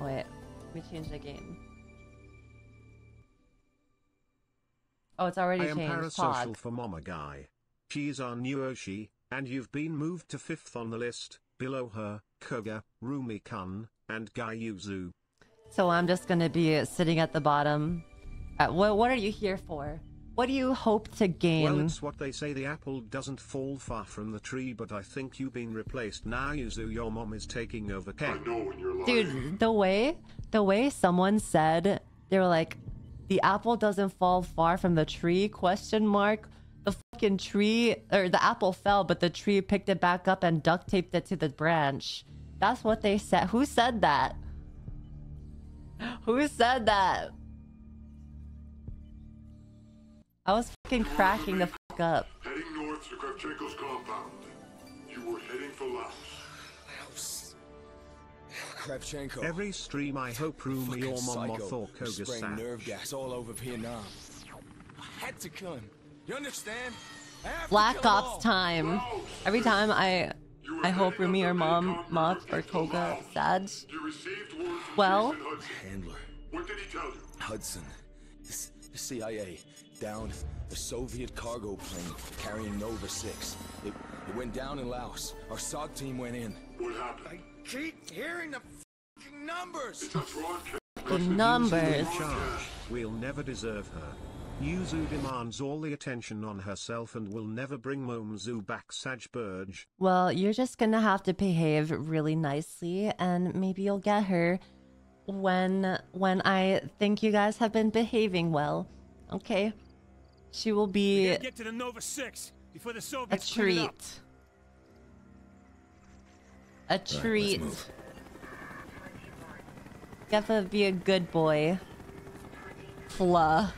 Wait, let me change the game. Oh, it's already I am changed. parasocial Pog. for Mama Guy. She is our new Oshi, and you've been moved to fifth on the list, below her, Koga, Rumi Kun, and Guy Yuzu. So I'm just gonna be sitting at the bottom. Uh, what What are you here for? What do you hope to gain? Well, it's what they say the apple doesn't fall far from the tree, but I think you've been replaced now, Yuzu. Your mom is taking over care. Dude, the way the way someone said they were like, the apple doesn't fall far from the tree? Question mark. The fucking tree or the apple fell, but the tree picked it back up and duct taped it to the branch. That's what they said. Who said that? Who said that? I was fucking cracking the fuck up. Heading north to Kravchenko's compound. You were heading for Laos. Laos. Kravchenko. Every stream I hope Rumi or Mom psycho. Moth or Who Koga spraying Sat. nerve gas all over Vietnam. I had to kill him. You understand? I have to Black kill 'em all. Ops time. Every time I I hope Rumi or Mom, Moth or Koga Sag. You received word from Well, Hudson. Handler. What did he tell you? Hudson. This, the CIA downed a Soviet cargo plane carrying Nova 6. It, it went down in Laos. Our SOG team went in. What happened? I keep hearing the fucking numbers. It's a broadcast. the numbers. Charge. We'll never deserve her. Yuzu demands all the attention on herself and will never bring Momzu back Saj Burge. Well, you're just gonna have to behave really nicely, and maybe you'll get her when when I think you guys have been behaving well. Okay, she will be get to the Nova 6 before the a Soviets clean it up. treat. A treat. move. You have to be a good boy. Fla.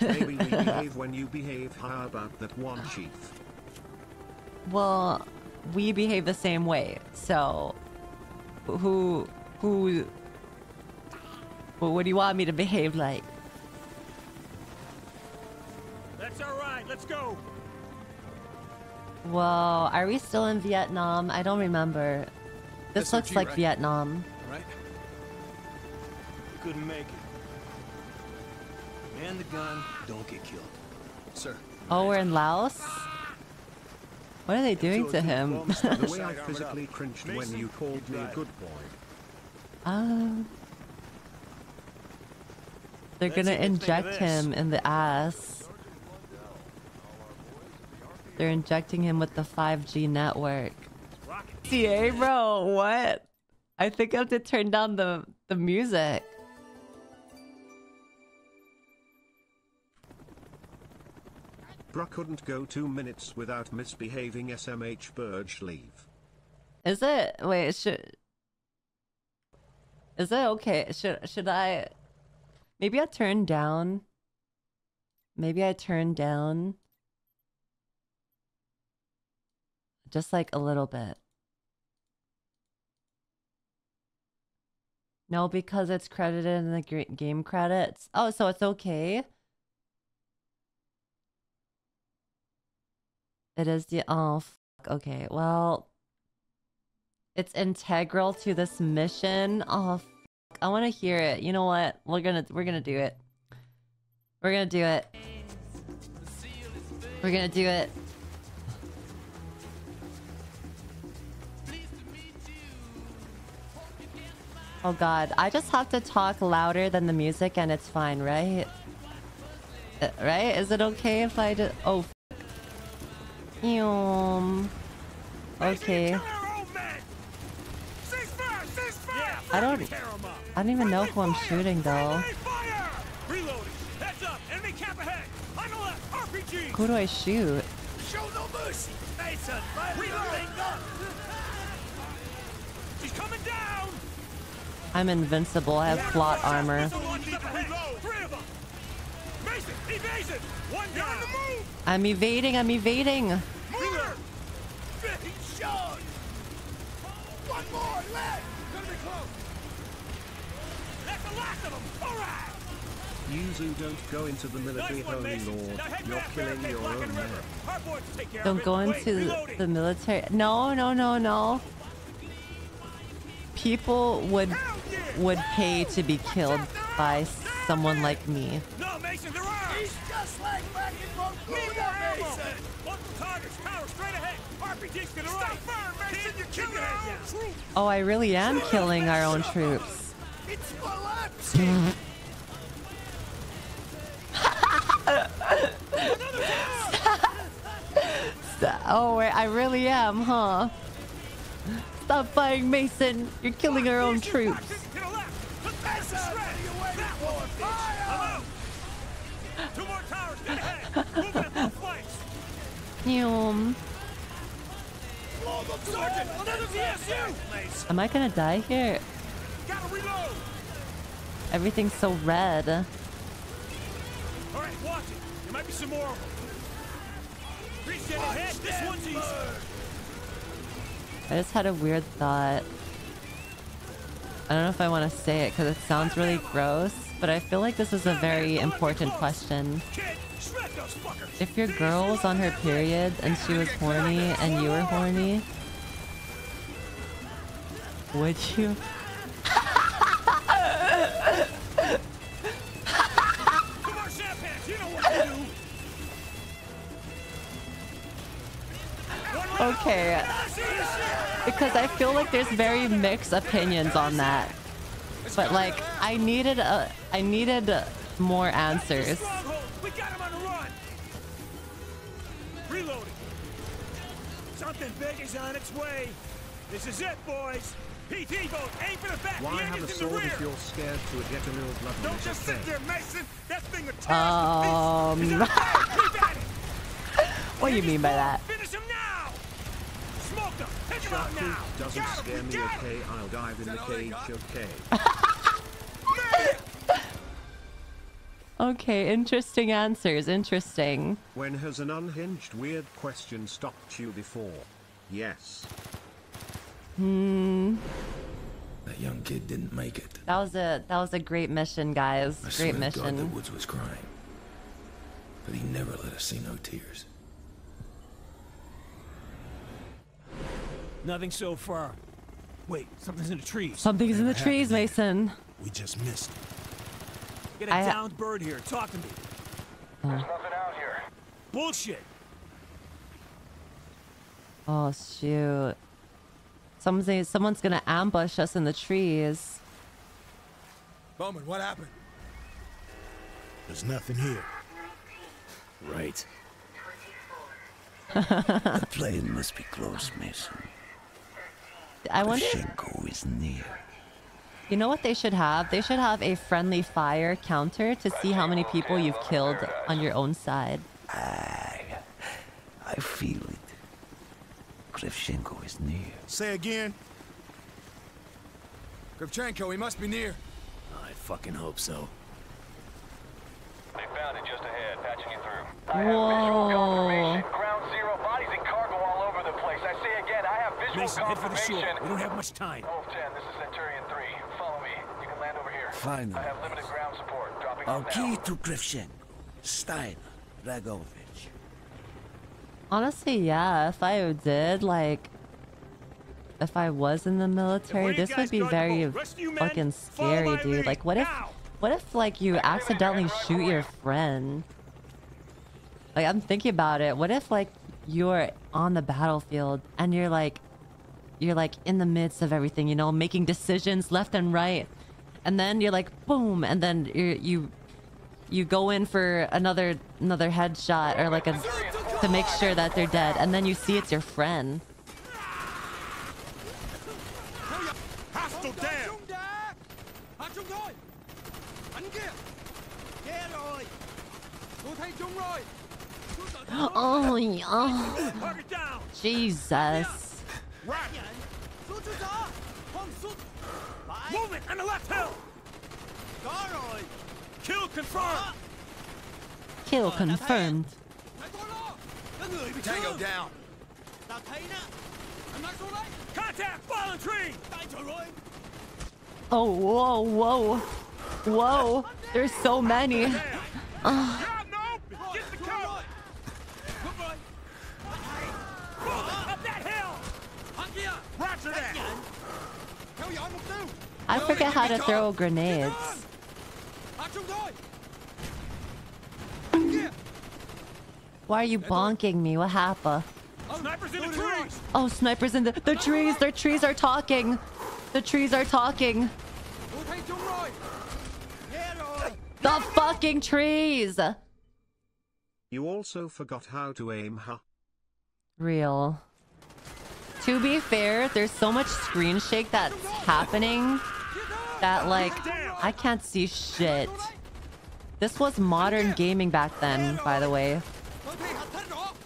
Maybe we behave when you behave. How about that one, Chief? Well, we behave the same way. So, who, who, well, what do you want me to behave like? That's all right. Let's go. Well, are we still in Vietnam? I don't remember. This SOG, looks like right? Vietnam. All right? Couldn't make it. Man the gun, don't get killed. Sir. Oh, we're in Laos? What are they doing to him? The way I physically cringed when you called me a good boy. Um, they're Let's gonna see what they think of inject him in the ass. They're injecting him with the 5G network. Rocket. CA, bro, what? I think I have to turn down the the music. Bruh couldn't go two minutes without misbehaving. SMH Burge leave. Is it? Wait, should. Is it okay? Should should I? Maybe I turn down. Maybe I turn down. Just like a little bit. No, because it's credited in the game credits. Oh, so it's okay. It is the oh fuck. Okay, well, it's integral to this mission. Oh, fuck. I want to hear it. You know what? We're gonna we're gonna do it. We're gonna do it. We're gonna do it. Oh god, I just have to talk louder than the music and it's fine, right? Uh, Right? Is it okay if I just... Oh, f-. Okay. Kill our old man. Ceasefire! Ceasefire! I don't... I don't even know who I'm shooting though. Who do I shoot? Show no mercy, Mason. Reloading. She's coming down. I'm invincible. I have plot armor. I'm evading. I'm evading. One more left. Gonna be close. That's the last of them. All right. Yuzu don't go into the military, Nice one, holy Mason. lord. Now You're back, killing Barricade your own and man. River. Our boys will take care of Don't go into reloading. the military. No, no, no, no. People would yeah! would pay to be killed by someone like me. No, Mason, they're! He's just like back in Need Vancouver! Mason! Multiple targets, power straight ahead! RPG's to the right! Stop firing, Mason! You're killing our own troops! Oh, I really am killing our own troops. It's collapsing! Oh, wait, I really am, huh? Stop firing, Mason. You're killing our own troops. Two more towers, dead ahead! Moving at both flanks! Yum. Sergeant, another VSU! Am I gonna die here? Everything's so red. All right, watch it. There might be some more of them. Appreciate it, head. This one's easy. I just had a weird thought. I don't know if I want to say it because it sounds really gross, but I feel like this is a very important question. Kid, shred those fuckers. If your girl was on her period and she was horny and you were horny, would you? Okay, See you shit. because I feel like there's very mixed opinions on that. But like, I needed a, I needed more answers. Stronghold. We got him on the run. Reloading. Something big is on its way. This is it, boys. PT boat, aim for the back. Why the have a the sword if you're scared to get a little blood Don't just sit there, Mason. That thing will tear Um, us to pieces. Is that okay? Keep at it. What do you mean by that? Finish him now. Smoke him out now. Doesn't him. scare me, got him. okay? I'll dive in the that all they cage, okay? Okay, interesting answers. Interesting. When has an unhinged weird question stopped you before? Yes. Hmm. That young kid didn't make it. That was a that was a great mission, guys. I Great swear to God, that mission. Woods was crying. But he never let us see no tears. Nothing so far. Wait, something's in the trees. Something's in the trees, Mason. We just missed. Get a I- uh, downed bird here. Talk to me. Uh. There's nothing out here. Bullshit. Oh shoot. Someone's someone's gonna ambush us in the trees. Bowman, what happened? There's nothing here. Right. the plane must be close, Mason. I wonder. Shenko is near. You know what they should have? They should have a friendly fire counter to see how many people you've killed on your own side. I, I feel it. Kravchenko is near. Say again. Kravchenko, he must be near. I fucking hope so. They found it just ahead, patching you through. Whoa. Ground zero, bodies and cargo all over the place. I say again, I have visual Mason, head for the shore. We don't have much time. Wolf 10, this is Centurion 3. Follow me. You can land over here. Finally. I have limited ground support. Dropping Our key now. to Kravchenko. Stein. Dragovich. Honestly, yeah. If I did, like, if I was in the military, you this would be very boat. Rest of you men, fucking scary, dude. lead. Like, what if, Now. what if, like, you accidentally shoot your friend? Like, I'm thinking about it. What if, like, you're on the battlefield and you're like, you're like in the midst of everything, you know, making decisions left and right, and then you're like, boom, and then you you you go in for another another headshot or like a to make sure that they're dead, and then you see it's your friend. Hostile down. Hạ trung thôi Anh kia Nghe rồi Tôi thấy chúng rồi Oh down. Jesus. Right. Xuống xuống gió Không xuống Movement on the left hill. Có rồi Kill confirmed. Kill confirmed. Phải tôi lo Có người bị Tango down. Ta thấy đó Anh nói xuống đấy Contact fallen tree. Tại trời rồi Oh whoa whoa whoa. There's so many. Down. Grab no. Get the cover. Up that hill. Roger that. I forget how to throw grenades. Why are you bonking me? What happened? Oh Snipers in the trees. Oh, snipers in the the trees. Their trees are talking. The trees are talking. The fucking trees. You also forgot how to aim, huh? Real. To be fair, there's so much screen shake that's happening that like I can't see shit. This was modern gaming back then, by the way.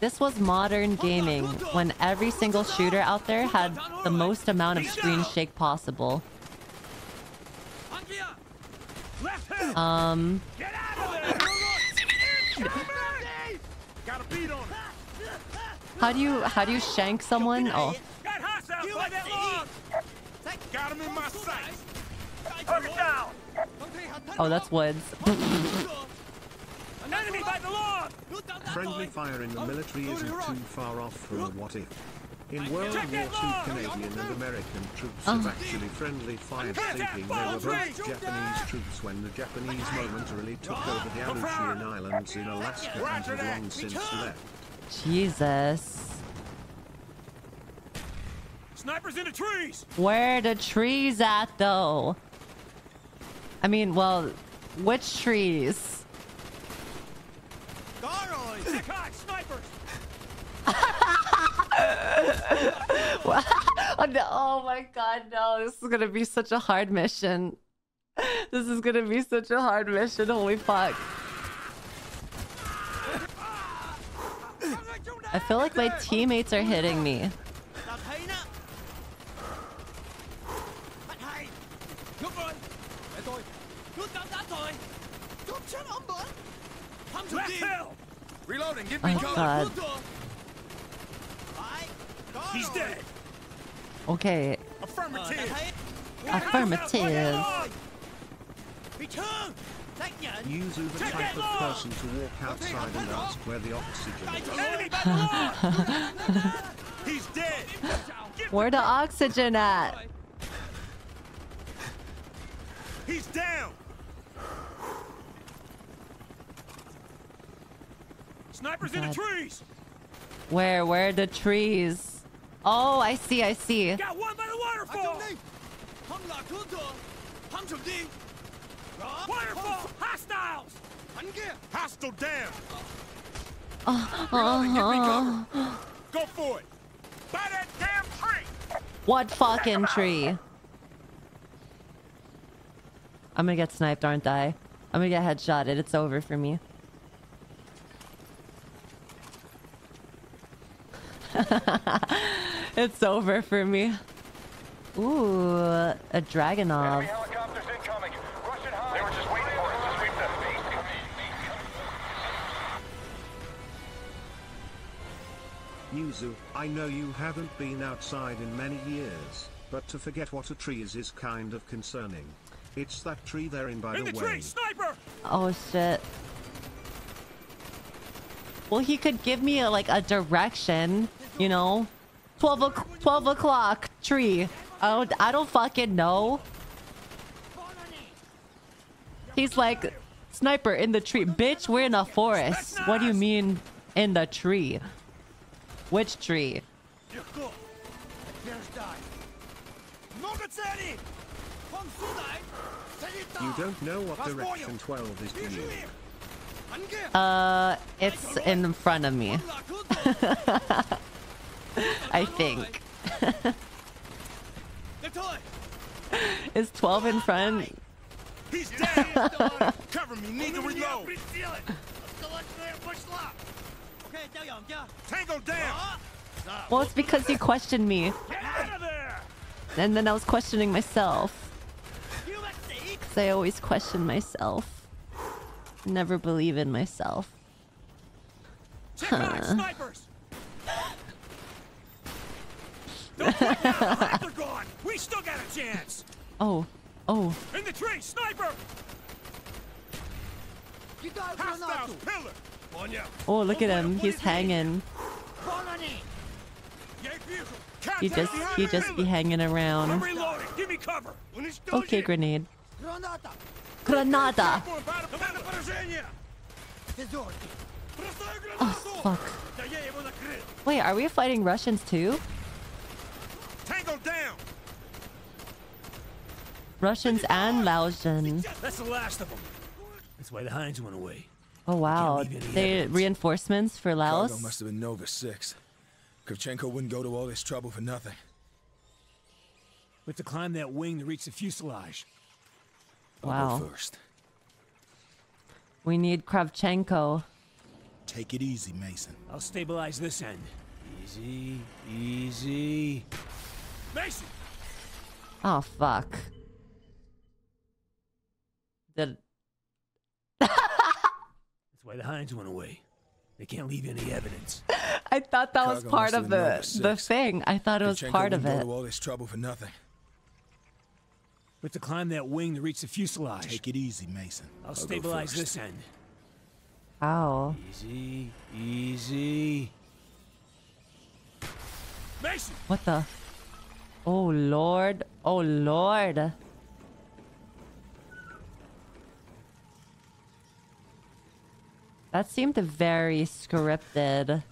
This was modern gaming when every single shooter out there had the most amount of screen shake possible. Um, Get out of there. Got a beat on it. How do you how do you shank someone? Oh, Got hostiles by that log. Got him in my sights. Hook it down. oh, that's woods. Enemy by the log. Friendly fire in the military isn't too far off from a what if. In World War II, Canadian and American troops oh. have actually friendly fired thinking they were both Japanese troops when the Japanese momentarily took over the Aleutian Islands in Alaska and have long since left. Jesus. Snipers in the trees. Where the trees at though? I mean, well, which trees? Sick hot snipers. Oh, no. oh my god, no. This is gonna be such a hard mission. This is gonna be such a hard mission. Holy fuck. I feel like my teammates are hitting me. Reloading, give me Oh cover. god. He's dead. Okay. Affirmative. Affirmative. Yuzu the type of person to walk outside and ask where the oxygen is. Enemy by the log. He's dead. Where the oxygen at? He's down. Snipers in the trees. Where? Where are the trees? Oh, I see, I see. Got one by the waterfall. Waterfall. Hostiles. Hostile down. Uh-huh. Go for it. By that damn tree. What fucking tree? I'm gonna get sniped, aren't I? I'm gonna get headshotted. It's over for me. it's over for me. Ooh, a Dragunov. Yuzu, I know you haven't been outside in many years, but to forget what a tree is is kind of concerning. It's that tree there in by In the the way. tree. Sniper. Oh shit. Well, he could give me a, like a direction, you know. 12, o- 12 o'clock tree. I don't, I don't fucking know. He's like, sniper in the tree. Bitch, we're in a forest. What do you mean in the tree? Which tree? You don't know what direction 12 is, do you? Uh, it's in front of me. I think. Is 12 in front? He's down. Cover me. Need to reload. Tango down. Well, it's because you questioned me. Get out of there. And then I was questioning myself. Because I always question myself. Never believe in myself. Check out snipers. Don't. They're gone. We still got a chance. Oh, oh. In the tree. Sniper. Hostiles, pillar! Oh, look at him. He's hanging. He just he just be hanging around. Okay, grenade. Granada. Oh fuck. Wait, are we fighting Russians too? Tango down. Russians and Laotian. That's the last of them. That's why the Hinds went away. Oh wow. leave They evidence. reinforcements for Cargo Laos. must have been Nova 6. Kravchenko wouldn't go to all this trouble for nothing. We have to climb that wing to reach the fuselage. I'll Wow. go first. We need Kravchenko. Take it easy, Mason. I'll stabilize this end. Easy, easy. Mason! Oh fuck. Did That's why the Hinds went away. They can't leave any evidence. I thought that was part of the the thing. I thought it was Kravchenko part of wouldn't it. go to all this trouble for nothing. We have to climb that wing to reach the fuselage. Take it easy, Mason. I'll stabilize this end. Ow. Easy, easy. Mason! What the? Oh lord. Oh lord. That seemed very scripted.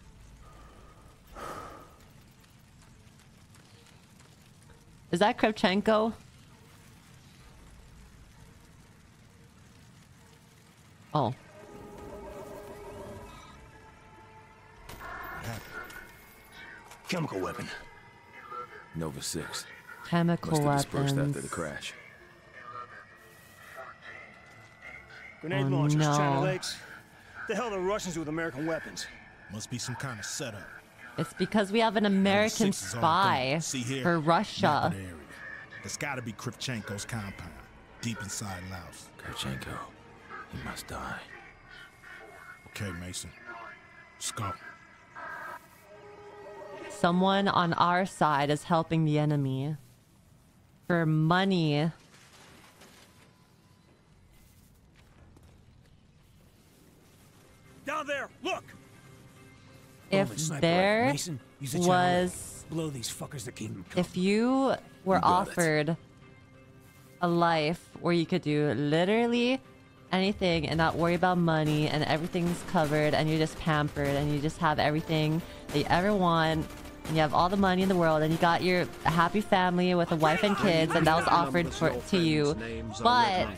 Is that Kravchenko? Oh. Chemical weapon. Nova 6. Chemical Must have dispersed weapons. after the crash. Grenade Oh, launchers, China no. Lakes. The hell are the Russians do with American weapons? Must be some kind of setup. It's because we have an American Six is all spy. See here? for Russia. of the area. It's gotta be Kravchenko's compound, deep inside Laos. Kravchenko. He must die. Okay, Mason. Let's go. Someone on our side is helping the enemy. For money. Down there, look! If Roman sniper rifle. there Mason, use the China was Blow these fuckers that kingdom come. if you were You got it. offered a life where you could do literally anything and not worry about money and everything's covered and you're just pampered and you just have everything that you ever want and you have all the money in the world and you got your happy family with a wife and kids and that was offered for to you but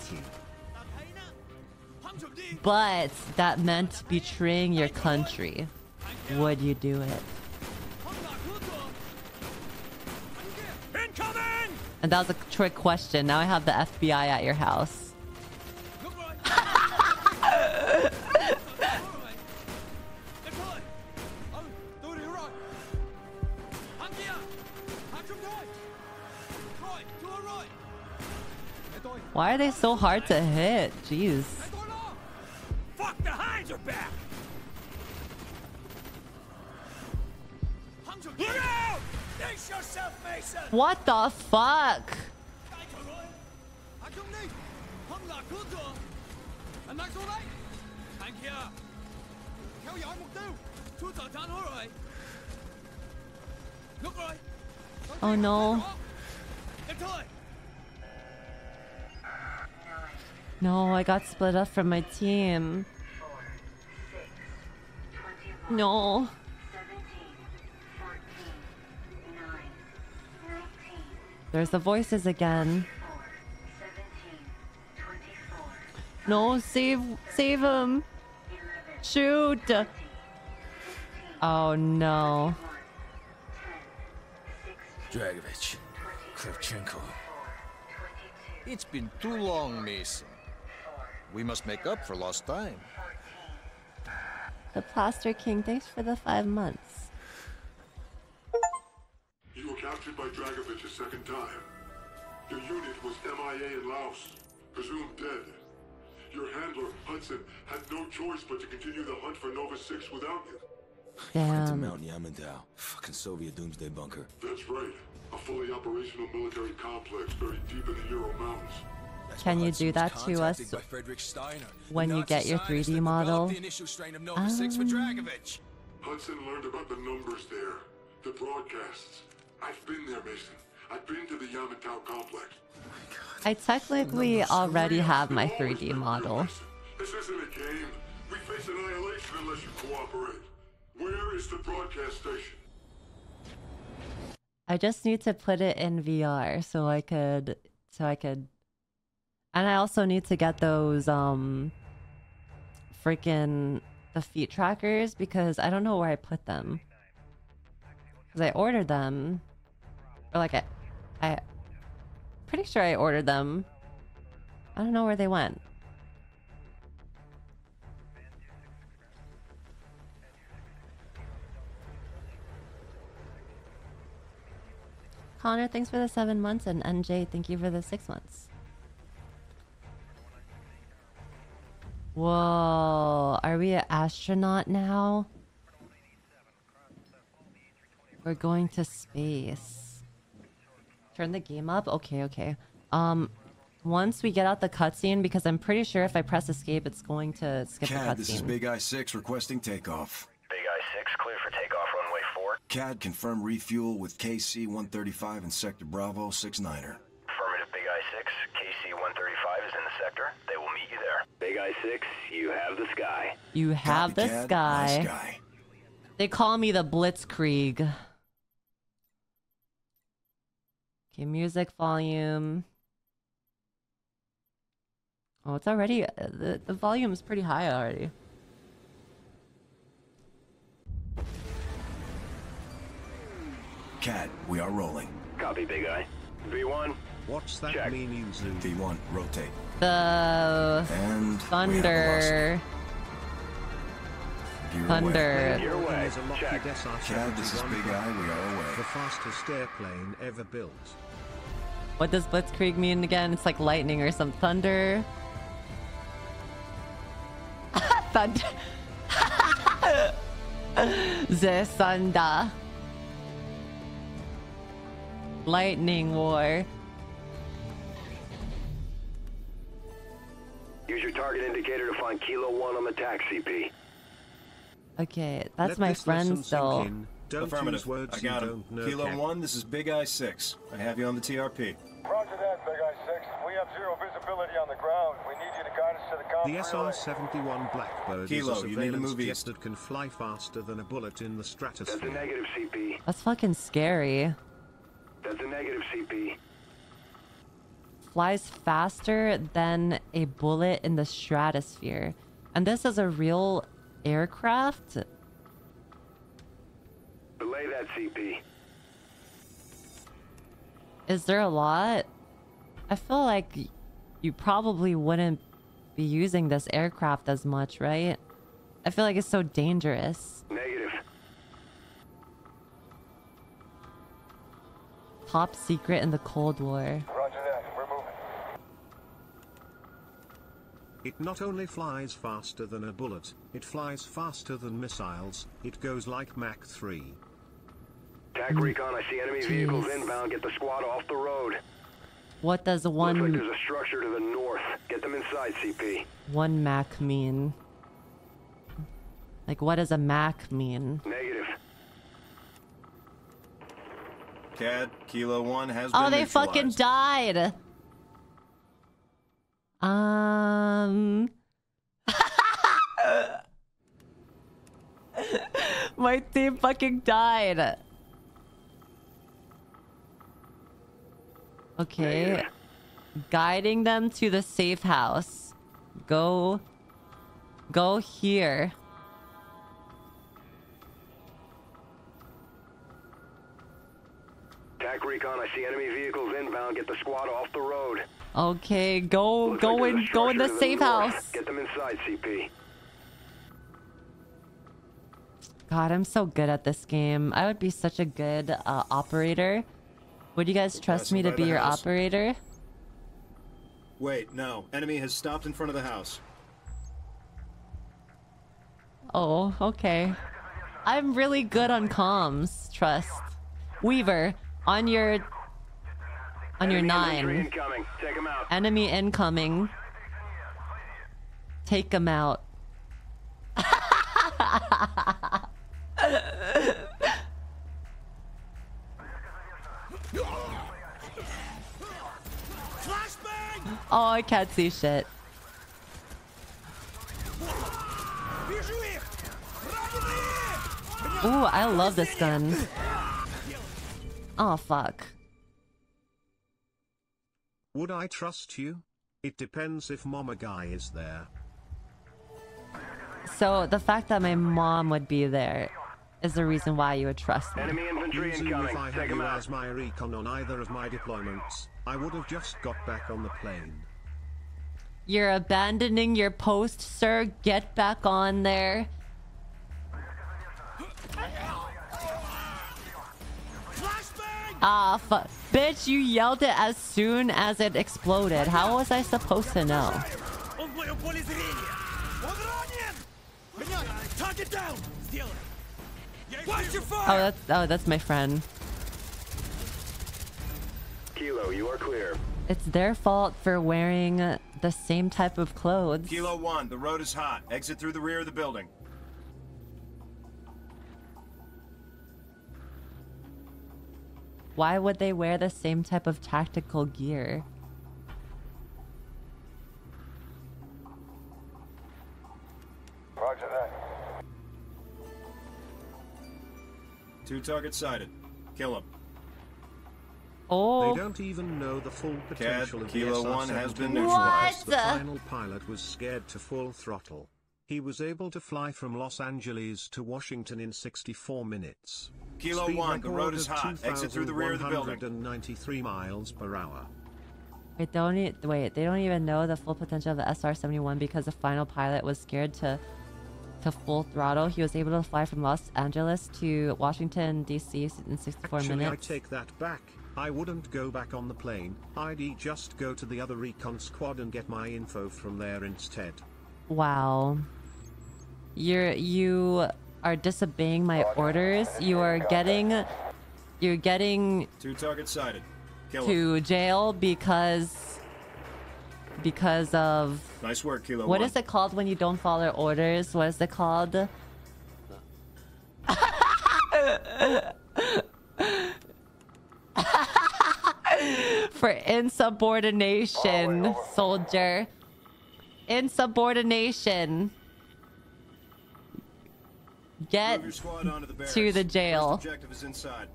but that meant betraying your country. Would you do it? And that was a trick question. Now i have the fbi at your house. Why are they so hard to hit? Jeez the Hinds are back! Look out! Brace yourself, Mason! what the fuck? Oh no. no i got split up from my team no there's the voices again no save save him shoot oh no Dragovich. Kravchenko. It's been too long, Mason. We must make up for lost time. The plaster king thanks for the five months You were captured by Dragovich a second time. Your unit was MIA in Laos, presumed dead. Your handler, Hudson, had no choice but to continue the hunt for Nova 6 without you. Went to Mount Yamantau. Fucking Soviet doomsday bunker. That's right. A fully operational military complex buried deep in the Ural Mountains. That's Can you do that to us contacted by Friedrich Steiner, the when you get your 3D model? The initial strain of Nova 6 for Um, Hudson learned about the numbers there, the broadcasts. I've been there, Mason. I've been to the Yamantau complex. I technically already have my 3D model. This isn't a game. We face annihilation unless you cooperate. Where is the broadcast station? I just need to put it in VR so I could so I could and I also need to get those um freaking the feet trackers because I don't know where I put them. Cuz I ordered them or like I I pretty sure I ordered them. I don't know where they went. Connor, thanks for the seven months, and NJ, thank you for the six months. Whoa, are we an astronaut now? We're going to space. Turn the game up? Okay, okay. Um, once we get out the cutscene, because I'm pretty sure if I press escape, it's going to skip the cutscene. this is. Big Eye 6 requesting takeoff. Big Eye 6, clear for takeoff runway 4. CAD, confirm refuel with KC-135 in Sector Bravo 69er. Affirmative, Big Eye 6. KC-135 is in the sector. They will meet you there. Big Eye 6, you have the sky. You have Copy, the CAD. sky. Nice guy. They call me the Blitzkrieg. Okay, music volume. Oh, it's already uh, the the volume is pretty high already. Cat, we are rolling. Copy, Big Eye. V1, What's that Check. mean, Yuzu? V1, rotate. The And we have thunder. Gear away. thunder. Your way. Is a Lockheed Check. CAD, this is Big Eye, we are the fastest airplane ever built. What does Blitzkrieg mean again? It's like lightning or some thunder. thunder. the thunder. Lightning war. Use your target indicator to find Kilo 1 on the TAC CP. Okay, that's Let my this friend lesson sink still. in. Don't Affirmative. use words I got him. know. Kilo Cat. 1, this is Big Eye 6. I have you on the TRP. Roger that, Big Eye 6. We have zero visibility on the ground. We need you to guide us to the The comp relay. SR-71 Blackbird Kilo, is a you need to surveillance jet that can fly faster than a bullet in the stratosphere. That's a stratosphere. negative CP. That's fucking scary. That's a negative CP. Flies faster than a bullet in the stratosphere. And this is a real aircraft? Belay that CP. Is there a lot? I feel like you probably wouldn't be using this aircraft as much, right? I feel like it's so dangerous. Negative. Top secret in the Cold War. Roger that. We're moving. It not only flies faster than a bullet, it flies faster than missiles. It goes like Mach 3. TAC hmm. recon, I see enemy vehicles inbound. Get the squad off the road. What does one... Looks like there's a structure to the north. Get them inside, CP. one Mach mean? Like what does a Mach mean? Negative. CAD, Kilo 1 has oh, been Oh, they fucking died. Um. My team fucking died. Okay. Guiding them to the safe house. Go. Go here. TAC recon, I see enemy vehicles inbound. Get the squad off the road. Okay, go Looks go like in go in the safe house. Get them inside, CP. God, I'm so good at this game. I would be such a good uh, operator. Would you guys trust me to be your house. operator? Wait, no. Enemy has stopped in front of the house. Oh, okay. I'm really good on comms. Trust. Weaver, on your on your nine. Incoming. Take them out. Enemy incoming. Take them out. Oh, I can't see shit. Ooh, I love this gun. Oh, fuck. Would I trust you? It depends if Mama Guy is there. So, the fact that my mom would be there is the reason why you would trust me. Enemy infantry Usually incoming. if I Take had 'em you out. as my recon on either of my deployments, I would have just got back on the plane. You're abandoning your post, sir. Get back on there off. Bitch, you yelled it as soon as it exploded. How was I supposed to know? Oh, that's oh, that's my friend. Kilo, you are clear. It's their fault for wearing the same type of clothes. Kilo 1, the road is hot. Exit through the rear of the building. Why would they wear the same type of tactical gear? Roger that. Two targets sighted. Kill them. Oh. They don't even know the full potential of Kilo the one has been SR-71. neutralized. The final pilot was scared to full throttle. He was able to fly from Los Angeles to Washington in 64 minutes. Kilo Speed one, the road is of hot. Exit through the rear of the building. 2,193 miles per hour. Wait, don't e- wait. They don't even know the full potential of the SR-71 because the final pilot was scared to to full throttle. He was able to fly from Los Angeles to Washington D.C. in 64 Actually, minutes. I take that back. I wouldn't go back on the plane. I'd just go to the other recon squad and get my info from there instead. Wow. You're you are disobeying my orders. You are getting you're getting Two targets sighted. Kill 'em. to jail because because of Nice work, Kilo What one. is it called when you don't follow orders? What is it called? For insubordination, soldier. Insubordination. Get squad onto the to the jail. First objective is inside.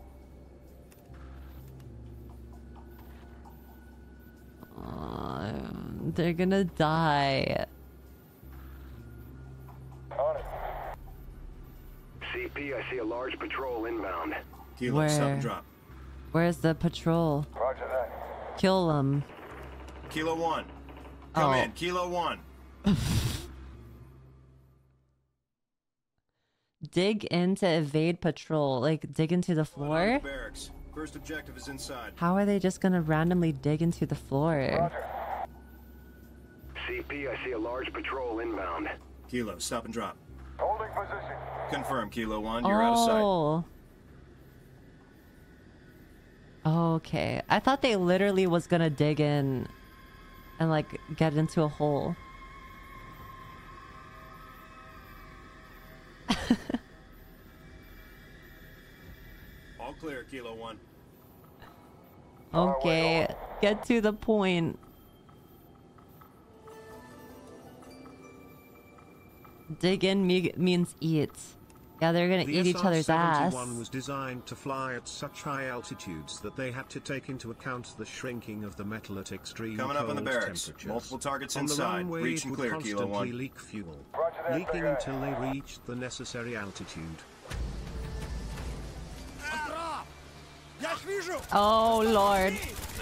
Uh, they're gonna die. CP, I see a large patrol inbound. Kilo, stop Where? and drop. Where's the patrol? Roger that. Kill them. Kilo one. Come Oh. in. Kilo one. Dig in to evade patrol. Like, dig into the floor? barracks. First objective is inside. How are they just gonna randomly dig into the floor? CP, I see a large patrol inbound. Kilo, stop and drop. Holding position. Confirm, Kilo one. You're out of sight. Oh. Okay. I thought they literally was gonna dig in and like get into a hole. Clear, Kilo one. Okay. Get to the point. Dig in me- means eat. Yeah, they're gonna The eat each other's ass. SR-71 was designed to fly at such high altitudes that they had to take into account the shrinking of the metal at extreme Coming up on the barracks. temperatures. Multiple targets on inside. The runway, Reach and clear, Kilo one. leak fuel, leaking until they reached the necessary altitude. Oh lord.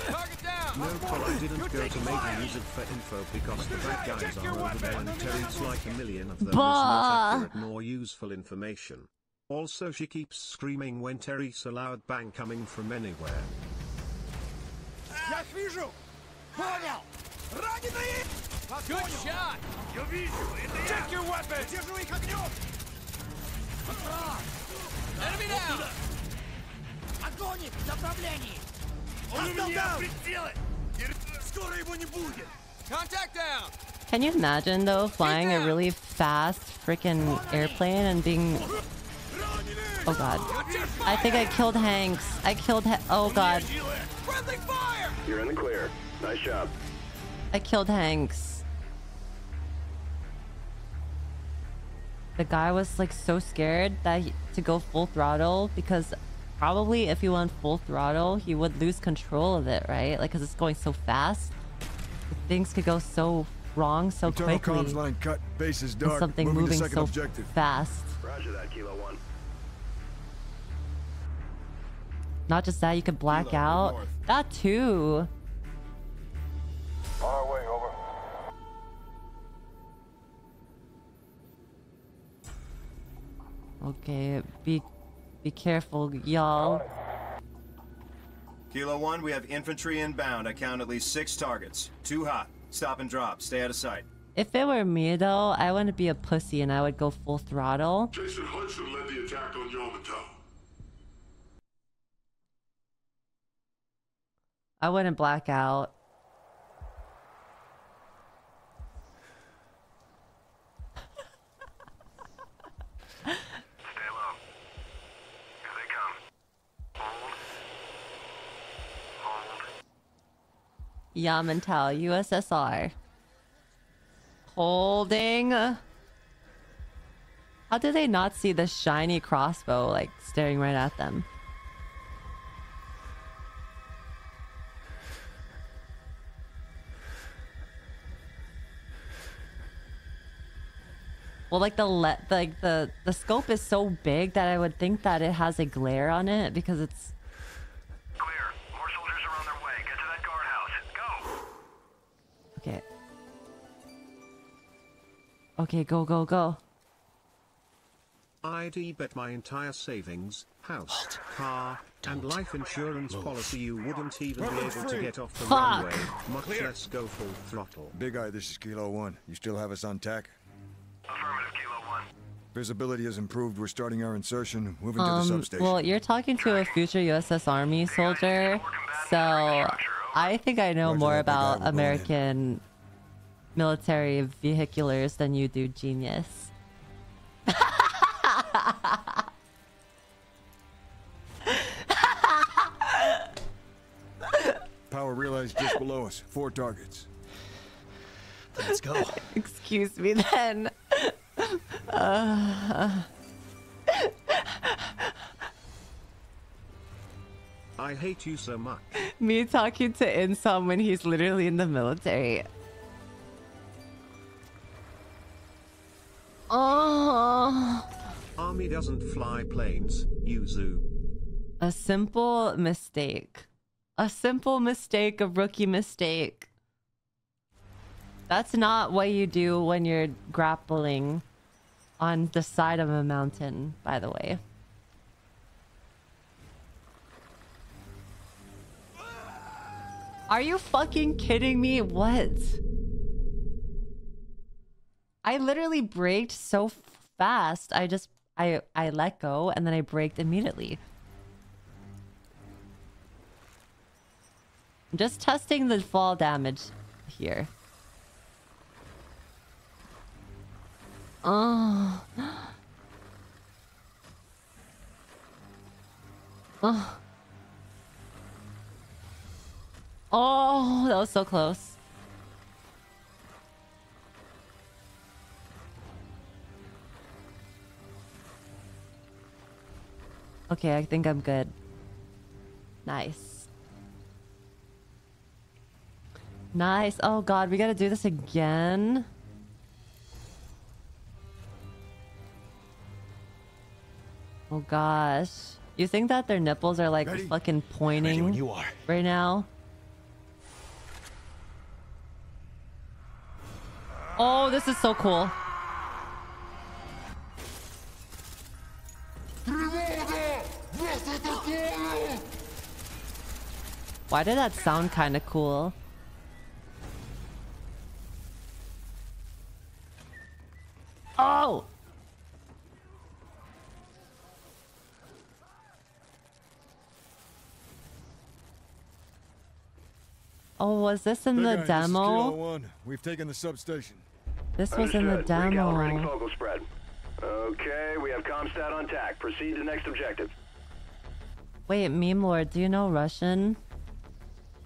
Target down! No, Paul, I didn't go to Major use it for info because the bad guys are over there and Terry's like a million of them is Bah. not accurate nor useful information. Also, she keeps screaming when Terry's allowed bang coming from anywhere. Я их вижу! Понял! Раненые! Good shot! Я вижу! Check your weapon! Держу их огнем! Enemy down! Огонь! В направлении! Hostile down! Скоро его не будет! Contact down! Can you imagine though flying a really fast freaking airplane and being Oh god. I think I killed Hanks. I killed ha Oh god. Friendly fire! You're in the clear. Nice job. I killed Hanks. The guy was like so scared that he, to go full throttle because probably if he went full throttle, he would lose control of it, right? Like, because it's going so fast. Things could go so wrong so Internal quickly. comms line cut. Base is with dark. something Moving, moving second so objective. fast. Roger that, Kilo 1. Not just that, you could black out. That too. On our way, over. Okay, be be careful, y'all. Kilo 1, we have infantry inbound. I count at least six targets. Too hot. Stop and drop. Stay out of sight. If it were me though, I wouldn't be a pussy and I would go full throttle. Jason Hudson led the attack on Yamantau. I wouldn't black out. Stay low. Here they come. Hold. Hold. Yamantau, USSR. Holding. How did they not see the shiny crossbow like staring right at them? Well, like the le- like the the scope is so big that I would think that it has a glare on it because it's Clear. More soldiers are on their way. Get to that guardhouse. Go! Okay. Okay, go go go. I'd bet my entire savings, house, car, and life insurance policy you wouldn't even be able to get off the Fuck. runway, much less go full throttle. Big Eye, this is Kilo 1. You still have us on tack? Affirmative, Kilo 1. Visibility has improved. We're starting our insertion. Moving to the Um, substation. well, you're talking to a future USS Army soldier, so I think I know more that, big eye, about going. American military vehiculars than you do, genius. Power realized just below us. Four targets. Let's go. Excuse me, then. Uh, I hate you so much. me talking to Insom when he's literally in the military. Oh. Army doesn't fly planes, Yuzu. A simple mistake. A simple mistake, a rookie mistake. That's not what you do when you're grappling on the side of a mountain, by the way. Are you fucking kidding me? What? I literally braked so fast. I just I I let go and then I braked immediately. I'm just testing the fall damage here. Oh. Oh. Oh, that was so close. Okay, I think I'm good. Nice. Nice. Oh god, we gotta do this again. Oh gosh. You think that their nipples are like Ready? fucking pointing when you are. right now? Oh, this is so cool. Why did that sound kind of cool? Oh! Oh, was this in Big the Eye, this is Kilo demo? We've taken the substation. This was in the Understood. Recalibrating demo. focal spread. Okay, we have Comstat on tack. Proceed to next objective. Wait, Meme Lord, do you know Russian?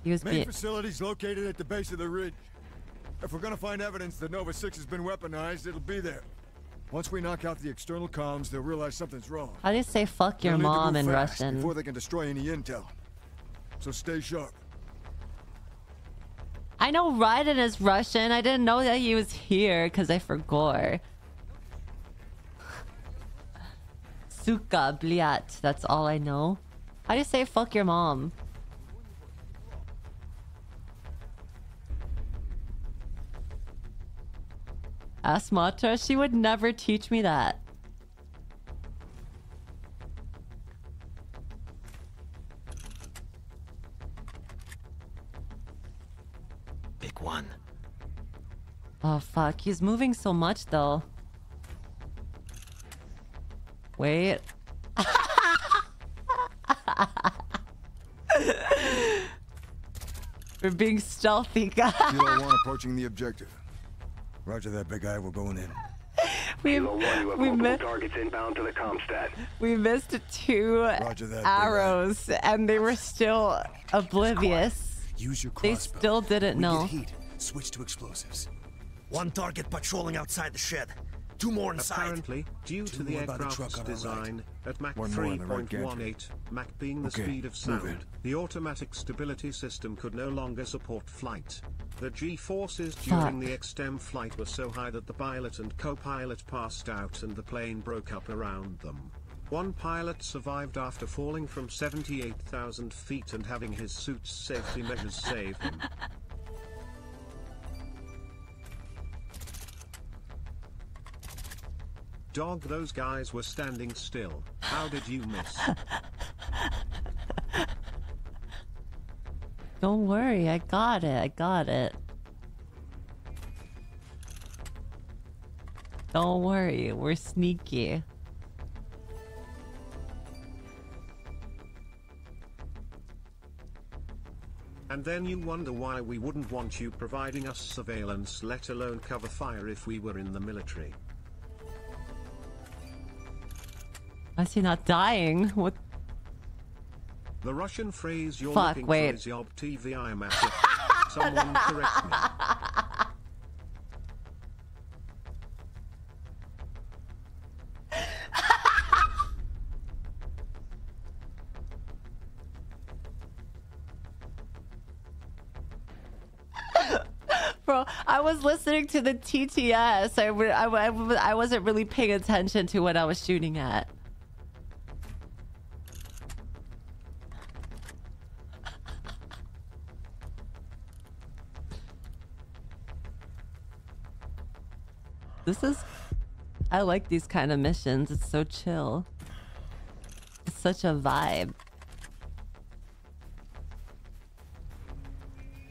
He was Main being. facility's located at the base of the ridge. If we're gonna find evidence that Nova 6 has been weaponized, it'll be there. Once we knock out the external comms, they'll realize something's wrong. How do you say fuck your They'll need to mom move in fast Russian? Before they can destroy any intel. So stay sharp. I know Raiden is Russian. I didn't know that he was here because I forgot. Suka, bliat. That's all I know. How do you say fuck your mom? Ask. She would never teach me that. Oh fuck, he's moving so much though. Wait. We're being stealthy, guys. Kilo 1 approaching the objective. Roger that, big guy. We're going in. we, one, we, multiple mi- targets inbound to the Comstat. we missed two Roger that, arrows and they were still oblivious. Use your They still didn't we know. Get heat. Switch to explosives. One target patrolling outside the shed. Two more inside. Apparently, due Two to the more by the aircraft's truck on our design, at Mach One more on the right 3.18, Mach being the Okay, speed of sound, the automatic stability system could no longer support flight. The G-forces during the XTEM flight were so high that the pilot and co-pilot passed out and the plane broke up around them. One pilot survived after falling from 78,000 feet and having his suit's safety measures save him. Dog, those guys were standing still. How did you miss? Don't worry, I got it. I got it. Don't worry, we're sneaky. And then you wonder why we wouldn't want you providing us surveillance, let alone cover fire if we were in the military. Why is he not dying? What? The Russian phrase you're Fuck, looking wait. for is Yob TV I am at. Someone correct me. Bro, I was listening to the TTS. I, I, I, I wasn't really paying attention to what I was shooting at. This is. I like these kind of missions. It's so chill. It's such a vibe.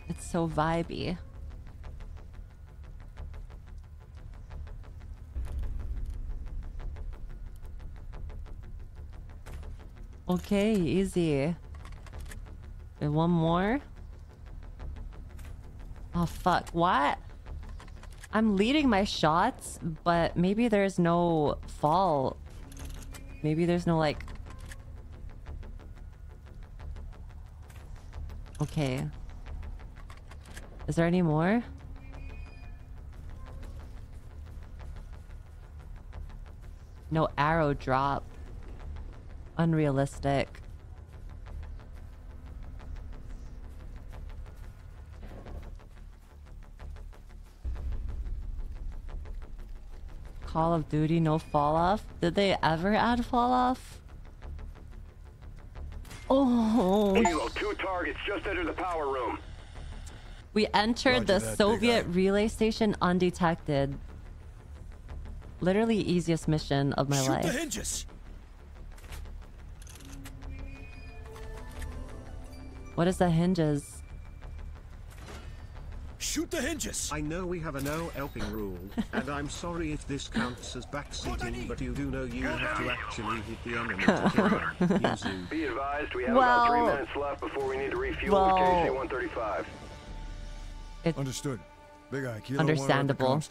It's so vibey. Okay, easy. And one more. Oh fuck, what? I'm leading my shots, but maybe there's no fall. Maybe there's no like... Okay. Is there any more? No arrow drop. Unrealistic. Call of Duty, no fall off. Did they ever add fall off? Oh, Kilo, two targets just entered the power room. we entered Roger the that, Soviet relay station undetected. Literally easiest mission of my Shoot the life. hinges. What is the hinges? Shoot the hinges. I know we have a no helping rule, and I'm sorry if this counts as backseating, but you do know you have to actually hit the enemy to kill them. Be advised, we have about three minutes left before we need to refuel well- with KC-135. It's Understood. Big Eye, Kilo one, we're at the understandable.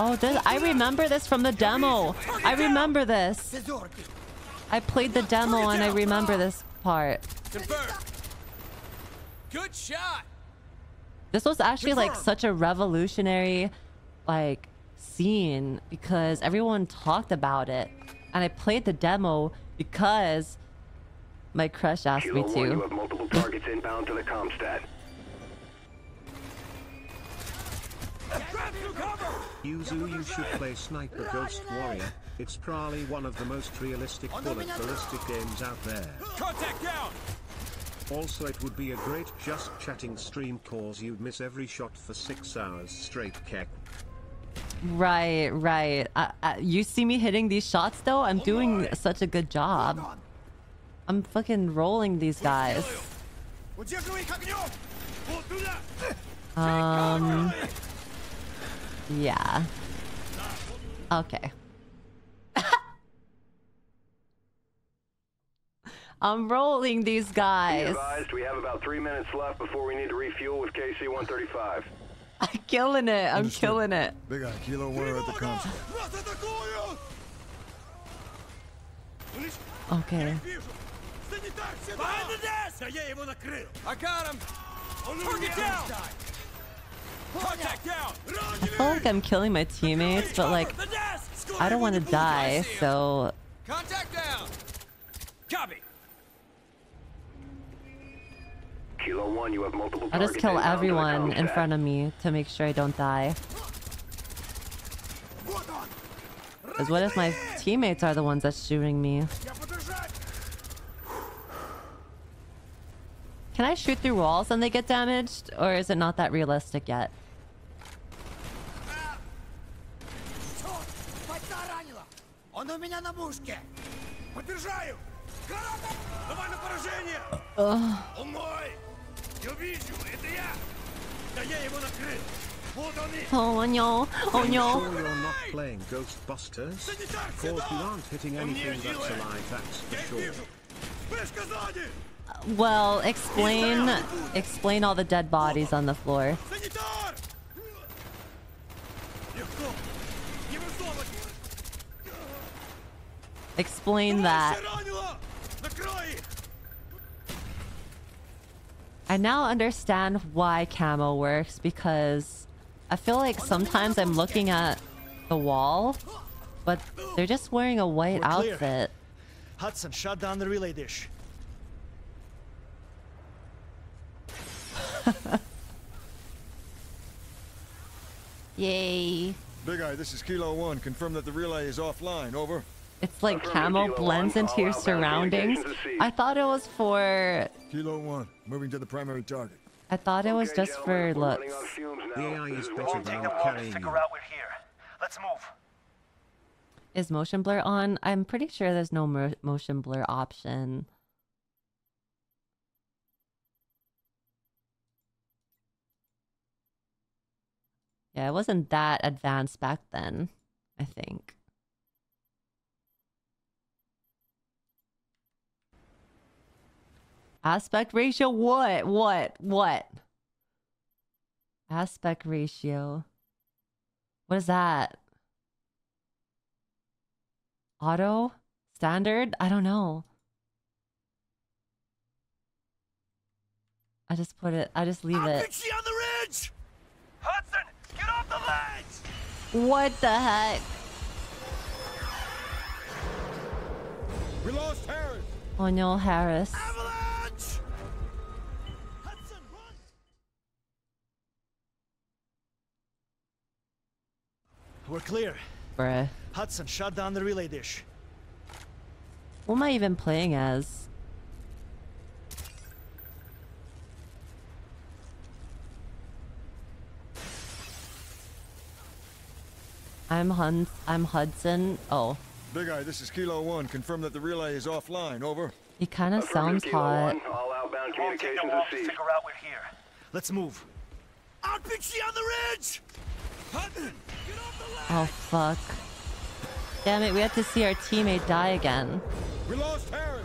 Oh, this, I remember this from the demo. I remember this. I played the demo and I remember this part. Confirmed. Good shot. This was actually like such a revolutionary like scene because everyone talked about it. And I played the demo because my crush asked me Kilo 1, you to. have multiple targets inbound to the Comstat. Yuzu, you should play Sniper Ghost Warrior. It's probably one of the most realistic bullet ballistic games out there. Contact down! Also it would be a great just chatting stream cause you'd miss every shot for six hours straight kek. Right, right. I, I, you see me hitting these shots though? I'm oh doing my. such a good job. I'm fucking rolling these guys. Um, yeah. Okay. I'm rolling these guys. Advised, we have about three minutes left before we need to refuel with KC-135. I'm killing it. I'm Understood. killing it. They got Kilo 1 at the console. Okay. Behind the desk! I got him! Target down! I feel like I'm killing my teammates, but like I don't want to die, so Contact down. Copy! Kilo 1, you have multiple I'll just kill inbound to the everyone in front of me to make sure I don't die. Because what if my teammates are the ones that's shooting me? Can I shoot through walls and they get damaged? Or is it not that realistic yet? Он у меня на мушке! Поддержаю! Граната! Давай на поражение! Ugh. Он мой! Я вижу, это я! Да я его накрыл! Вот он и... Oh no! Oh Are you no! sure you're not playing Ghostbusters? Cause you aren't hitting anything that's alive, that's for sure. Вспышка сзади! Well, explain explain all the dead bodies on the floor. Explain that. I now understand why camo works because I feel like sometimes I'm looking at the wall, but they're just wearing a white outfit. Hudson, shut down the relay dish. Yay. Big Eye, this is Kilo One. Confirm that the relay is offline. Over. It's like Affirmative, camo blends One. into your surroundings. I thought it was for Kilo one, moving to the primary target. I thought it was just for looks. The AI is better than I'm carrying you. Let's move. Is motion blur on? I'm pretty sure there's no mo- motion blur option. Yeah, it wasn't that advanced back then, I think. Aspect ratio? What? What? What? Aspect ratio. What is that? Auto? Standard? I don't know. I just put it, I just leave it. Bitchy on the ridge! Hudson, get off the ledge! What the heck? We lost Harris. Oh no, Harris. Avalanche! We're clear. Bruh. Hudson, shut down the relay dish. What am I even playing as? I'm Hun I'm Hudson. Oh, Big Eye, this is Kilo one. Confirm that the relay is offline. Over. he kind of sounds hot. All outbound communications received. out we're here. Let's move. Out Bitchy on the ridge! Hudson, get off the ledge! Oh fuck. Damn it, we have to see our teammate die again. We lost Harris.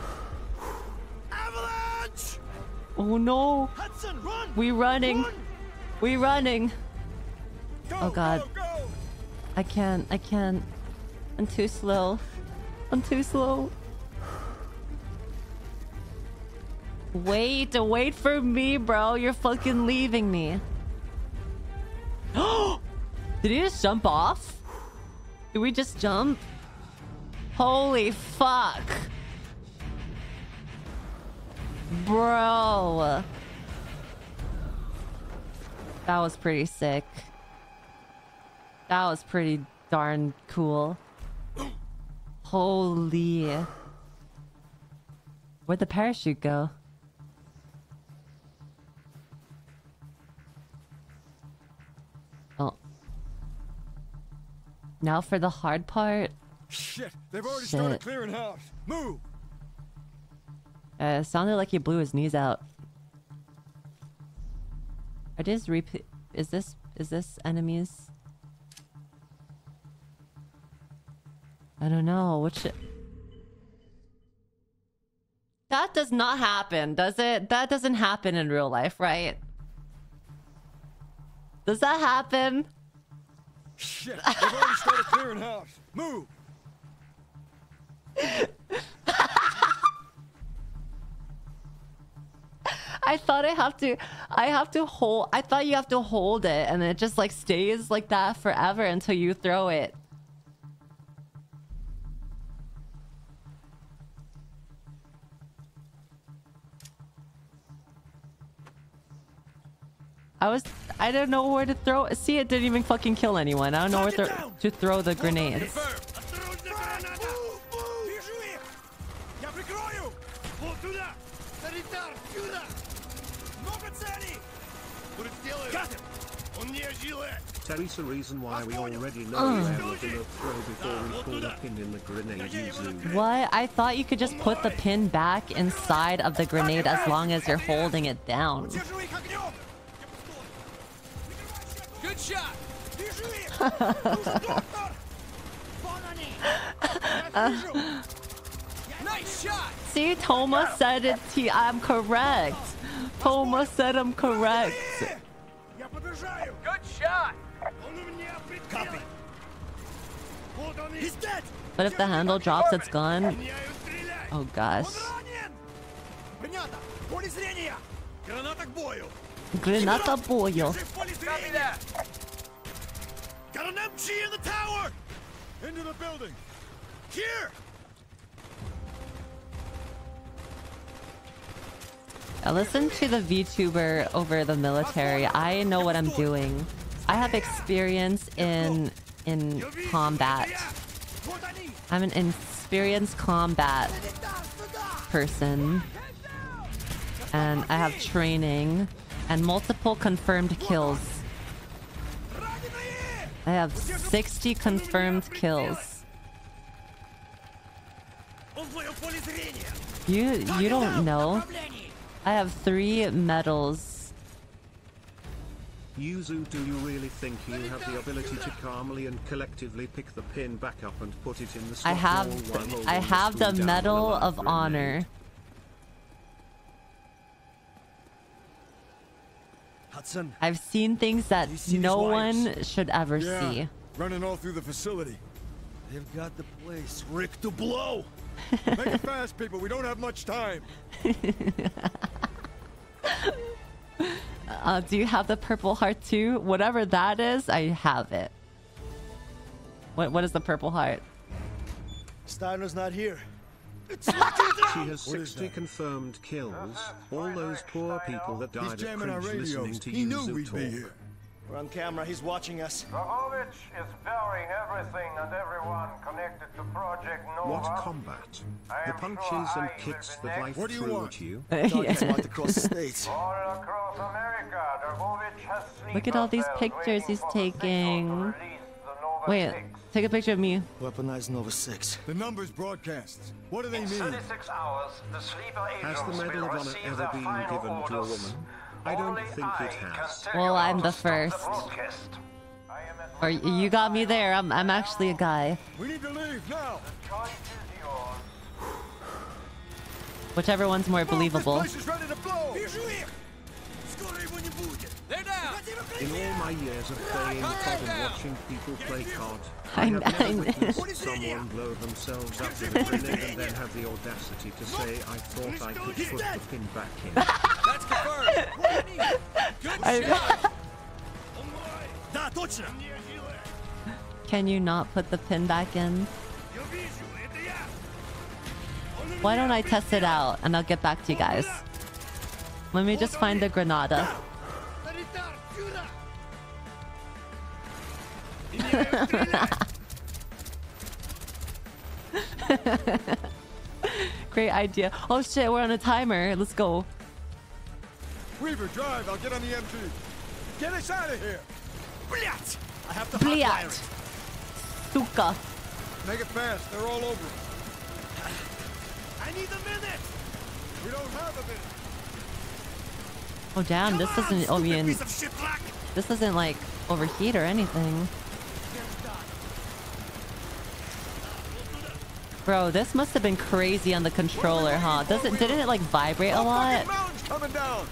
Avalanche! Oh no. Hudson, run! We running. We running. Go, Oh god. Go, go! I can't. I can't. I'm too slow. I'm too slow. Wait, wait for me, bro. You're fucking leaving me. Oh, Did he just jump off? Did we just jump? Holy fuck. Bro. That was pretty sick. That was pretty darn cool. Holy. Where'd the parachute go? Now for the hard part. Shit, they've already Shit. started clearing house. Move! Uh, it sounded like he blew his knees out. Are these repeat? Is this is this enemies? I don't know. Which that does not happen, does it? That doesn't happen in real life, right? Does that happen? Shit, they've already started clearing house. Move! I thought I have to I have to hold I thought you have to hold it and it just like stays like that forever until you throw it. I was I don't know where to throw. See, it didn't even fucking kill anyone. I don't know where to throw the grenades. Reason why we already know uh. to throw before we pull the pin in the grenade zoom. What? I thought you could just put the pin back inside of the grenade as long as you're holding it down. Я вижу! Nice shot! See, Toma said it. He, I'm correct. Toma said I'm correct. Я подражаю! Good shot! Он у меня Copy. Вот он He's dead! But if the handle drops, it's gone. Меняю стрелять! Oh gosh. Ранен! Принято! Поле зрения! Граната к бою! Got an MG in the tower! Into the building! Here! I listen to the VTuber over the military. I know what I'm doing. I have experience in in combat. I'm an experienced combat person. And I have training and multiple confirmed kills. I have 60 confirmed kills. You you don't know. I have three medals. Yuzu, do you really think you have the ability to calmly and collectively pick the pin back up and put it in the slot I have, I have the Medal of Honor. Grenade? Hudson, I've seen things that seen no one should ever Yeah, see. running all through the facility. they've got the place rigged to blow. Make it fast, people. We don't have much time. Uh, do you have the Purple Heart too? Whatever that is, I have it. What What is the Purple Heart? Steiner's not here. She has 60 confirmed kills. All those poor people that He's died of jamming our cringe listening to He knew we'd be here. We're on camera. He's watching us. Dragovich is burying everything and everyone connected to Project Nova. What combat? I The punches sure and kicks will be that next. life What do you threw want? at you? Targets marked across the states. All across America, Dragovich has Look at all these pictures he's for the taking. Release the Nova Wait, 6. take a picture of me. Weaponized Nova 6. The numbers broadcast. What do they In mean? 36 hours, the sleeper Has the Medal will of Honor receive ever their been final given to a woman? I don't Only think I it has. Well, I'm the to stop the first. broadcast. I am at Or you got me there. I'm I'm actually a guy. We need to leave now. The choice is yours. Whichever one's more believable. This place is ready to blow. They're down. In all my years of playing COD and watching people play COD, I I have know- never witnessed someone blow themselves up with a grenade and then have the audacity to say, I thought I could put the pin back in. That's confirmed. Good I- shot. Да, точно! Can you not put the pin back in? Why don't I test it out and I'll get back to you guys. Let me just find the Granada. Great idea. Oh shit, we're on a timer. Let's go. Weaver, drive. I'll get on the MG. Get us out of here. Bliat! I have to Bliat. Suka. Make it fast. They're all over. I need a minute. We don't have a minute. Oh damn, Come this doesn't Oh, Obian. This doesn't like overheat or anything. Bro, this must have been crazy on the controller, huh? Does it didn't it like vibrate a lot? Coming down.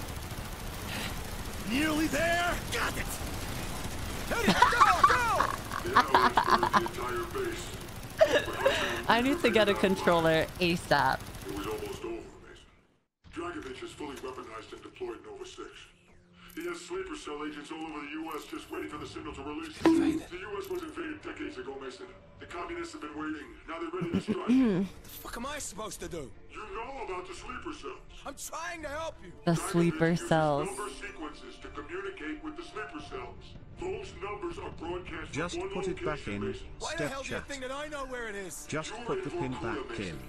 Nearly there! Got it! I need to get a controller ASAP. It was almost over, Mason. Dragovich is fully weaponized He has sleeper cell agents all over the U.S. just waiting for the signal to release. The U.S. was invaded decades ago, Mason. The communists have been waiting. Now they're ready to strike. What the fuck am I supposed to do? you know about the sleeper cells. I'm trying to help you. The sleeper cells. Number sequences to communicate with the sleeper cells. Those numbers are broadcast Just one put it back location, in. Mason. Why the Step hell do you think that I know where it is? Just put the pin back in.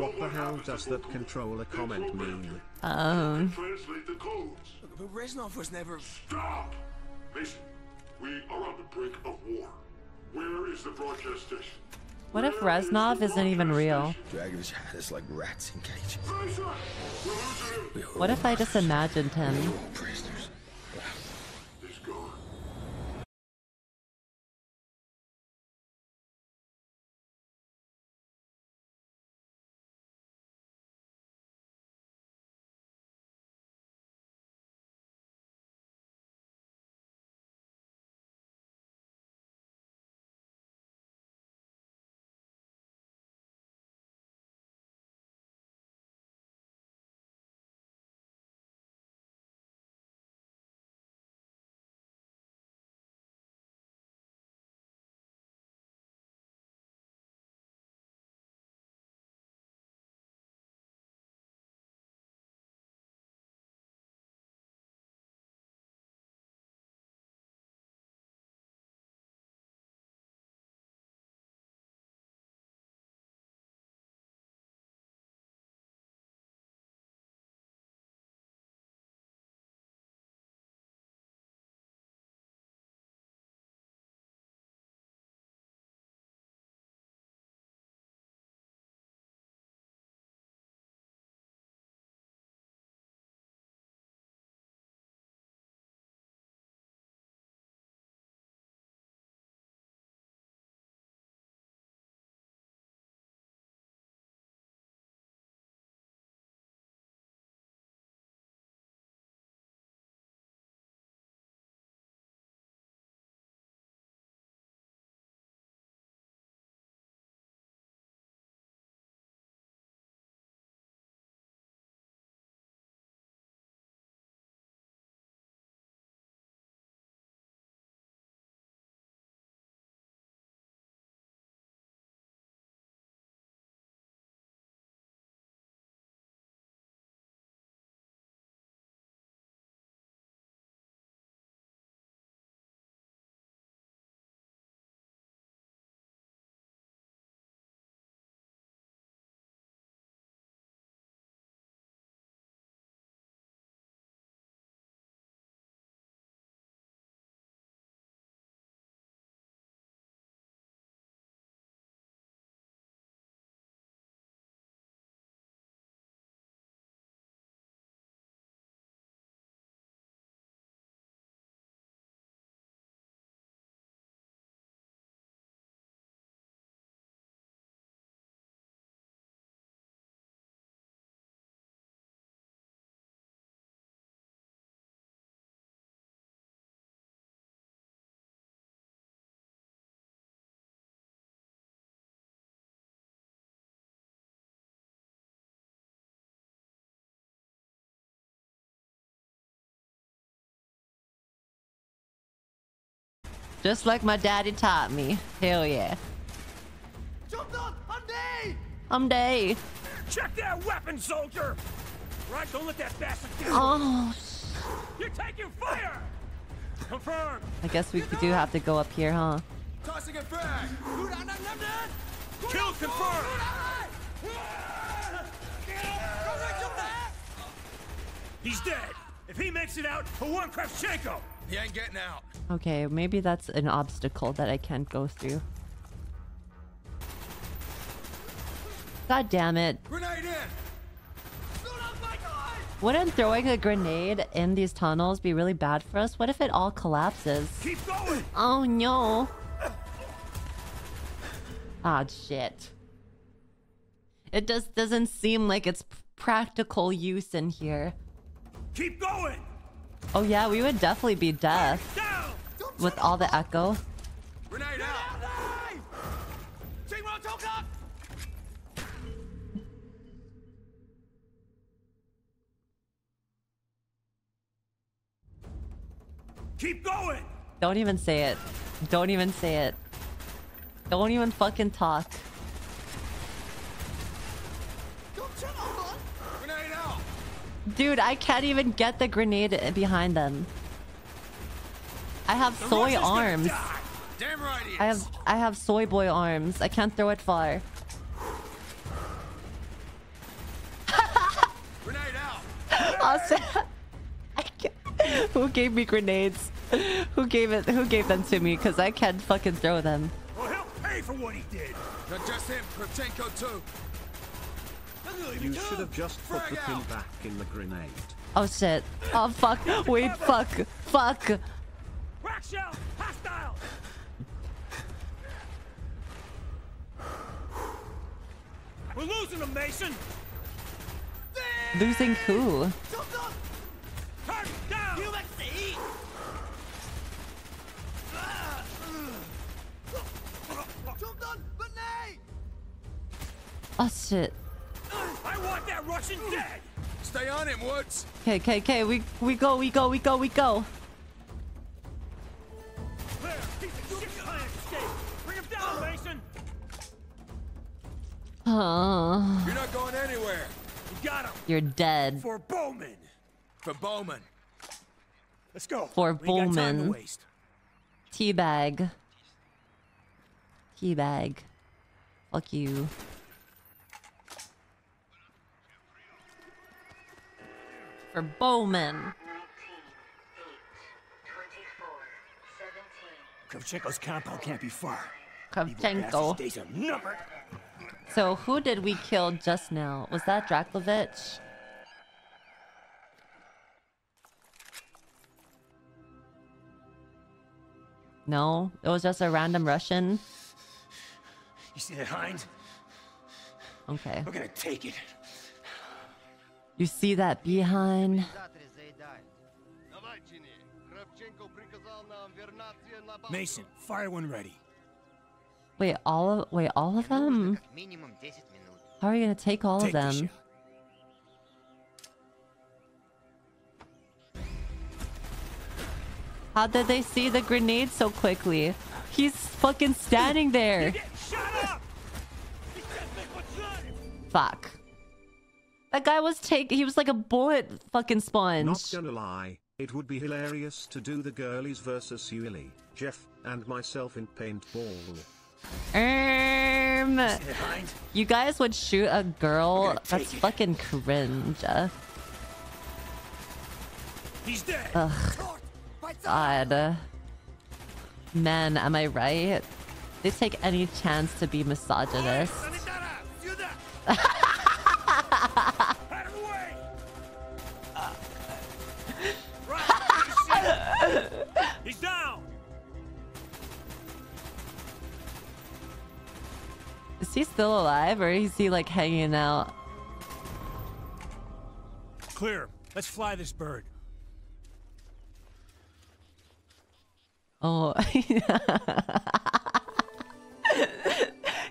What the hell does that controller comment mean? Um Translate the codes. But Reznov was never. Stop! Mason, we are on the brink of war. Where is the broadcast station? what if Reznov isn't even real? Dragovich had us like rats in cages. We're losing him! What if I just imagined him? Just like my daddy taught me. Hell yeah. I'm day. Check that weapon, soldier! Right, don't let that bastard get Oh, You're taking fire! Confirm! I guess we do have to go up here, huh? Tossing a frag! Kill confirmed! He's dead! If he makes it out, who want Kravchenko? He ain't getting out. Okay, maybe that's an obstacle that I can't go through. God damn it. Grenade in! Wouldn't throwing a grenade in these tunnels be really bad for us? What if it all collapses? Keep going! Oh no. Ah, shit. It just doesn't seem like it's practical use in here. Keep going! Oh yeah, we would definitely be deaf with all the echo. Keep going! Don't even say it. Don't even say it. Don't even fucking talk. Out! Dude, I can't even get the grenade behind them. I have soy arms. Damn right. I have I have soy boy arms. I can't throw it far. Grenade out! I who gave me grenades? Who gave it? Who gave them to me? Cause I can't fucking throw them. Well, he'll pay for what he did! Not just him, Kravchenko too. You should have just put the pin back in the grenade. Oh shit! Oh fuck! Wait, fuck! Fuck! Crack shell! Hostile! We're losing him, Mason! Losing who? Target down! Oh shit! I want that Russian dead! Stay on him, Woods. Okay, okay, okay. We we go, we go, we go, we go. Clear! Piece of shit plan escape! Bring him down, Mason! Oh, You're not going anywhere. You got him! you're dead. For Bowman! For Bowman. Let's go! For We got time to Bowman. waste. Teabag. Teabag. Fuck you. For Bowman. Kravchenko's compound can't be far. Kravchenko. days are numbered. So who did we kill just now? Was that Draklovich? No, it was just a random Russian. You see that hind? Okay. We're gonna take it. You see that behind? Mason, fire when ready. Wait, all of wait, all of them? How are you gonna take all Take of the them? How did they see the grenade so quickly? He's fucking standing there. Fuck. That guy was take. He was like a bullet fucking sponge. Not gonna lie, it would be hilarious to do the girlies versus Yuli, Jeff, and myself in paintball. Um, you guys would shoot a girl? That's fucking cringe. Uh, He's dead. Ugh. God. Men, am I right? They take any chance to be misogynist. he still alive or is he like hanging out? Clear. Let's fly this bird. Oh.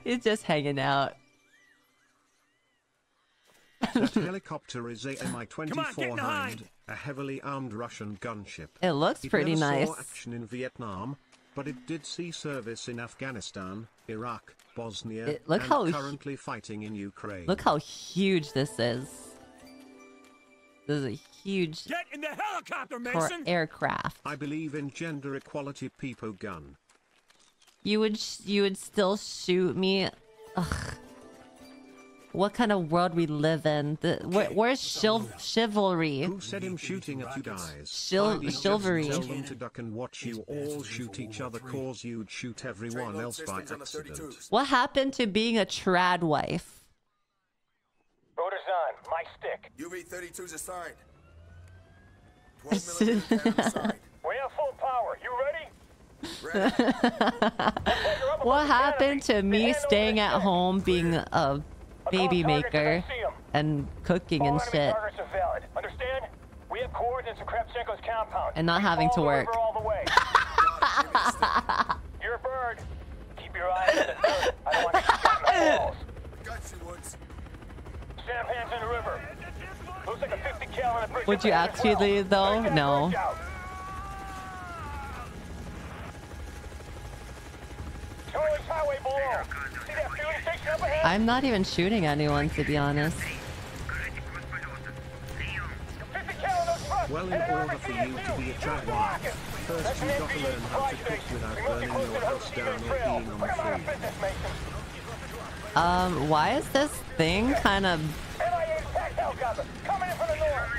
He's just hanging out. That helicopter is a Mi-24 Come on, get in the Hind, a heavily armed Russian gunship. It looks It pretty never nice. Saw action in Vietnam, but it did see service in Afghanistan, Iraq, Bosnia, It- look and how hu- currently fighting in Ukraine. Look how huge this is. This is a huge Get in the helicopter, Mason! aircraft. I believe in gender equality, Peepo gun. You would sh- you would still shoot me. Ugh. What kind of world we live in? The, where, where's chil- chivalry? Who said him shooting at you guys? Shil- chivalry. Tell them to duck and watch you all shoot each other cause you'd shoot everyone else by accident. What happened to being a trad wife? Rotor's on. My stick. UB-32's assigned. We have full power. You ready? what happened to me staying at home being a baby maker and cooking and All shit valid. Understand? We have coordinates of Kravchenko's compound. and not having to work? river all the way. You're a bird. Keep your eyes on the dirt. I don't want you shot in balls. Got you, Woods. Sampans in the river. Looks like a 50 cal on a. Would you actually though? No. Charlie's highway below. See that fueling station up ahead? I'm not even shooting anyone to be honest. Well, in order for you to be a wife, first you gotta learn how to cook without burning your house down or being on the. Um, why is this thing kind of? MIA's packed helicopter. Coming in from the north.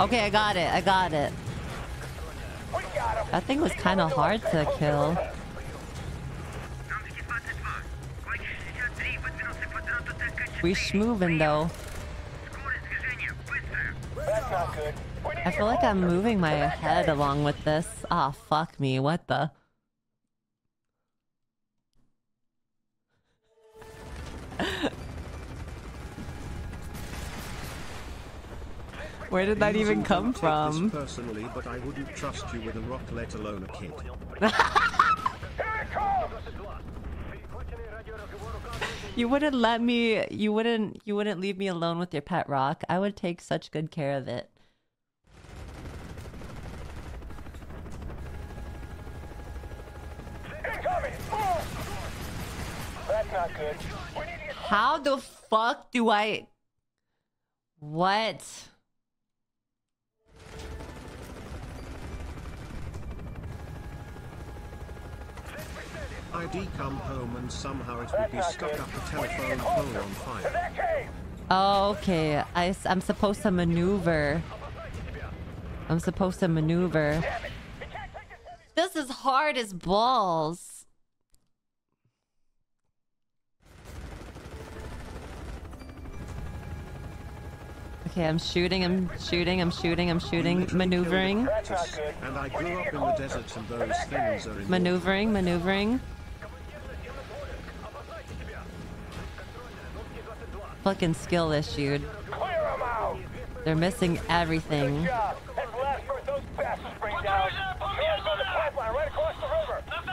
Okay, I got it. I got it. That thing was kind of hard to kill. We schmoving though. I feel like I'm moving my head along with this. Ah, fuck me. What the? Where did that even come from? Personally, but I wouldn't trust you with a rock, let alone a kid. You wouldn't let me. You wouldn't. You wouldn't leave me alone with your pet rock. I would take such good care of it. That's not good. We need to get How the fuck do I? What? I'd come home and somehow it would be stuck up a telephone pole on fire. Okay. I, am supposed to maneuver. I'm supposed to maneuver. This is hard as balls. Okay, I'm shooting, I'm shooting, I'm shooting, I'm shooting, maneuvering, And I grew up in the desert and those things are in maneuvering, maneuvering.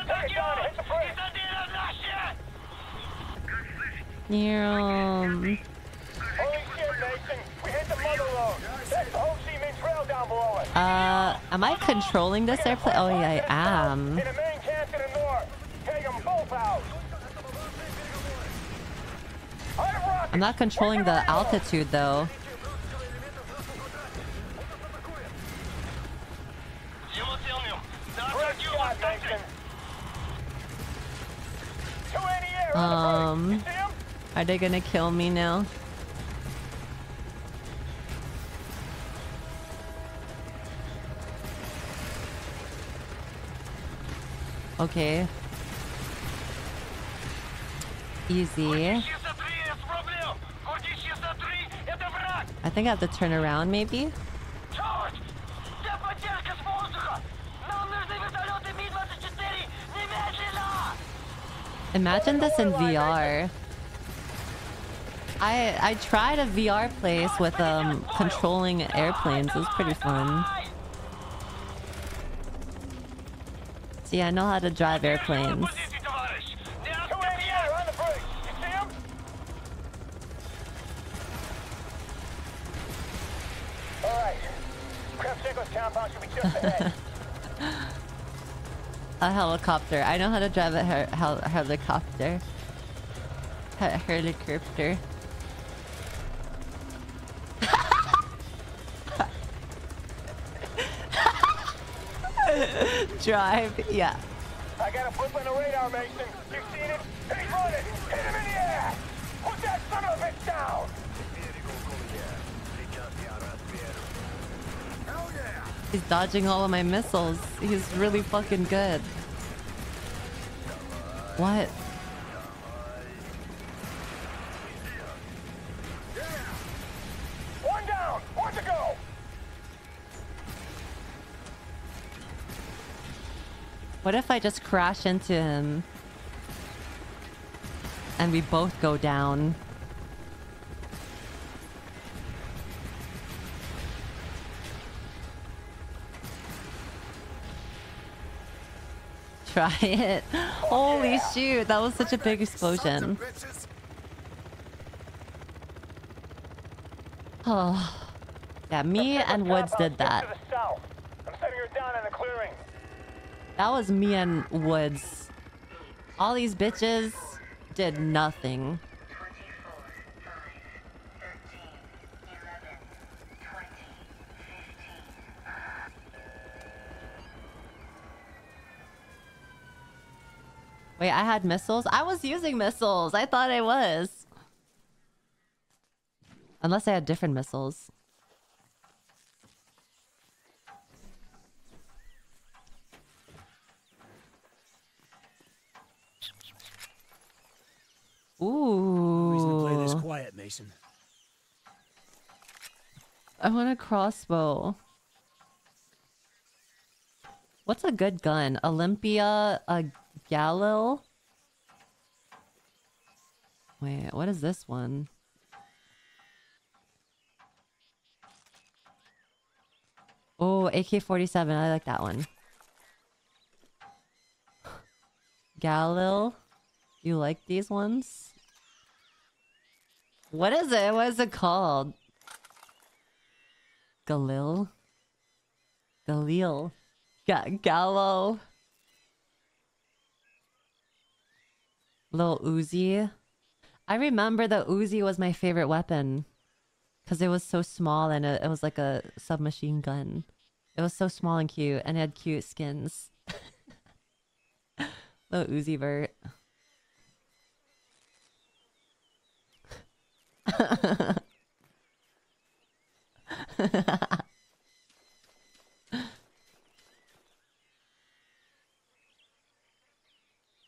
Take it down and hit the brakes. Um, Holy shit, Mason. We hit the mother lode. That's the Ho Chi Minh Trail down below us. uh, am I controlling this airplane? Oh yeah, I am. In the main camp to the north. Take them both out. I'm not controlling the altitude though. Um, are they gonna kill me now? Okay. Easy. I think I have to turn around maybe? Imagine this in VR. I I tried a VR place with um controlling airplanes. It was pretty fun. See, I know how to drive airplanes. Helicopter. I know how to drive a her hel helicopter. He helicopter. drive, yeah. I got a blip on the radar, Mason. You seen it? He's running. Hit him in the air. Put that son of a bitch down. Yeah. He's dodging all of my missiles. He's really fucking good. What? One down. One to go. What if I just crash into him? And we both go down. Try it. Holy shoot, that was such a big explosion. Oh. Yeah, me and Woods did that. To the south. I'm setting her down in the clearing. That was me and Woods. All these bitches did nothing. Wait, I had missiles? I was using missiles. I thought I was. Unless I had different missiles. Reason to play this Ooh. quiet, Mason. I want a crossbow. What's a good gun? Olympia, a Galil? Wait, what is this one? Oh, AK-47. I like that one. Galil? You like these ones? What is it? What is it called? Galil? Galil? Ga Gallo? Little Uzi? I remember the Uzi was my favorite weapon. Because it was so small and it, was like a submachine gun. It was so small and cute and it had cute skins. Little Uzi Vert.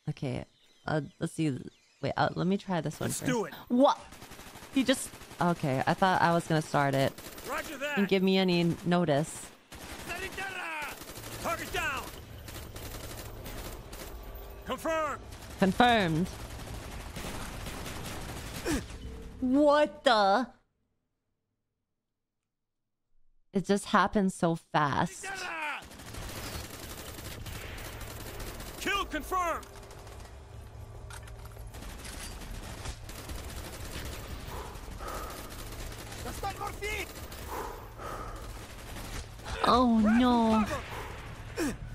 okay, uh, let's see. Wait, uh, let me try this one Let's first. do it. What? He just. Okay, I thought I was gonna start it. Roger that. Didn't give me any notice. Target down. Confirm. Confirmed. What the? It just happened so fast. Kill confirmed. Oh no.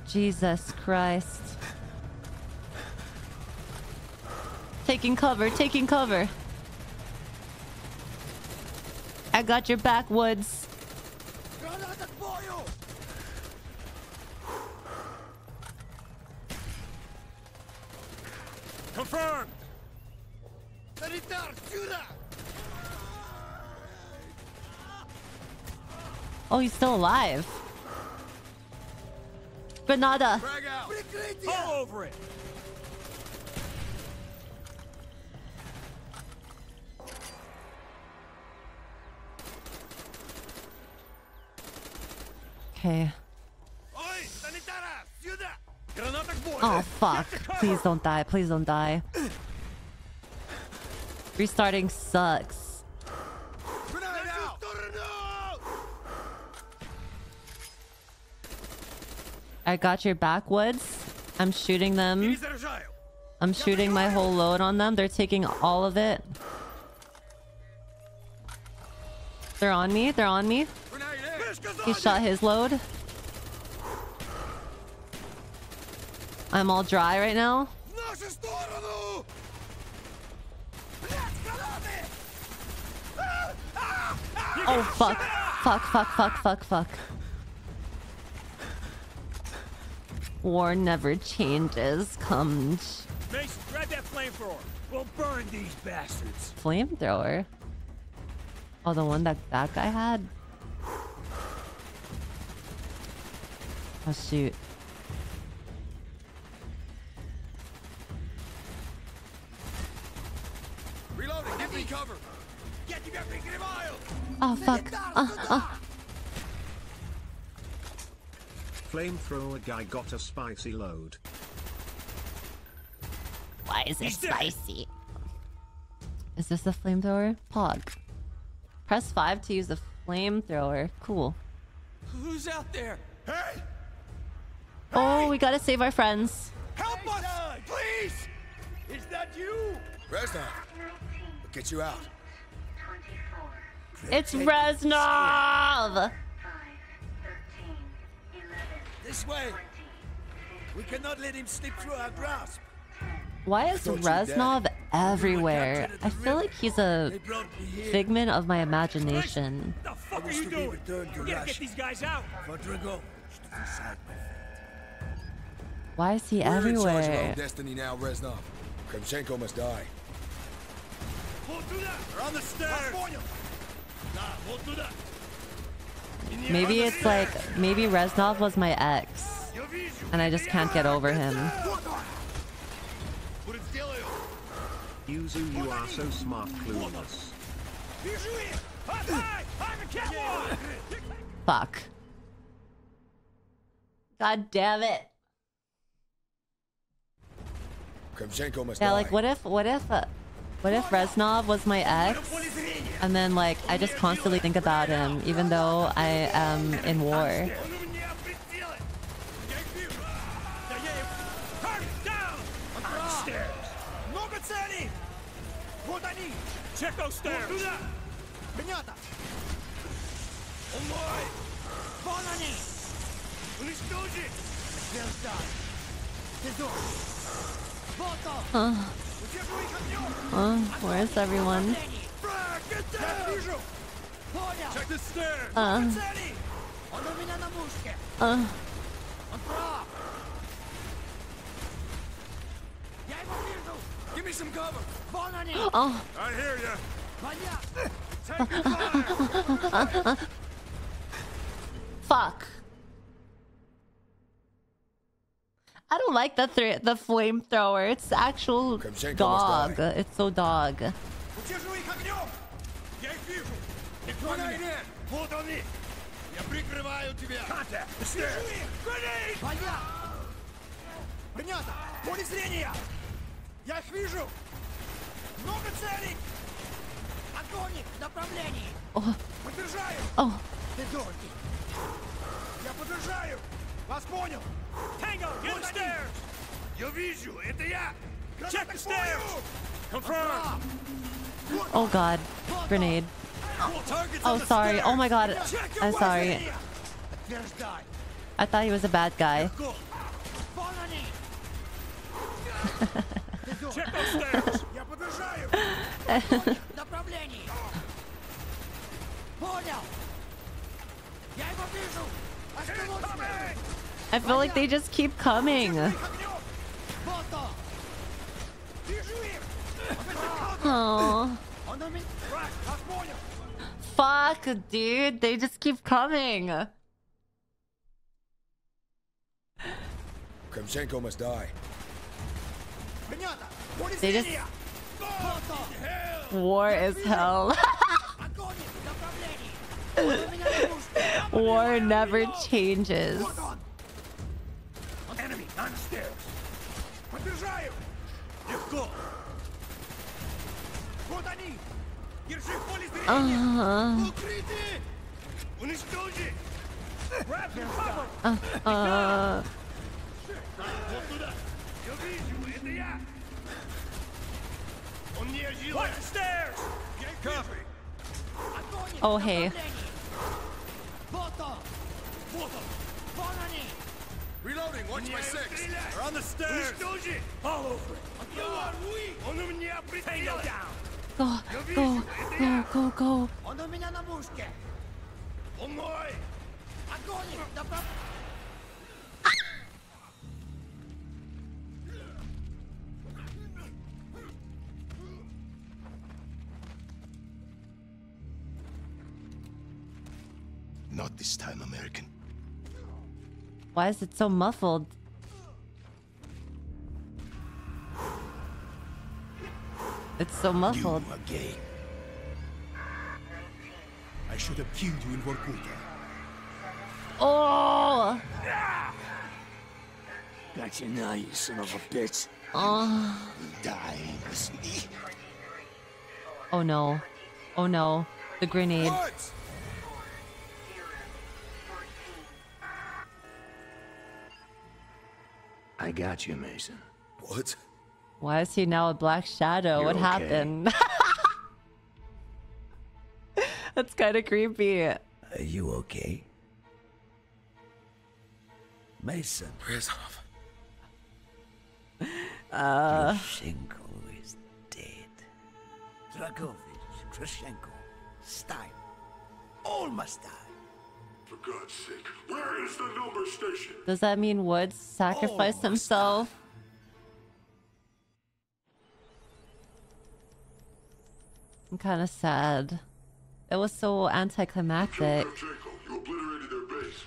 Jesus Christ. Taking cover, taking cover. I got your back, Woods. Confirmed. Oh, he's still alive. Granada. All over it. Okay. Oh fuck. Please don't die. Please don't die. Restarting sucks. I got your backwoods. I'm shooting them. I'm shooting my whole load on them. They're taking all of it. They're on me. They're on me. He shot his load. I'm all dry right now. Oh fuck. Fuck, fuck, fuck, fuck, fuck. war never changes, come. Mason, grab that flamethrower. We'll burn these bastards. Flamethrower? Oh, the one that that guy had? Oh, shoot. Reloading, give me cover. Oh, fuck. Oh oh. Flamethrower guy got a spicy load. Why is it spicy? Is this a flamethrower? Pog. Press 5 to use the flamethrower. Cool. Who's out there? Hey! Oh, we gotta save our friends. Help us! Please! Is that you? Reznov, we'll get you out. It's Reznov! This way! We cannot let him slip through our grasp. Why is Reznov everywhere? I feel like he's a figment of my imagination. The fuck are you doing? We gotta get these guys out. Why is he We're in charge of our everywhere? destiny now, Reznov. Kravchenko must die. They're on the stairs! Maybe it's like, maybe Reznov was my ex. And I just can't get over him. You are so smart, clueless. Fuck. God damn it. Yeah, like what if what if uh, what if Reznov was my ex? And then like, I just constantly think about him, even though I am in war. Stairs. Много целей! Вот они! Check those stairs. Вот туда! Принято! Умой! Вон они! Уничтожить! Подтверждаю! Сезон! Вот он! Oh, where's everyone? Uh. Uh. Give me some cover. Oh. I hear you. Fuck. I don't like the thr the flamethrower. It's actual Kravchenko must dog. die. It's so dog. Удержу их огнем! Я их вижу! Никто не идет! Вот они! Я прикрываю тебя! Контакт! Вижу их! Гранит! Понятно! Принято! Поле зрения! Я их вижу! Много целей! Огонь! В направлении! Oh, Поддержаю! oh. Придурки! Я поддержаю! Вас понял! Tango, get Вот the они! stairs. Я вижу! Это я! Check the stairs. Confirm! Oh god. Grenade. Oh sorry. Oh my god. I'm sorry. Подтверждай! I thought he was a bad guy. Вон они! Check those stairs. Я поддержаю! В направлении! Понял! Я его вижу! Остановись! I feel like they just keep coming. Aww. Fuck, dude. They just keep coming. Kravchenko must die. They just... War is hell. War never changes. Вот он! Enemy on the stairs! Поддержаю! Легко! Вот они! Держи в поле зрения! Uh-huh. Укрытие! Уничтожи! Grab some cover! Uh, uh, Вот туда! Я вижу, это я! Он не ожил! Watch the stairs. Copy! Огонь! Oh, в hey. направлении! Вот он! Вот он! Вон они! Reloading, watch my six. They're on the stairs. All over it. Tango down. Go, go, go, go, go. Not this time, American. Why is it so muffled? It's so muffled. You again. I should have killed you in Vorkuta. Oh! Got you now, you son of a bitch. Oh. Die in the. Oh no. Oh no. The grenade. I got you, Mason. What? Why is he now a black shadow? You're what okay. happened? That's kind of creepy. Are you okay? Mason. Reznov. Uh, Kravchenko is dead. Dragovich, Kravchenko, Stein, all must die. For God's sake, where is the number station? does that mean Woods sacrificed oh, himself? I'm kind of sad. It was so anticlimactic. You obliterated their base.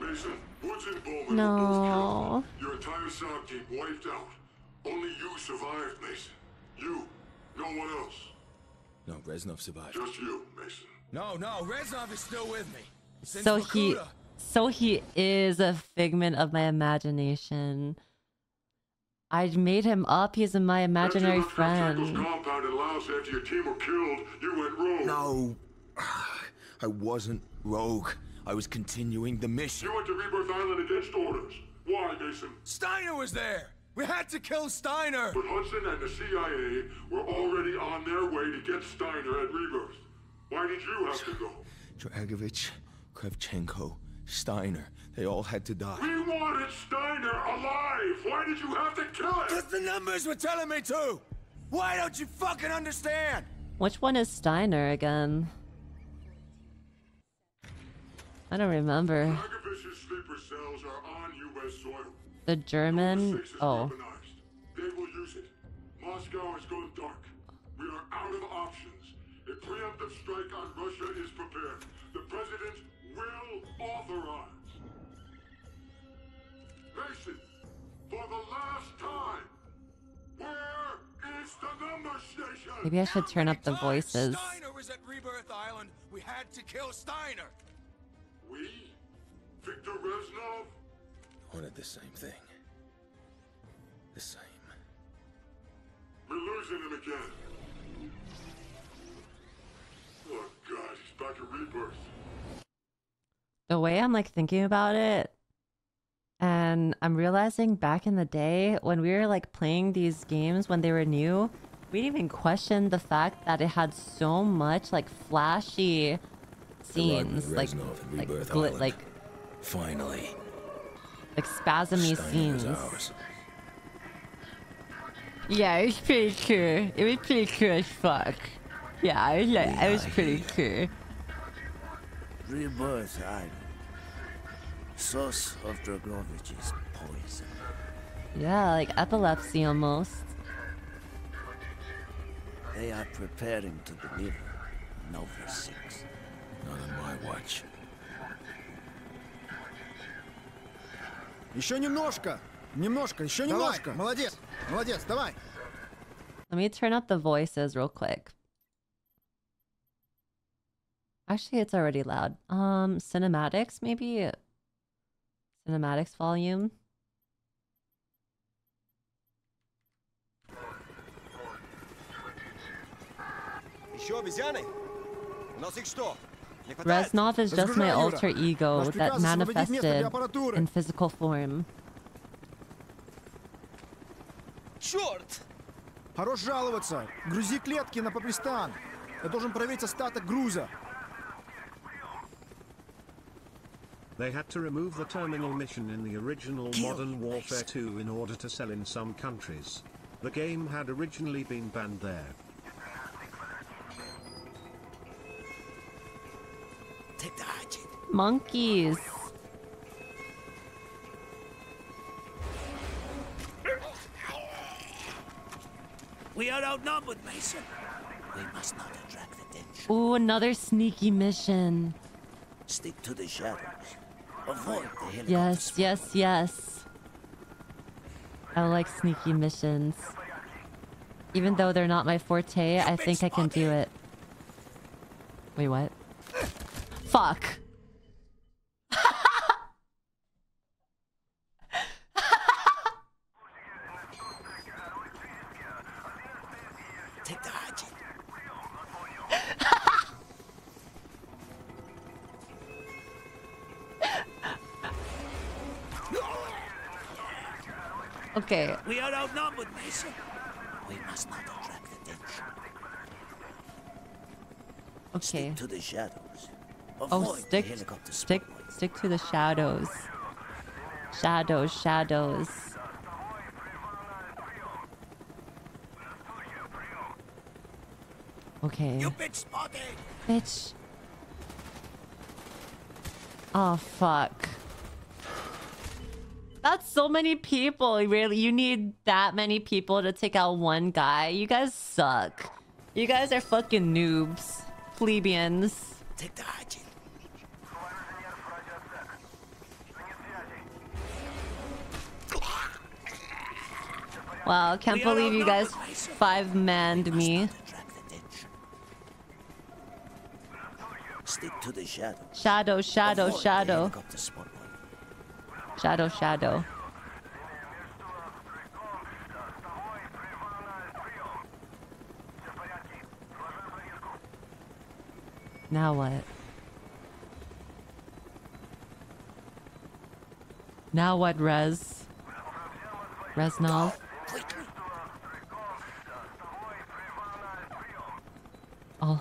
Mason, Woods and Bowman No. were both killed. Your entire SOG team wiped out. Only you survived, Mason. You. No one else. No, Reznov survived. Just you, Mason. No, no, Reznov is still with me. Since So he, so he is a figment of my imagination. I made him up. He's my imaginary Kravchenko's friend. compound in Laos after your team were killed, you went rogue. No. I wasn't rogue. I was continuing the mission. You went to Rebirth Island against orders. Why, Mason? Steiner was there! We had to kill Steiner! But Hudson and the CIA were already on their way to get Steiner at Rebirth. Why did you have to go? Dragovich, Kravchenko, Steiner, they all had to die. We wanted Steiner alive! Why did you have to kill him? Because the numbers were telling me to! Why don't you fucking understand? Which one is Steiner again? I don't remember. Dragovich's sleeper cells are on U.S. soil. The German. Oh, They will use it. Moscow has gone dark. We are out of options. A preemptive strike on Russia is prepared. The president will authorize. Mason, for the last time, where is the number station? maybe I should turn up the voices. Steiner was at Rebirth Island. We had to kill Steiner. We? Victor Reznov? Wanted the same thing. The same. We're losing him again. Oh God, he's back at Rebirth. The way I'm like thinking about it, and I'm realizing back in the day when we were like playing these games when they were new, we didn't even question the fact that it had so much like flashy scenes, like Reznov at like Rebirth glit, like Finally. like spasmy Steiner scenes. Yeah, it was pretty cool. It was pretty cool as fuck. Yeah, I was like, I was pretty cool. Rebirth Island source of Dragovich's poison. Yeah, like epilepsy almost. They are preparing to deliver Nova 6. Not on my watch. Еще немножко! Немножко, еще немножко! Молодец! Молодец, давай! Let me turn up the voices real quick. Actually, it's already loud. Um, cinematics, maybe Не хватает? Reznov is just my Разгружай, Юра. alter ego Наш that приказ освободить место для manifested аппаратуры. in physical form. Черт! Хорош жаловаться. Грузи клетки на Папистан. Я должен проверить остаток груза. They had to remove the terminal mission in the original Modern Warfare 2 in order to sell in some countries. The game had originally been banned there. Take the hatchet. Monkeys. We are outnumbered, Mason. We must not attract attention. Ooh, another sneaky mission. Stick to the shadows. Avoid the helicopter. Yes, yes, yes. I like sneaky missions. Even though they're not my forte, I think I can do it. Wait, what? Fuck. Okay. We are outnumbered, Mason. We must not attract attention. Okay. To the shadows. Oh, stick, the helicopter stick, stick to the shadows. Shadows, shadows. Okay. You bitch spotted. Bitch. Oh, fuck. That's so many people. Really, you need that many people to take out one guy. You guys suck. You guys are fucking noobs. Plebeians. Take the hatchet. Wow, can't believe you guys five-manned me. Stick to the shadows. Shadow, shadow, shadow. Shadow, shadow. Now what? Now what, Rez? Reznov? Oh,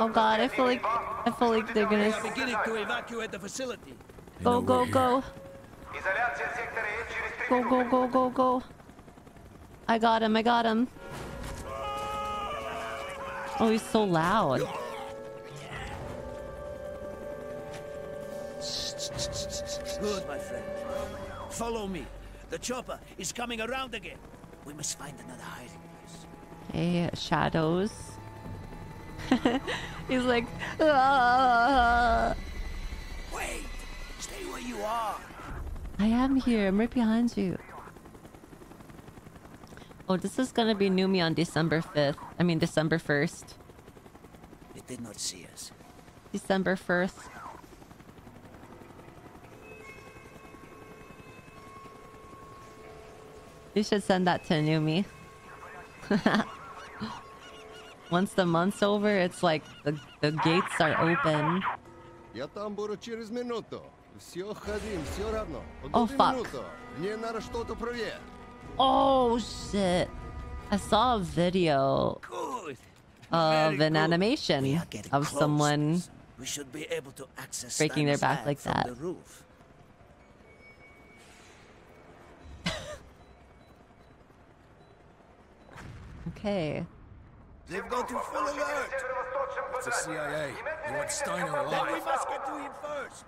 Oh god, I feel like I feel like they're gonna beginning to evacuate the facility. Go go go. Go go go go go. I got him, I got him. Oh he's so loud. Good, my friend. Follow me. The chopper is coming around again. We must find another hiding place. Hey, shadows. he's like, "Ah." Wait! Stay where you are. I am here. I'm right behind you. Oh, this is gonna be Numi on December 5th. I mean, December 1st. It did not see us. December 1st. You should send that to Numi. Once the month's over, it's like the, the gates are open. Oh fuck. Oh shit. I saw a video of an animation of someone breaking their back like that. okay. They've gone to full alert. It's the CIA. They want Steiner alive. Then we must get to him first.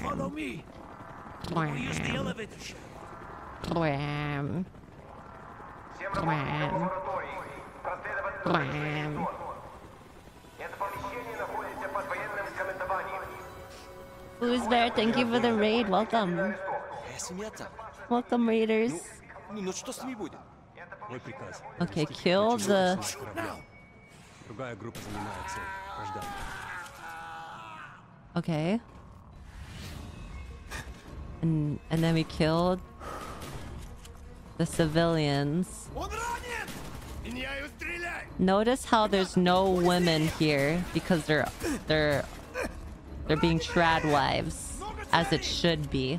Follow me. We use the elevator shaft. Who's there? Thank you for the raid. Welcome. Welcome, raiders. Okay, kill the... Okay. And, and then we killed the civilians. Notice how there's no women here because they're they're they're being trad wives as it should be.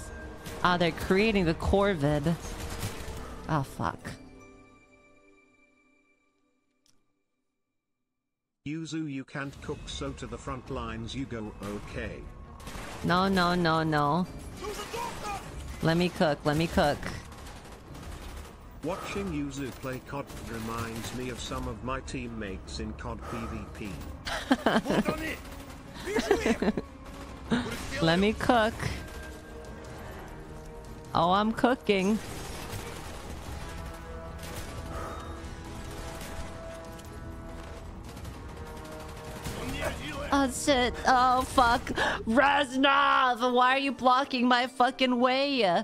Ah, they're creating the Corvid. Oh, ah, fuck. Yuzu, you can't cook, so to the front lines you go, okay. No, no, no, no. Let me cook, let me cook. Watching Yuzu play COD reminds me of some of my teammates in COD PvP. let me cook. Oh, I'm cooking. Oh shit. Oh fuck. Reznov! Why are you blocking my fucking way?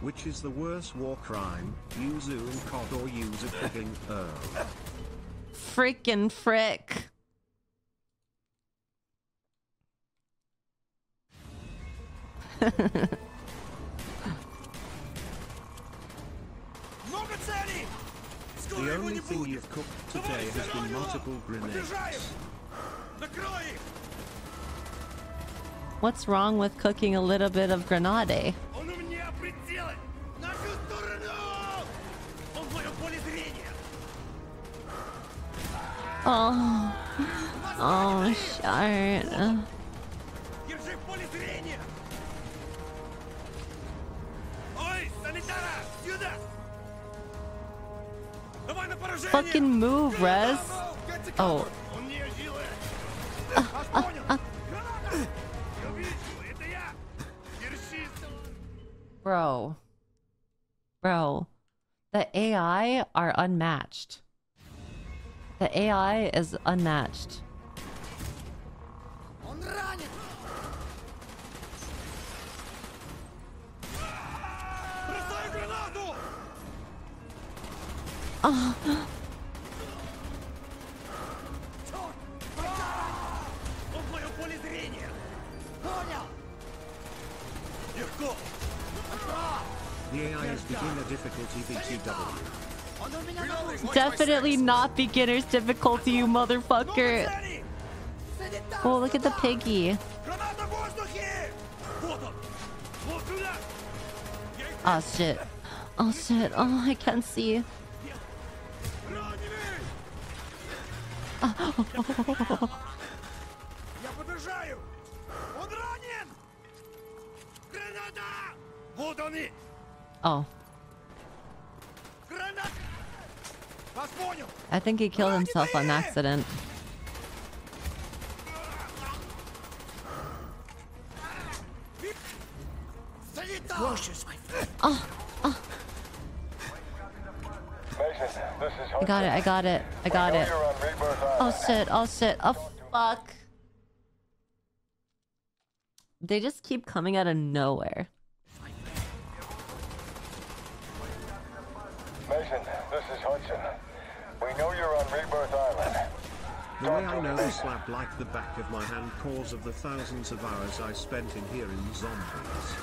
Which is the worst war crime, Yuzu in COD or Yuzu cooking Earl? Freaking frick. the only thing you've cooked today has been multiple grenades. What's wrong with cooking a little bit of grenade? Oh, oh, shit. Fucking move, Rez. Oh. Uh, uh, uh. Bro. Bro. The AI are unmatched. The AI is unmatched. Oh. The AI is beginner difficulty BTW. Definitely not beginner's difficulty, you motherfucker. Oh, look at the piggy. Oh shit. Oh shit. Oh, I can't see. Я подражаю! Он ранен! Граната! Вот они! Oh, Граната! Вас понял! I think he killed himself on accident. Санитар! Cautious, my friend. Oh, I got it. I got it. I got it. You're on Rebirth Oh Island. shit. Oh shit. Oh fuck. They just keep coming out of nowhere. Mason, this is Hudson. We know you're on Rebirth Island. The way I know this lab like the back of my hand cause of the thousands of hours I spent in here in zombies.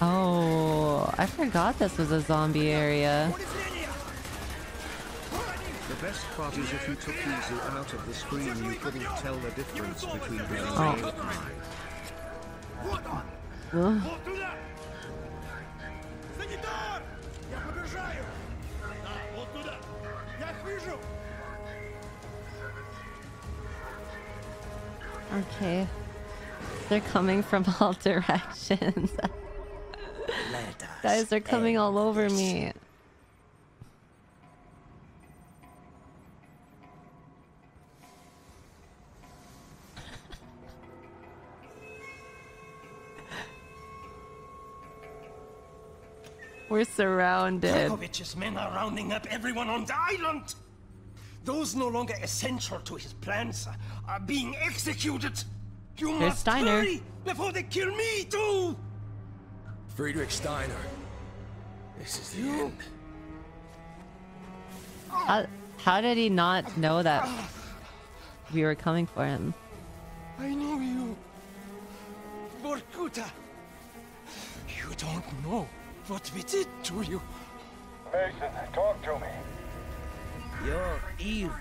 Oh, I forgot this was a zombie area. The best part is if you took Yuzu out of the screen you couldn't tell the difference between Blade oh. and Pride. Huh? Okay. They're coming from all directions. Guys, they're coming all over me. We're surrounded. Dragovich's men are rounding up everyone on the island! Those no longer essential to his plans are being executed. You Here's must Steiner. hurry before they kill me too. Friedrich Steiner. This is the end. How, how did he not know that we were coming for him? I know you. Vorkuta. You don't know what we did to you. Mason, talk to me. Your evil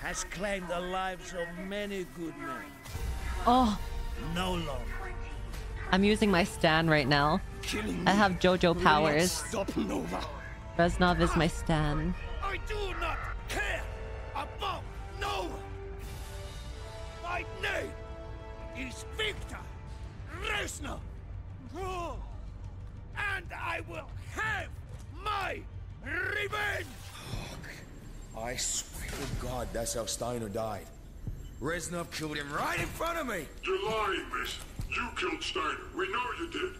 has claimed the lives of many good men. Oh, No longer. I'm using my stand right now. Killing I have JoJo powers. Stop Nova. Reznov is my stan. I do not care about Nova. My name is Victor Reznov. And I will have my revenge. I swear to God, that's how Steiner died. Reznov killed him right in front of me. You're lying, Mason. You killed Steiner. We know you did.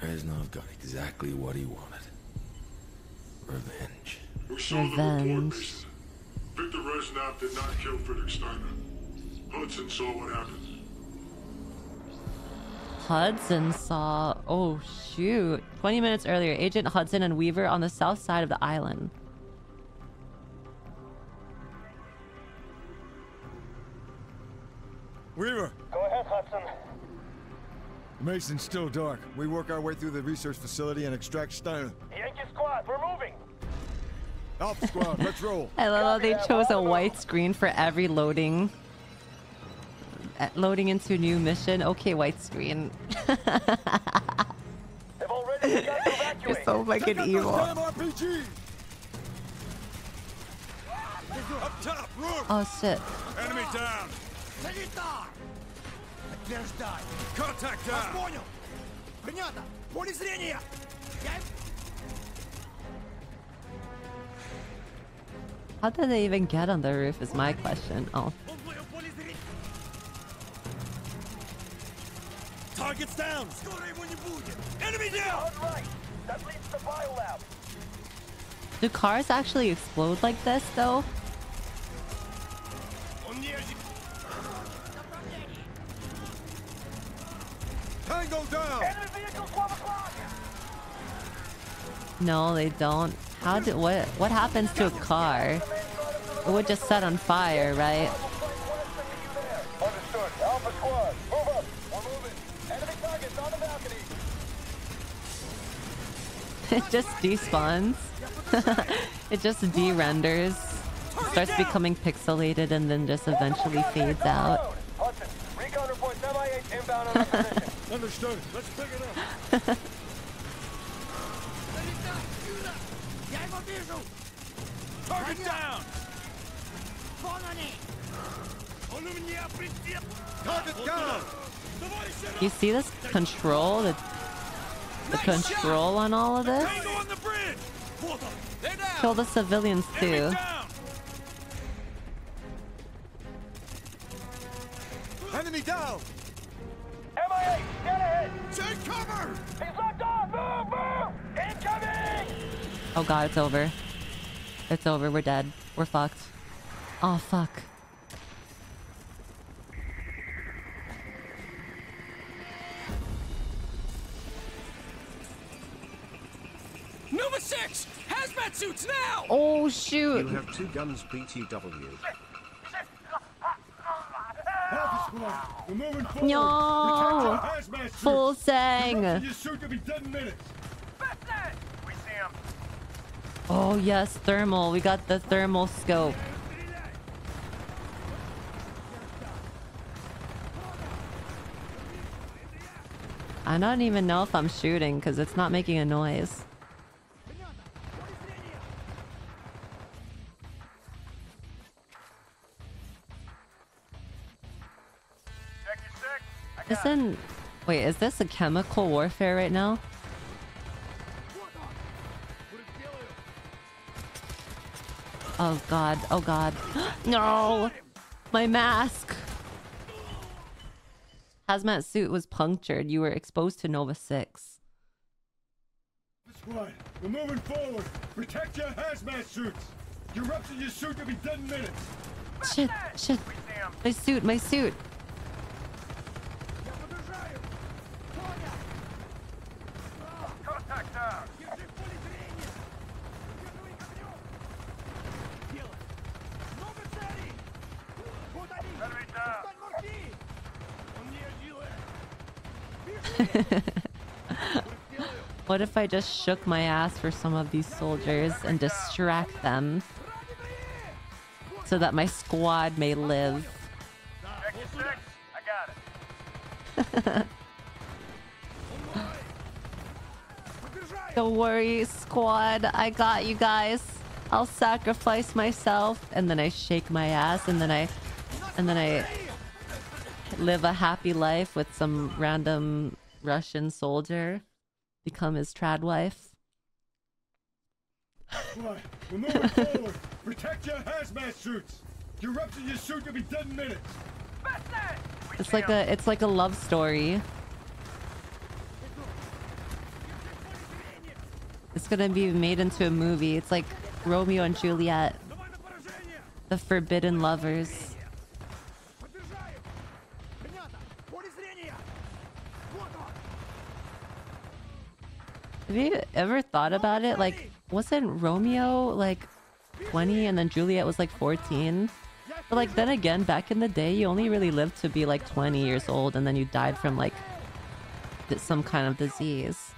Reznov got exactly what he wanted. Revenge. We saw the report, Revenge. Mason. Victor Reznov did not kill Friedrich Steiner. Hudson saw what happened. Hudson saw. Oh, shoot. 20 minutes earlier, Agent Hudson and Weaver on the south side of the island. Weaver, Go ahead, Hudson. Mason's still dark. We work our way through the research facility and extract Steiner. Yankee squad, we're moving. Alpha squad, let's roll. I love how they chose a white screen for every loading Uh, Loading into new mission. Okay, white screen. They've already begun to evacuate. You're so fucking evil. Damn RPG! Up top, roof! Oh shit. Enemy down! Санитар! Подтверждаю. Contact Вас down! понял. Принято. Поле зрения. Я... How did they even get on the roof is my question. Oh. Target's down! Enemy down! Do cars actually explode like this, though? Tango down! No, they don't. How did what what happens to a car? It would just set on fire, right? it just despawns. it just de-renders. Starts becoming pixelated and then just eventually fades out. Understood. Let's pick it up. Target down! You see this control? It's the nice control shot. on all of this? On Kill the civilians too. Enemy down! MIA, get ahead! Take cover! He's locked on! Move, move! Incoming! Oh god, it's over. It's over, we're dead. We're fucked. Oh fuck. Nova 6! Hazmat suits now! Oh shoot. You have two guns, BTW. Alpha we're moving forward. No. Protect your hazmat suits. Full The sang. rest of your suit could be dead in minutes. We see him. Oh yes, thermal. We got the thermal scope. I don't even know if I'm shooting because it's not making a noise. Isn't wait, is this a chemical warfare right now? Oh god, oh god. no! My mask! Hazmat suit was punctured. You were exposed to Nova 6. Squad, we're moving forward. Protect your hazmat suits. You're up to your suit will be dead in minutes. Shit, shit. My suit, my suit. Contact down. Enemy down. What if I just shook my ass for some of these soldiers and distract them so that my squad may live? Don't worry, squad. I got you guys. I'll sacrifice myself and then I shake my ass and then I and then I live a happy life with some random Russian soldier. Become his trad wife. Right, we're moving forward. Protect your hazmat suits. Your reps in your suit will be dead in minutes. It's like a it's like a love story. It's gonna be made into a movie. It's like Romeo and Juliet. The Forbidden Lovers. Have you ever thought about it? Like, wasn't Romeo like 20 and then Juliet was like 14? But like then again, back in the day, you only really lived to be like 20 years old and then you died from like some kind of disease.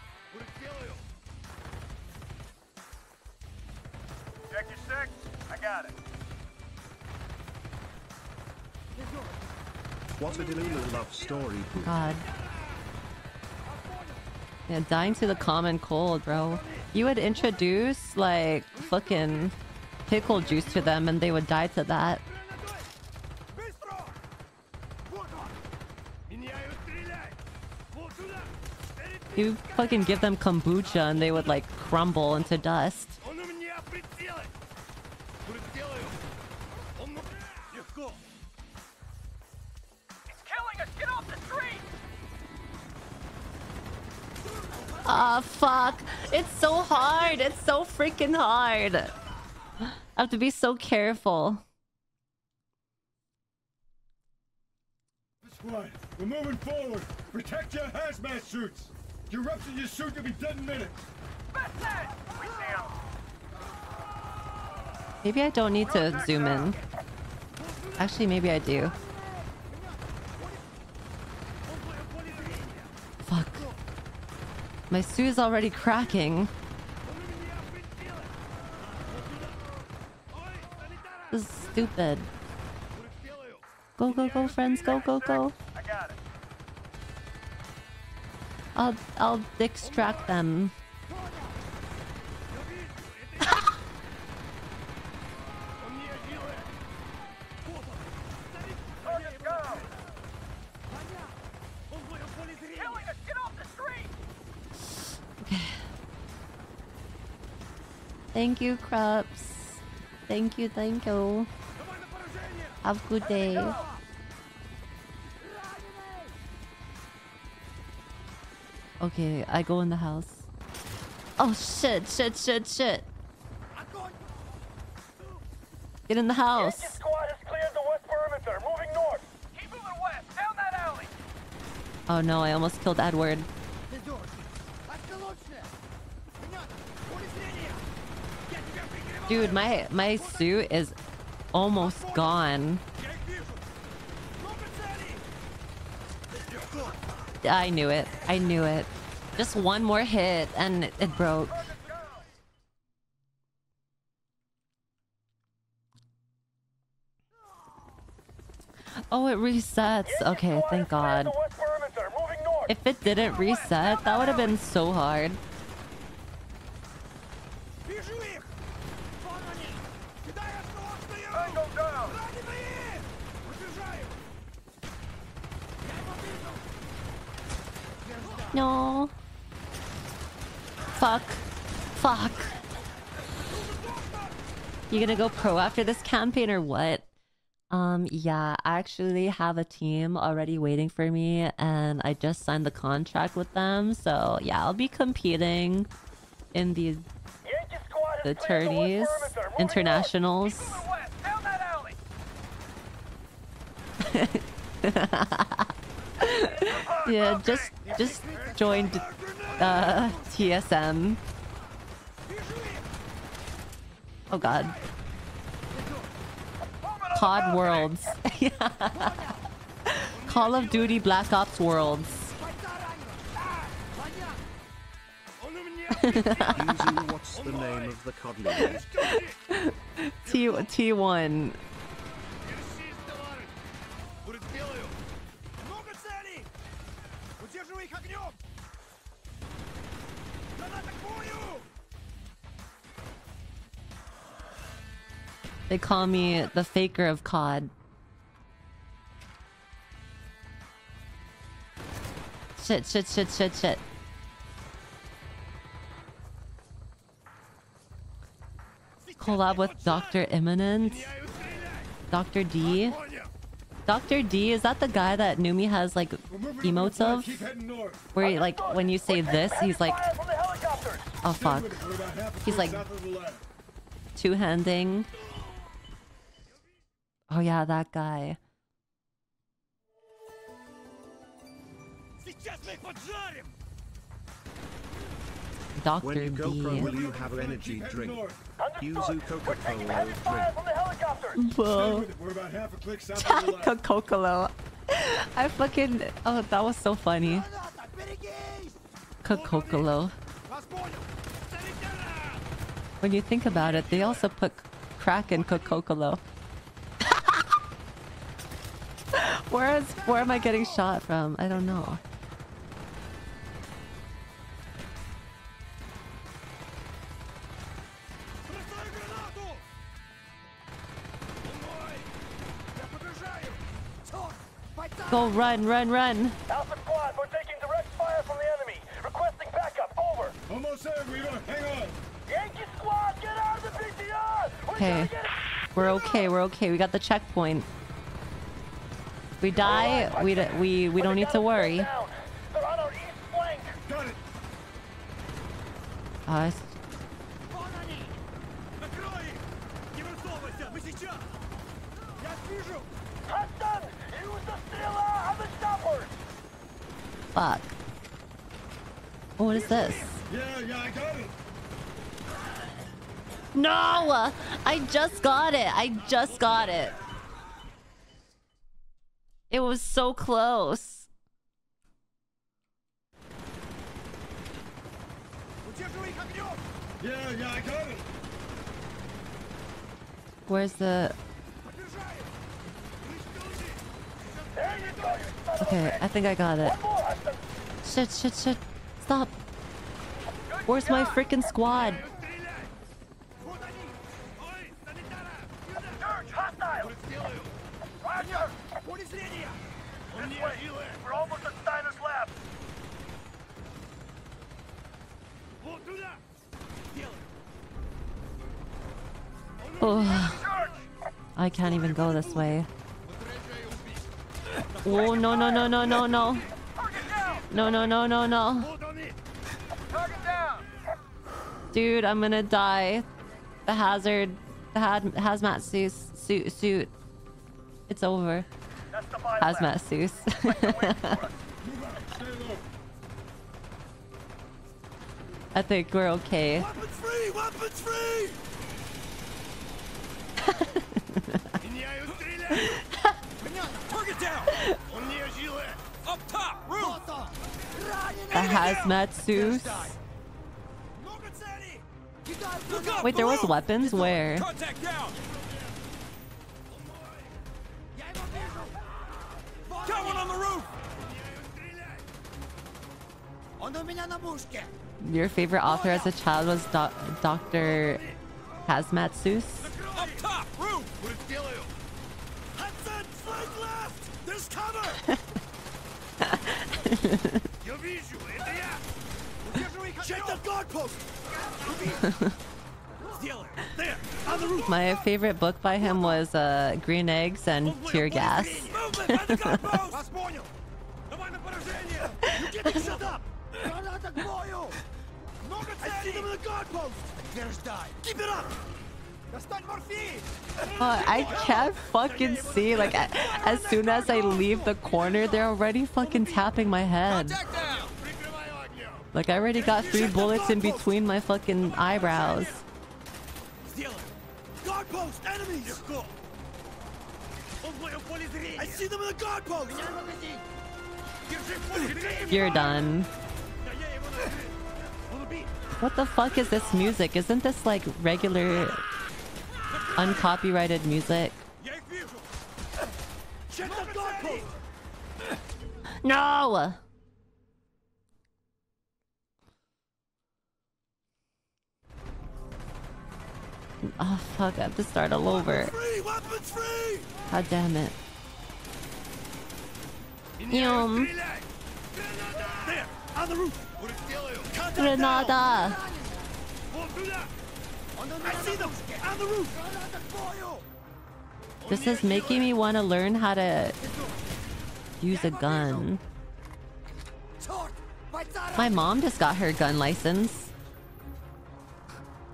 What a Delulu love story. God. Yeah, dying to the common cold, bro. You would introduce like fucking pickle juice to them and they would die to that. You fucking give them kombucha and they would like crumble into dust. Ah, fuck. It's so hard. It's so freaking hard. I have to be so careful. Squad, we're moving forward. Protect your hazmat suits. Your reps in your suit will be dead in minutes. We see him. Maybe I don't need to zoom in. Actually, maybe I do. Fuck. My suit is already cracking. This is stupid. Go, go, go, friends. Go, go, go. I'll, I'll extract them. Thank you, Krups. Thank you, thank you. Have a good day. Okay, I go in the house. Oh shit, shit, shit, shit. Get in the house. Squad the. Moving moving west. Down that alley. Oh no, I almost killed Edward. Dude, my my suit is almost gone. I knew it. I knew it. Just one more hit and it, it broke. Oh, it resets. Okay, thank God. If it didn't reset, that would have been so hard. Tango down. No. Fuck. Fuck. You gonna go pro after this campaign or what? Um, yeah, I actually have a team already waiting for me and I just signed the contract with them. So yeah, I'll be competing in these the tourneys. internationals. yeah, just just joined uh, TSM. Oh god. COD Worlds. Call of Duty Black Ops Worlds. T T1 They call me the faker of COD. Shit, shit, shit, shit, shit. Collab with Dr. Imminent. Dr. D. Dr. D, is that the guy that Nimu has like emotes of? Where he, like when you say this, he's like Oh fuck. He's like two-handing. Oh, yeah, that guy. Doctor when you go D. Pro, will you have an energy drink? Yuzu Coca-Cola drink. Whoa. Coca-Cola. I fucking... Oh, that was so funny. Coca-Cola. When you think about it, they also put crack in Coca-Cola. Where is where am I getting shot from? I don't know. Go run, run, run. Alpha squad, we're taking direct fire from the enemy. Requesting backup. Over. Almost there, Rita. Hang on. Yankee squad, get out of the BTR. We're Okay. We're okay, we're okay. We got the checkpoint we die, we, we, we don't need to worry. Uh, Fuck. Oh, what is this? Yeah, yeah, I got it. No! I just got it. I just got it. It was so close. Where's the... Okay, I think I got it. Shit, shit, shit. Stop. Where's my freaking squad? We're almost at Steiner's lab. Hold to that. Oh, I can't even go this way. Oh, no, no, no, no, no, no. No, no, no, no, no. Dude, I'm gonna die. The hazard, the hazmat suit, suit, suit. It's over. Hazmat Seuss. I think we're okay. Weapons free! Weapons free! the hazmat suits. Wait, there was weapons? Where? Your favorite author as a child was Do Dr. Hazmat Seuss? Up top, left! There's cover! Check the guard post! My favorite book by him was uh, Green Eggs and Tear Gas. Uh, I can't fucking see. Like, as soon as I leave the corner, they're already fucking tapping my head. Like, I already got three bullets in between my fucking eyebrows. Guard post! Enemies! I see them in the guard post! You're done. What the fuck is this music? Isn't this like regular uncopyrighted music? Check the guard post! No! Oh fuck, I have to start all over. Free! Weapons free! God damn it. Yum. There! On the roof! Grenada! I see them! On the roof! This is making me want to learn how to use a gun. My mom just got her gun license.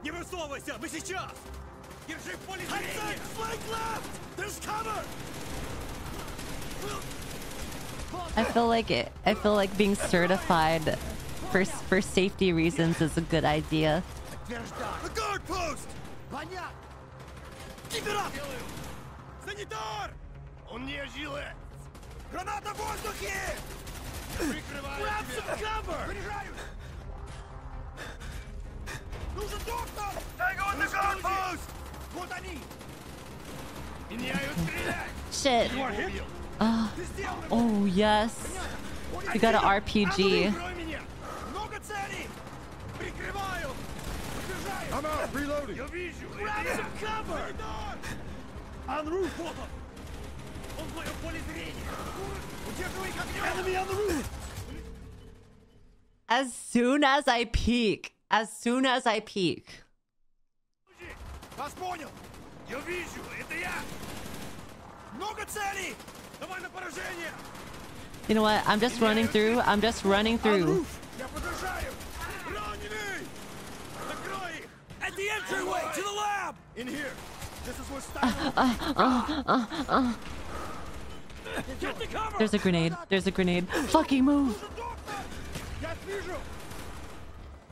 Не высовывайся! Мы сейчас! Держи в поле зрения! Flank left! There's cover! I feel like it. I feel like being certified for for safety reasons is a good idea. The guard post! Понятно! Keep it up! Санитар! Он не жилет! Граната в воздухе! Grab some cover! Нужен доктор! Tango on the guard post! Вот они! Меняют стрелять! Shit. Ah. oh yes. You got an RPG. Прикрой меня! Много целей! Прикрываю! Подбежаю! I'm out, reloading. Я вижу! Grab some cover! On the roof, вот он! Он в моем поле зрения! Удерживай их огнем! Enemy on the roof! As soon as I peek, as soon as I peek. Вас понял! Я вижу! Это я! Много целей! Давай на поражение! You know what? I'm just running through. I'm just running through. Я подражаю! Раненый! Накрой их! At the entryway to the lab! In here! This is where Steiner... Uh, uh, uh, uh. Get the cover! There's a grenade. There's a grenade. Fucking move. Я вижу!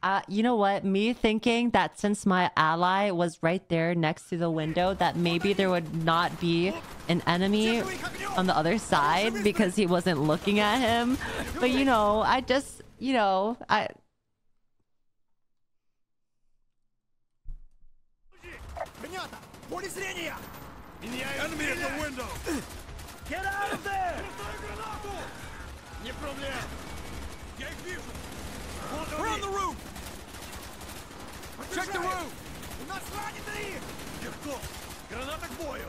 You're taking Uh, you know what? Me thinking that since my ally was right there next to the window, that maybe there would not be an enemy on the other side because he wasn't looking at him. But you know, I just, you know, I. Принято! Поле зрения! Enemy at the window! Get out of there! гранату! Не проблем! Я их вижу! We're on the roof! Check the roof! У нас раненые! Легко! Граната к бою!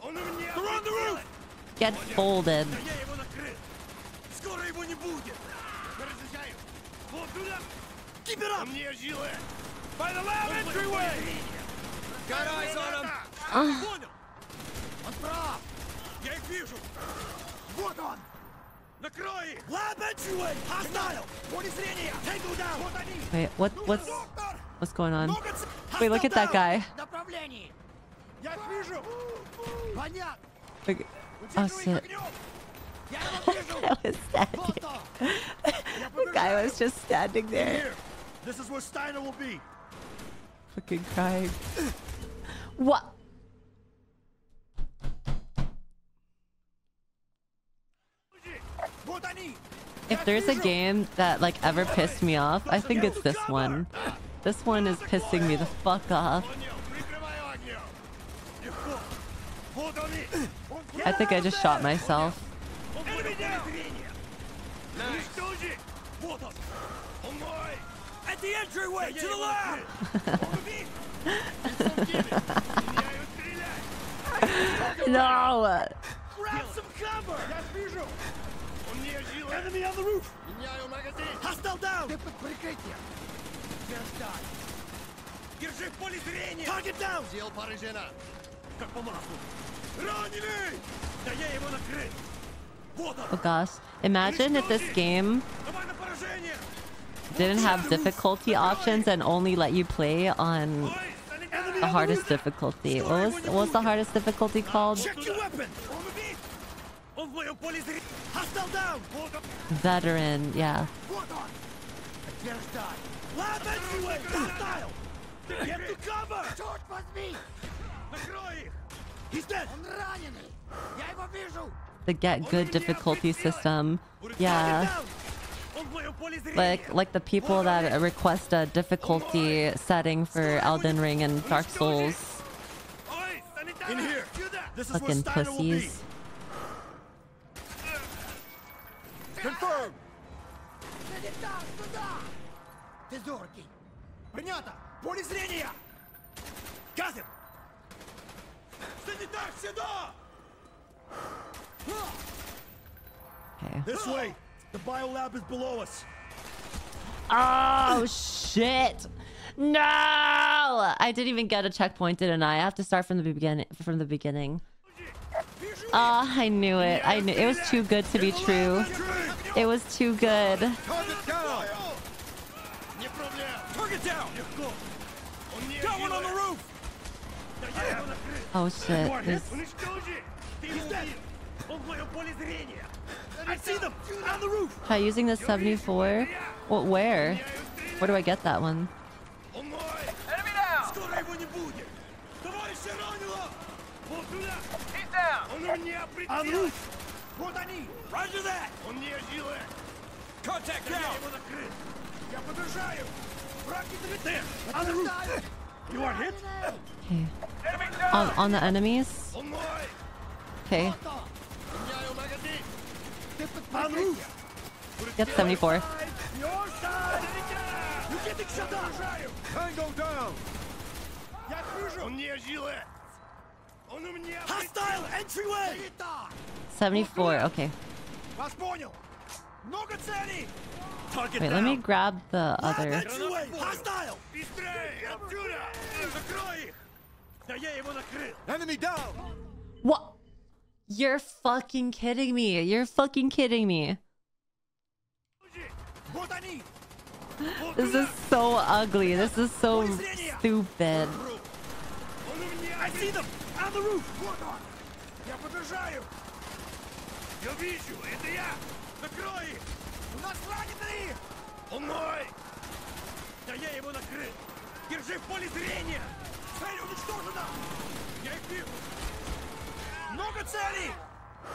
Он у меня! They're on the roof! Get folded. Да я его накрыл! Скоро его не будет! Я разъезжаю! Вот туда! Keep it up! Мне жилет! By the lab entryway! Got eyes on him! Понял! Он прав! Я их вижу! Вот он! Накрой их! Lab entryway! Hostile! Поле зрения! Tango down! Вот они! Wait, what? What's What's going on? Wait, look at that guy. Oh, the guy was just standing there. This is where Steiner will be. Fucking crying. What? If there's a game that like ever pissed me off, I think it's this one. This one is pissing me the fuck off. I think I just shot myself. At the entryway, to the no! Grab some cover! Enemy on the roof! Hostile down! Держи в поле зрения! Target down! Съел поражена! Как по маслу! Раненый! Да я его накрыл! Вот он! Oh gosh. Imagine if this game Давай на поражение! didn't have difficulty options and only let you play on the hardest difficulty. What was what was the hardest difficulty called? Check your weapon! Он убит! Он в моем поле зрения! Hostile down! Вот он! Veteran, yeah. Вот он! Подтверждай! Lab entryway! Hostile! Get to cover! Черт возьми! Накрой их! He's dead! Он раненый! Я его вижу! The get good difficulty system. Yeah. Он в моем поле зрения! Like like the people that request a difficulty setting for Elden Ring and Dark Souls. In here! This is where Fucking Steiner will be! pussies. Confirm! Ты зоркий! Принято! Поле зрения! Газер! Санитар, сюда! Okay. This way! The biolab is below us! Oh shit! No! I didn't even get a checkpoint, didn't I? I have to start from the beginning. From the beginning. Ah, I knew it. I knew it was too good to be true. It was too good. down! Легко! Got one on the roof! Да я его накрыл! Oh shit! This Уничтожи! Ты его убил! Он в моем поле зрения! I see them! On the roof! try using the 74. What? Where? Where do I get that one? Он мой! Enemy down! Скоро его не будет! Товарища ранило! Вот туда! He's down! Он у меня прицел! Вот они! Roger that! Он не жилы! Contact down! Я его накрыл! Я подражаю! On the roof. You are hit. Okay. On, on the enemies. Okay. Get 74. Hostile entryway. 74. Okay. Wait, let me grab the other. Entryway! Hostile! Быстрее! Отсюда! Закрой их! Да я его накрыл! Enemy down! What? You're fucking kidding me. You're fucking kidding me. Вот они! This is so ugly. This is so stupid. Он у меня! I see them! On the roof! Вот он! Я подражаю! Я вижу! Это я! мой! Да я его накрыл! Держи в поле зрения! Цель уничтожена! Я их вижу! Много целей!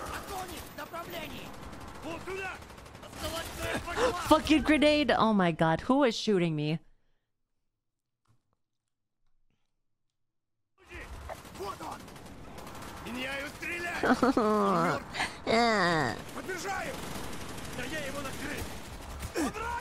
Огонь! Направлений! Вот туда! Оставаться пошла! Fucking grenade. Oh my god. Who is shooting me?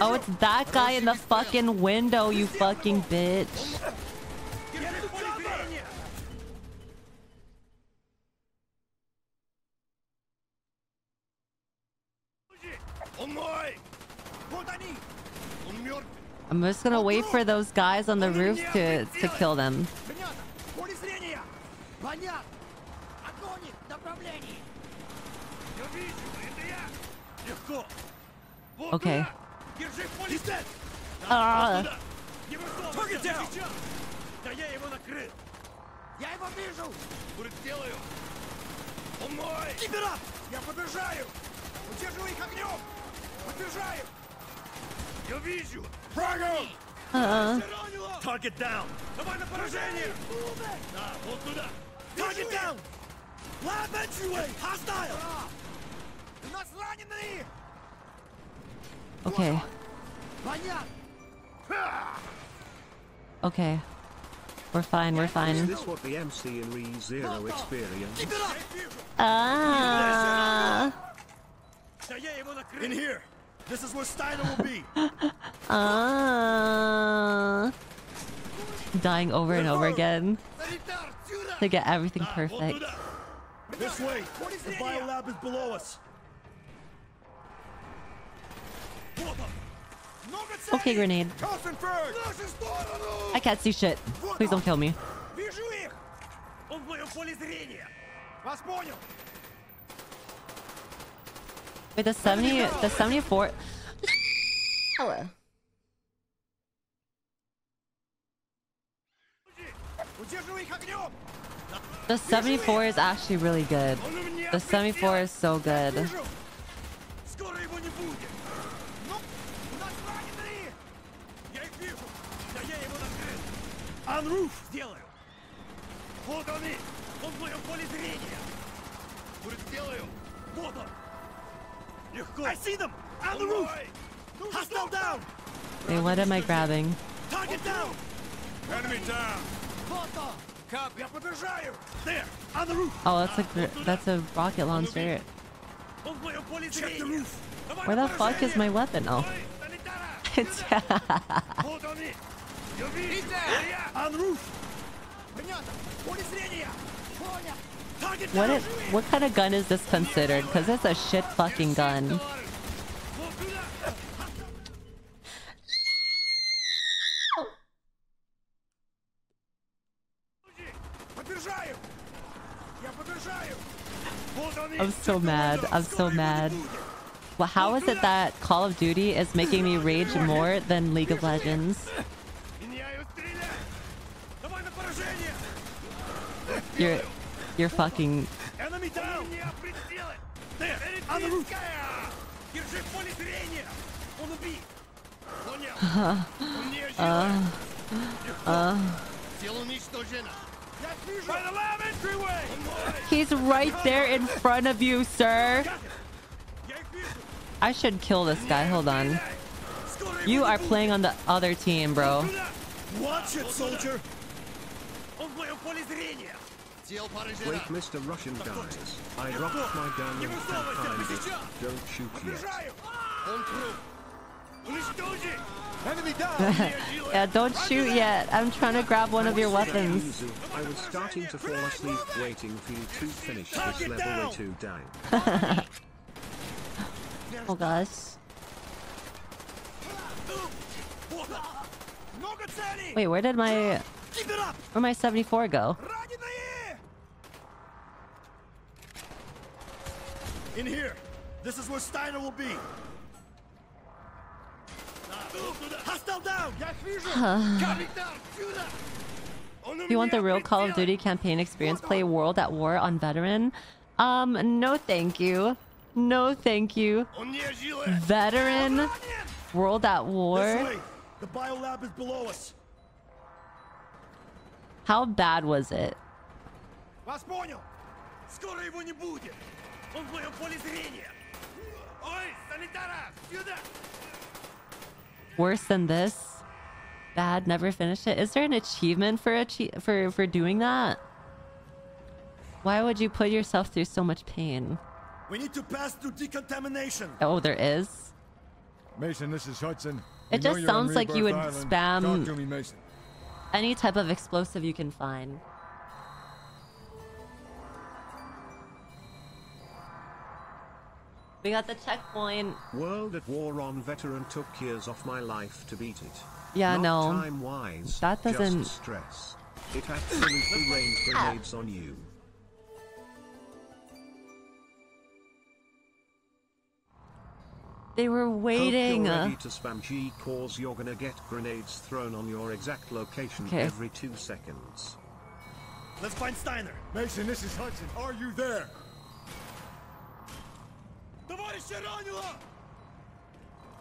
Oh, it's that guy in the fucking window, you fucking bitch. I'm just gonna wait for those guys on the roof to to kill them. Okay. Ah. Target down! Да я его накрыл! Я его вижу! Будет сделаю! Он мой! Я подбежаю! Удерживай их огнем! Подбежаю! Я вижу! Uh-uh. Target down! Давай на поражение! Да, вот туда! Target down! Lab entryway! Hostile! У нас раненые! Okay. Okay. We're fine, we're fine. Is this what the MC in Re Zero? Ah. Uh... In here. This is where Steiner will be. Ah. Uh... Dying over and over again to get everything perfect. This way. The biolab is below us. Okay, grenade. I can't see shit. Please don't kill me. Wait, the 70, the 74. Hello. The 74 is actually really good. The 74 is so good. накрыл! Unroof! Сделаю! Вот они! Он в моем поле зрения! Будет сделаю! Вот он! Легко! I see them! On the roof! Hostile down! Wait, what am I grabbing? Target down! Enemy down! Вот он! Кап, я подражаю! There! On the roof! Oh, that's a gr- that's a rocket launcher. Он в моем поле зрения! Давай Where на the fuck is my weapon? Oh. It's What is, what kind of gun is this considered? Because it's a shit fucking gun. I'm so mad. I'm so mad. Well, how is it that Call of Duty is making me rage more than League of Legends? You're you're fucking Enemy down! Меня прицелы! There! On the roof! Держи в поле зрения! Он убит! Понял! Он не uh, uh, Тело уничтожено! Я вижу! By the lab entryway! He's right there in front of you, sir. I should kill this guy. Hold on. You are playing on the other team, bro. Watch it, soldier! Он в моем поле зрения! Wait, Mr. Russian guys. I dropped my gun and can't find it. Don't shoot yet. Yeah, don't shoot yet. I'm trying to grab one of your weapons. I was starting to fall asleep waiting for you to finish this level way too down. oh guys. Wait, where did my... Where my 74 go? In here! This is where Steiner will be! you want the real Call of Duty campaign experience? Play World at War on Veteran? Um, no thank you. No thank you. Veteran? World at War? The biolab is below us. How bad was it? Вас понял! Скоро его не будет! Он в моем поле зрения! Ой, санитара! Сюда! Worse than this? Bad, never finish it. Is there an achievement for achie- for for doing that? Why would you put yourself through so much pain? We need to pass through decontamination! Oh, there is. Mason, this is Hudson. It We know just you're on sounds like you would Rebirth Island. spam- Talk to me, Mason. Any type of explosive you can find. We got the checkpoint. World at War on Veteran took years off my life to beat it. Yeah, Not no. time wise. That doesn't- Just stress. It absolutely rains grenades on you. They were Hope waiting. you're uh, ready to spam G cause you're gonna get grenades thrown on your exact location Okay. every two seconds. Let's find Steiner! Mason, this is Hudson. Are you there?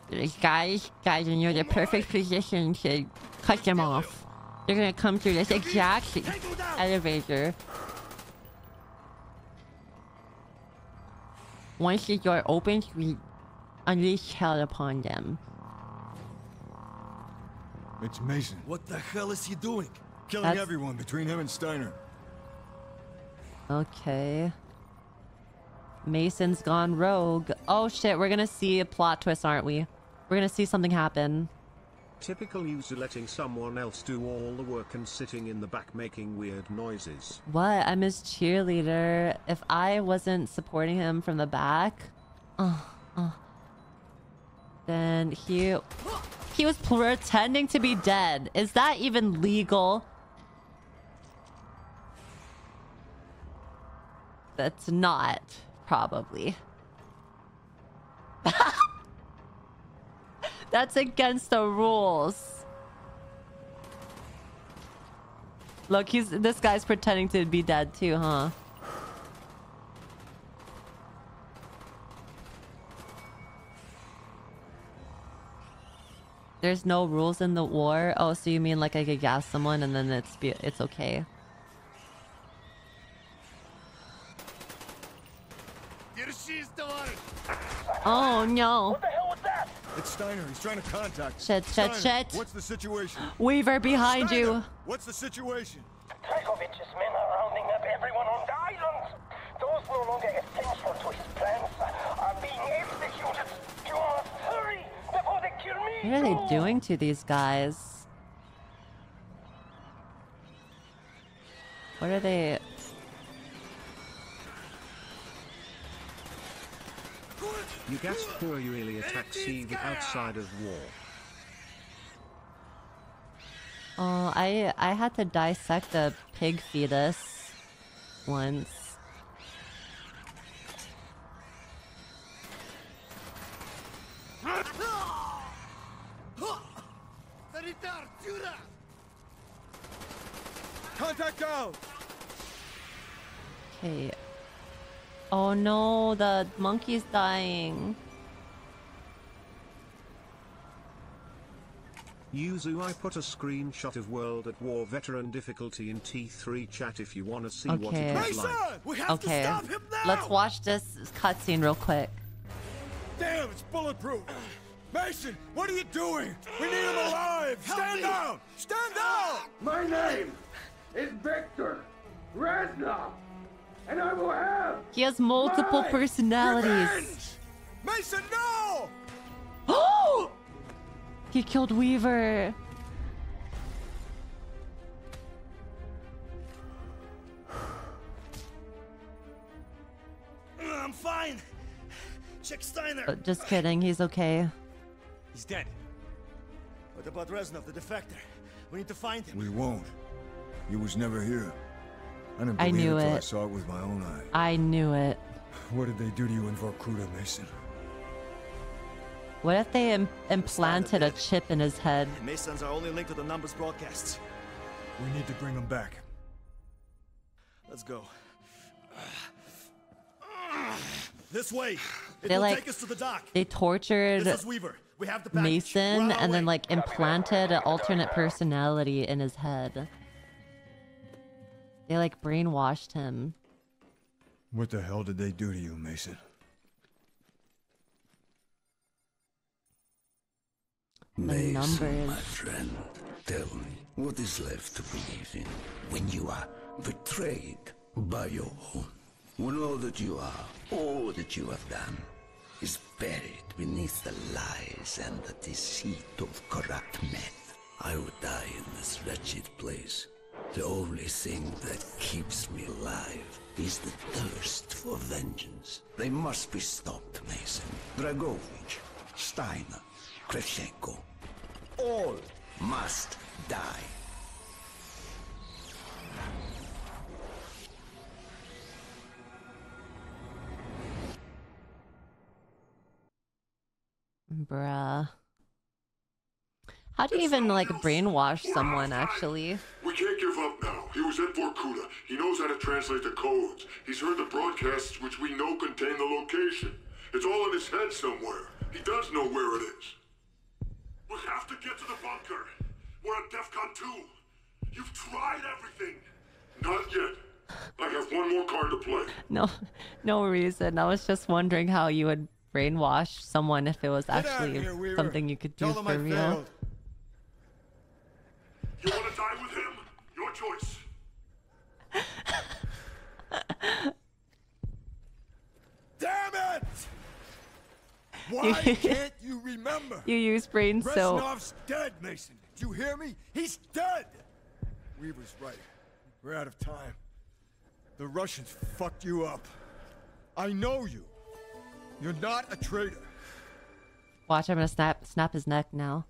These guys, guys and you're the perfect position to cut them off. They're gonna come through this exact elevator. Once the door opens, we unleash hell upon them. It's Mason. What the hell is he doing? Killing That's... everyone between him and Steiner. Okay. Mason's gone rogue. Oh shit, we're gonna see a plot twist, aren't we? We're gonna see something happen. Typical user letting someone else do all the work and sitting in the back making weird noises. What? I'm his cheerleader. If I wasn't supporting him from the back, uh, uh, then he he was pretending to be dead. Is that even legal? That's not, probably. That's against the rules. Look, he's this guy's pretending to be dead too, huh? There's no rules in the war. Oh, so you mean like I could gas someone and then it's it's okay. Oh no. What the hell was that? It's Steiner. He's trying to contact. us. Shit, shit, Steiner, shit. What's the situation? Weaver behind Steiner, you. What's the situation? Dragovich's men are rounding up everyone on the island. Those no longer essential to his plans are being executed. You must hurry before they kill me. What are they doing to these guys? What are they? Yugas Puruili attacks Siege outside of war. Oh, I I had to dissect a pig fetus once. Contact down. Okay. Oh no, the monkey's dying. Yuzu, I put a screenshot of World at War veteran difficulty in T3 chat if you want to see what Okay. it was like. okay. Let's watch this cutscene real quick. Damn, it's bulletproof. Mason, what are you doing? We need him alive. Stand down. Stand down. My name is Victor Reznov, and I will have He has multiple my personalities. revenge! Mason, no! Oh! He killed Weaver. I'm fine. Check Steiner. Uh, Just kidding, he's okay. He's dead. What about Reznov, the defector? We need to find him. We won't. He was never here. I didn't I knew it till I saw it with my own eye. I knew it. What did they do to you in Vorkuta, Mason? What if they Im- implanted a chip in his head? Masons are only linked to the numbers broadcasts. We need to bring him back. Let's go. This way. It They will like take us to the dock. they tortured This is Weaver. We have the. Mason We're and then like implanted an alternate personality in his head. They like brainwashed him. What the hell did they do to you, Mason? The Mason, numbers. my friend, tell me, what is left to believe in when you are betrayed by your own? When all that you are, all that you have done, is buried beneath the lies and the deceit of corrupt men. I would die in this wretched place. The only thing that keeps me alive is the thirst for vengeance. They must be stopped, Mason. Dragovich, Steiner, Kravchenko. All must die. Bruh. How do you even like brainwash someone actually? We can't give up now. He was at Vorkuta. He knows how to translate the codes. He's heard the broadcasts, which we know contain the location. It's all in his head somewhere. He does know where it is. We have to get to the bunker. We're at DEFCON 2. You've tried everything. Not yet. I have one more card to play. No, no reason. I was just wondering how you would brainwash someone if it was Get actually here, something you could do Tell for I real. You want to die with him? Your choice. Damn it! Why You- can't you remember? You use brain so. Reznov's dead, Mason. Do you hear me? He's dead! Weaver's right. We're out of time. The Russians fucked you up. I know you. You're not a traitor. Watch, I'm gonna snap snap his neck now.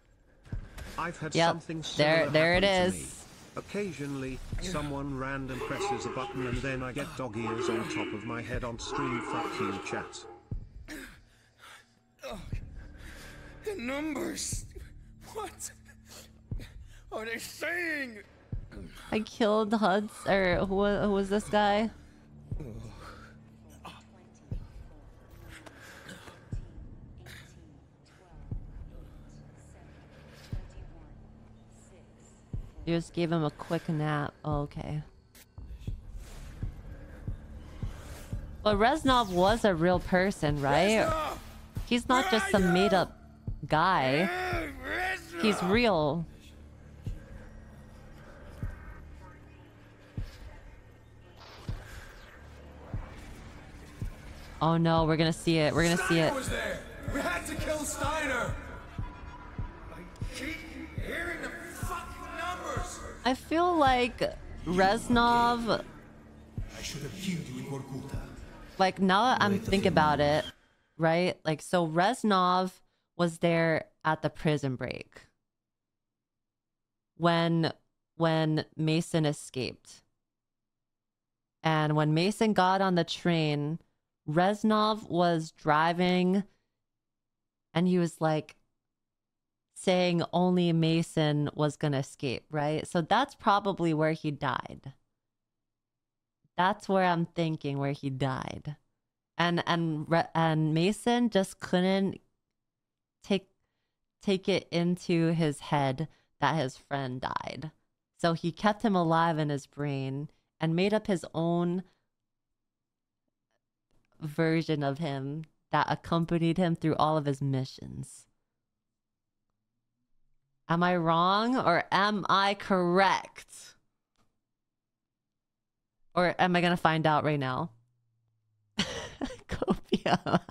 I've had Yep, something similar there- there it is. to is. Me. Occasionally, someone random presses a button and then I get dog ears on top of my head on stream. Fuck you, chat. The numbers. What are they saying? I killed Huds or who, who was this guy? Oh, You just gave him a quick nap. Oh, okay. But Reznov was a real person, right? He's not just some made up guy. He's real. Oh no, we're gonna see it. We're gonna see it. Was there. We had to kill Steiner. I keep hearing the. I feel like Reznov, I should have killed you in like now that I'm thinking about it, right? Like so Reznov was there at the prison break when when Mason escaped. And when Mason got on the train, Reznov was driving and he was like saying only Mason was going to escape, right? So that's probably where he died. That's where I'm thinking where he died. And and and Mason just couldn't take take it into his head that his friend died. So he kept him alive in his brain and made up his own version of him that accompanied him through all of his missions. Am I wrong or am I correct? Or am I going to find out right now? Copium.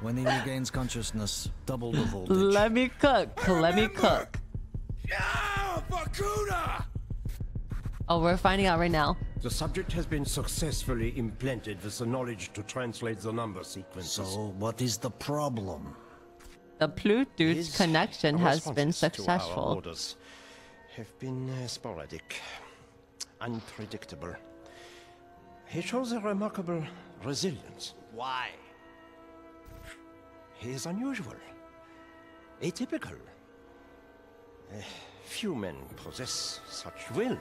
When he regains consciousness, double the voltage. Let me cook. Let me cook. Ah, Vorkuta! Oh, we're finding out right now. The subject has been successfully implanted with the knowledge to translate the number sequences. So, what is the problem? The Bluetooth His connection has been responses to our successful. orders have been uh, sporadic, unpredictable. He shows a remarkable resilience. Why? He is unusual, atypical. Uh, few men possess such will.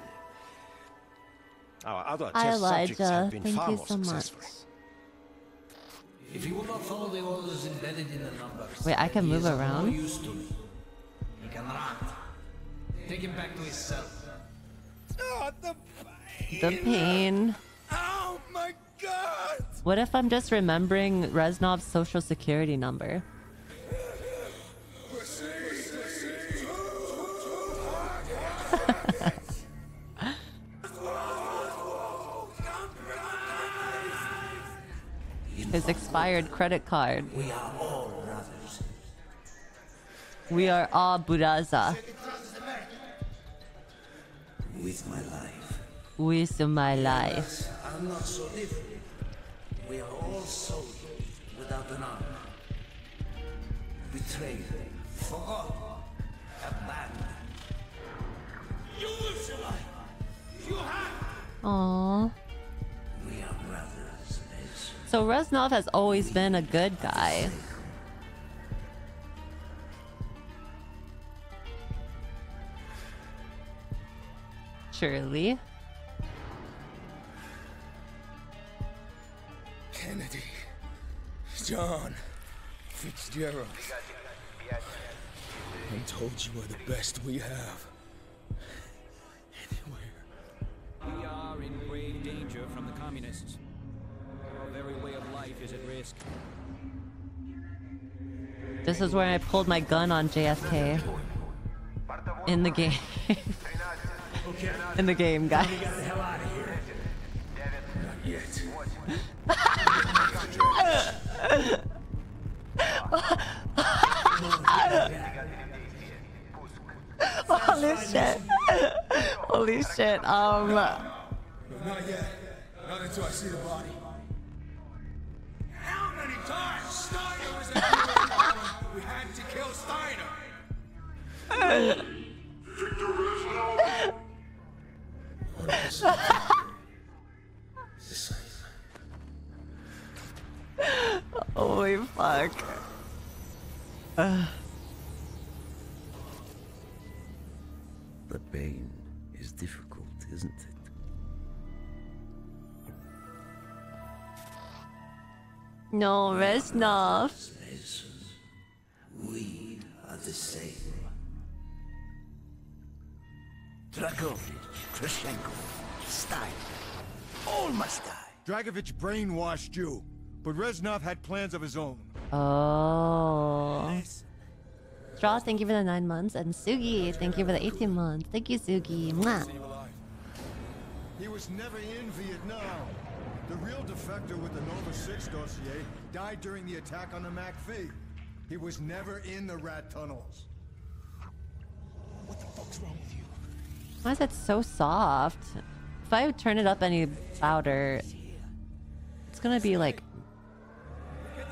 Our other Hi, test subjects have Elijah. been Thank far you more so much. Successful. If he will not follow the orders embedded in the numbers, Wait, I can move around? No use to me. He can run. Take him back to his cell. Oh, the The pain. Oh my god! What if I'm just remembering Reznov's social security number? His expired credit card. We are all brothers. We are all Buraza. With my life. With my life. I'm not so different. We are all soldiers without an arm. Betrayed, forgotten, abandoned. You your life. You have. Aww. So Reznov has always been a good guy. Surely. Kennedy. John. Fitzgerald. I'm told you we're the best we have. Anywhere. We are in grave danger from the communists. Very way of life is at risk. This is where I pulled my gun on JFK. In the game. In the game, guys. Yet. Holy shit. Holy shit. Um Not yet. Not until I see the body. How many times Steiner was at We had to kill Steiner. Victor Reznov! Oh Holy fuck. Ugh. The pain is difficult, isn't it? No, Reznov. We are the same. Dragovich, Kravchenko, Stein, all must die. Dragovich brainwashed you, but Reznov had plans of his own. Oh. Straw, thank you for the nine months. And Sugi, thank you for the 18 months. Thank you, Sugi. Mwah. He was never in Vietnam. The real defector with the Nova 6 dossier died during the attack on the MACV. He was never in the rat tunnels. What the fuck's wrong with you? Why is it so soft? If I turn it up any louder, it's gonna be like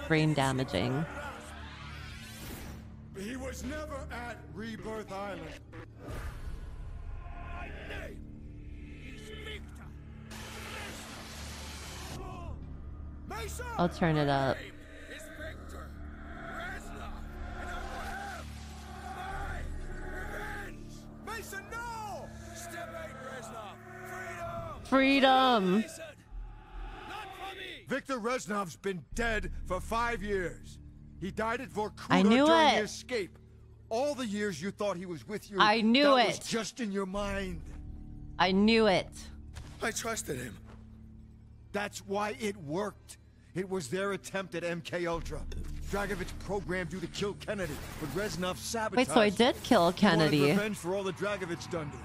brain damaging. He was never at Rebirth Island. I'll turn it up. Mason, no! Step eight, Reznov. Freedom! Victor Reznov's been dead for five years. He died at Vorkuta I knew during it. the escape. All the years you thought he was with you, I knew that was it. just in your mind. I knew it. I trusted him. That's why it worked. It was their attempt at MK Ultra. Dragovich programmed you to kill Kennedy, but Reznov sabotaged. Wait, so I did kill Kennedy. revenge for all the Dragovich done to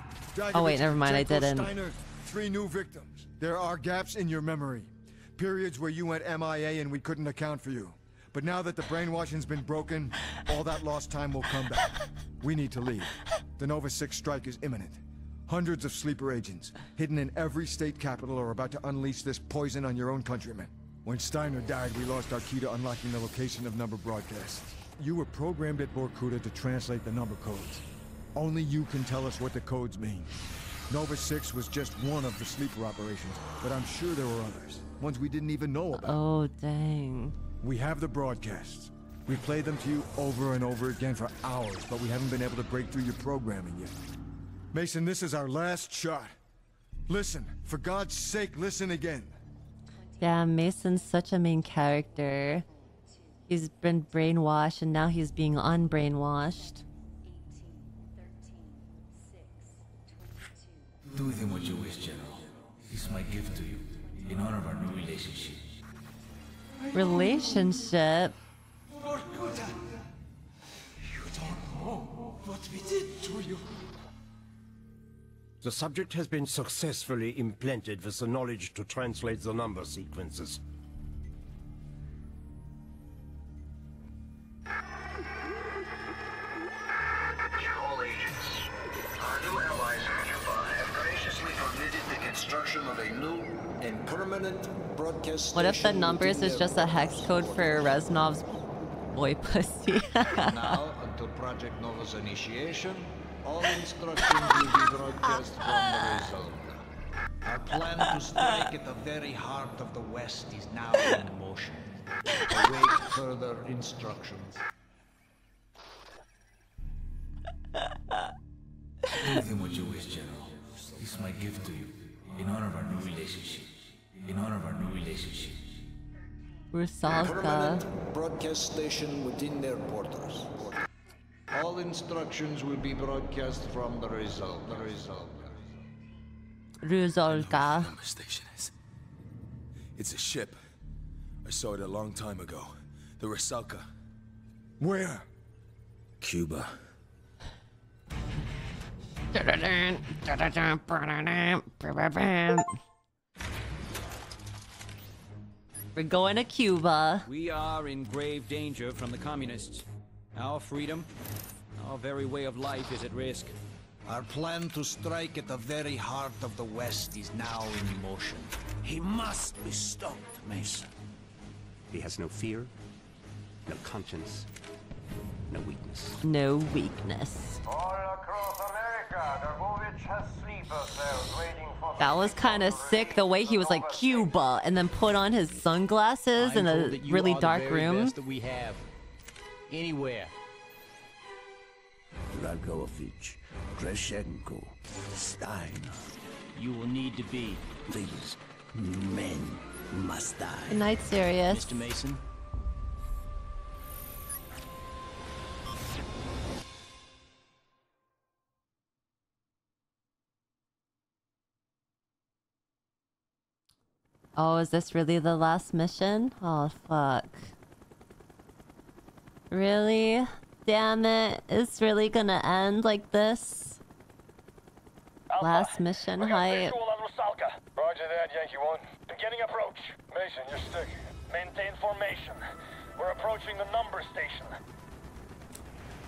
him. Oh, wait, Dragovich, never mind, I Jenko, didn't. Steiner, three new victims. There are gaps in your memory. Periods where you went MIA and we couldn't account for you. But now that the brainwashing's been broken, all that lost time will come back. We need to leave. The Nova 6 strike is imminent. Hundreds of sleeper agents, hidden in every state capital, are about to unleash this poison on your own countrymen. When Steiner died, we lost our key to unlocking the location of number broadcasts. You were programmed at Vorkuta to translate the number codes. Only you can tell us what the codes mean. Nova 6 was just one of the sleeper operations, but I'm sure there were others. Ones we didn't even know about. Oh, dang. We have the broadcasts. We played them to you over and over again for hours, but we haven't been able to break through your programming yet. Mason, this is our last shot. Listen, for God's sake, listen again. Yeah, Mason's such a main character. He's been brainwashed and now he's being unbrainwashed. Do with him what you wish, General. He's my gift to you, in honor of our new relationship. Relationship? Vorkuta! You don't know what we did to you. The subject has been successfully implanted with the knowledge to translate the number sequences. All agents. Our new allies in Cuba have graciously permitted the construction of a new and permanent broadcast What if the numbers is just a hex code for Reznov's boy pussy? now, until Project Nova's initiation, all instructions will be broadcast from the Rusalka. Our plan to strike at the very heart of the West is now in motion. Await further instructions. Do with what you wish, General. He's my gift to you, in honor of our new relationship. In honor of our new relationship. Rusalka. Permanent broadcast station within their borders. All instructions will be broadcast from the result. The result. Rusalka. Ah. Station is It's a ship. I saw it a long time ago. The Rusalka. Where? Cuba. We're going to Cuba. We are in grave danger from the communists. Our freedom, our very way of life is at risk. Our plan to strike at the very heart of the West is now in motion. He must be stopped, Mason. He has no fear, no conscience, no weakness. No weakness. All across America, Dragovich has sleeper cells waiting for That was kind of sick the way he was like Cuba and then put on his sunglasses in I'm a told that you really are the dark very room. Anywhere. Dragovich, Kravchenko, Steiner. You will need to be. These men must die. Good night, Sirius. Mr. Mason. Oh, is this really the last mission? Oh, fuck. Really? Damn it. It's really gonna end like this? Last mission hype. Visual on Rusalka. Roger that, Yankee 1. Beginning approach. Mason, your stick. Maintain formation. We're approaching the number station.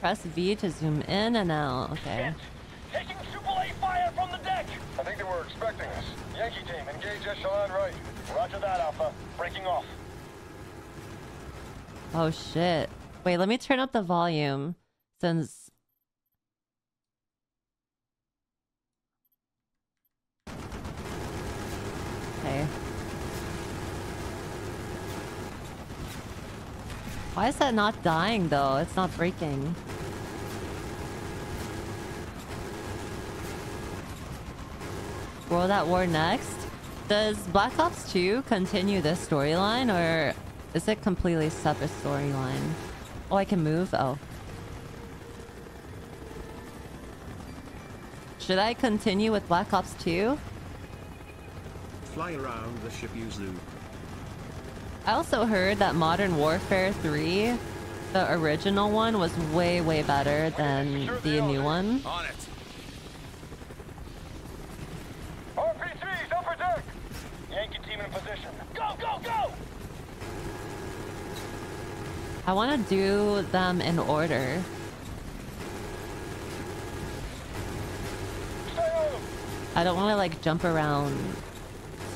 Press V to zoom in and out. Okay. Taking triple A fire from the deck! I think they were expecting us. Yankee team, engage echelon right. Roger that, Alpha. Breaking off. Oh shit. Wait, let me turn up the volume since Okay. Why is that not dying though? It's not breaking. World at War next? Does Black Ops 2 continue this storyline or is it completely separate storyline? Oh, I can move? Oh. Should I continue with Black Ops 2? Fly around the ship you zoo. I also heard that Modern Warfare 3, the original one, was way, way better than the new one. On it. RPGs, upper deck! Yankee team in position. Go, go, go! I want to do them in order. I don't want to like jump around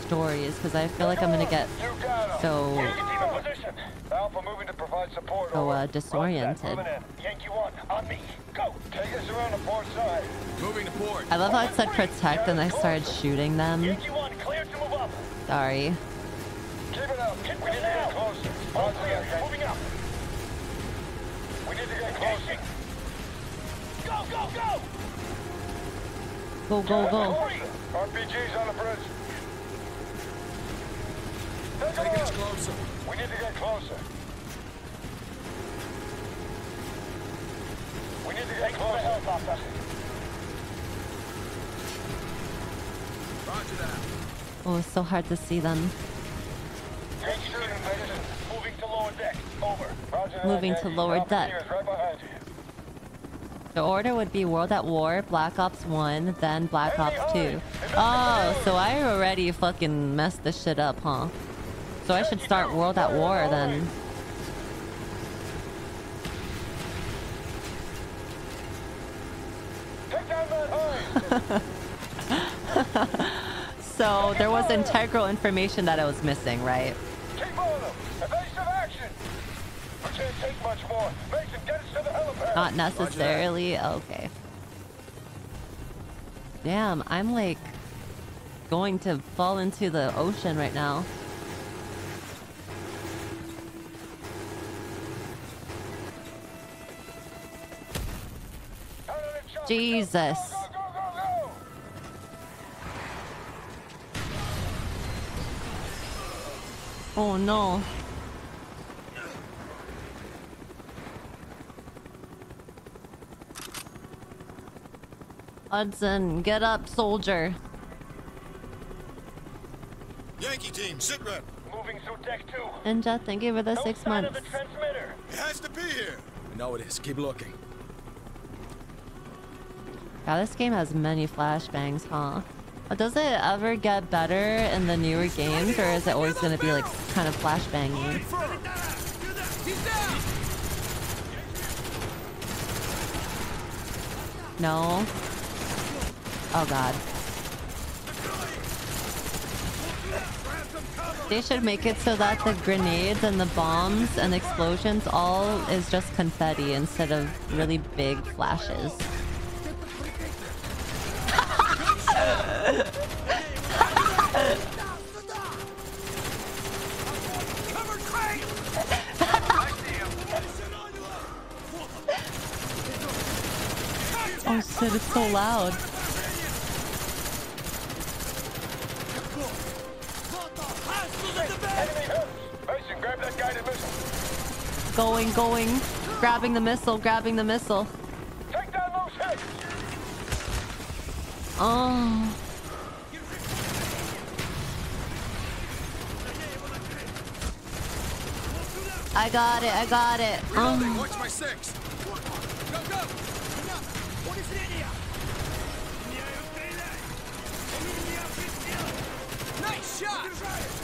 stories because I feel like I'm gonna get so Yankee team in position. Alpha moving to provide support. so uh, disoriented. moving in. Yankee 1, on me. Go. Take us around the port side. Moving to port. I love how it said protect and I started shooting them. Yankee 1, clear to move up. Sorry. Keep it up. Keep we need to get closer. Roger that, Yankee. Moving up. We need to get closer. Go, go, go! Go, go, go. RPGs on the bridge. Taking us closer. We need to get closer. We need to get closer. Helicopter. Roger that. Oh, it's so hard to see them. Yankee team in position. Moving to lower deck. Over. Roger Moving to lower deck. Right. The order would be World at War, Black Ops 1, then Black Ops 2. Oh, so I already fucking messed this shit up, huh? So I should start World at War then. Take down that high. So there was integral information that I was missing, right? Keep on them. Evasive action. We can't take much more. Mason, get us to the helipad. Not necessarily. Okay. Damn, I'm like going to fall into the ocean right now. Jesus. Oh no. Hudson, get up, soldier. Yankee team, sit rep. moving through deck two. Ninja, thank you for the six Sign of months. the transmitter. It has to be here. I know it is. Keep looking. Yeah, this game has many flashbangs, huh? But does it ever get better in the newer games, or is it always gonna be like kind of flashbangy? No. Oh god. They should make it so that the grenades and the bombs and explosions all is just confetti instead of really big flashes. Oh shit, it's so loud. Mason, grab that guided missile. Going, going. Grabbing the missile, grabbing the missile. Take down those hits. Oh. I got it, I got it. Oh. Watch my six. Go, go. Nice shot!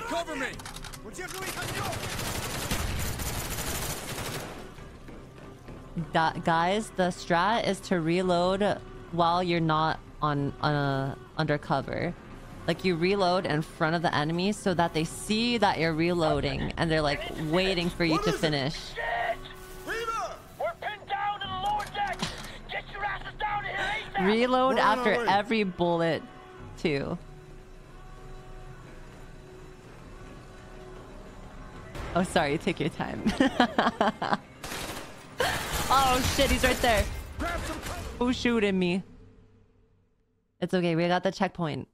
Cover me! Guys, the strat is to reload while you're not on, on undercover. Like you reload in front of the enemy so that they see that you're reloading and they're like waiting for you to finish. Reload after every bullet too. Oh, sorry. Take your time. oh shit, he's right there. Who's shooting me? It's okay. We got the checkpoint.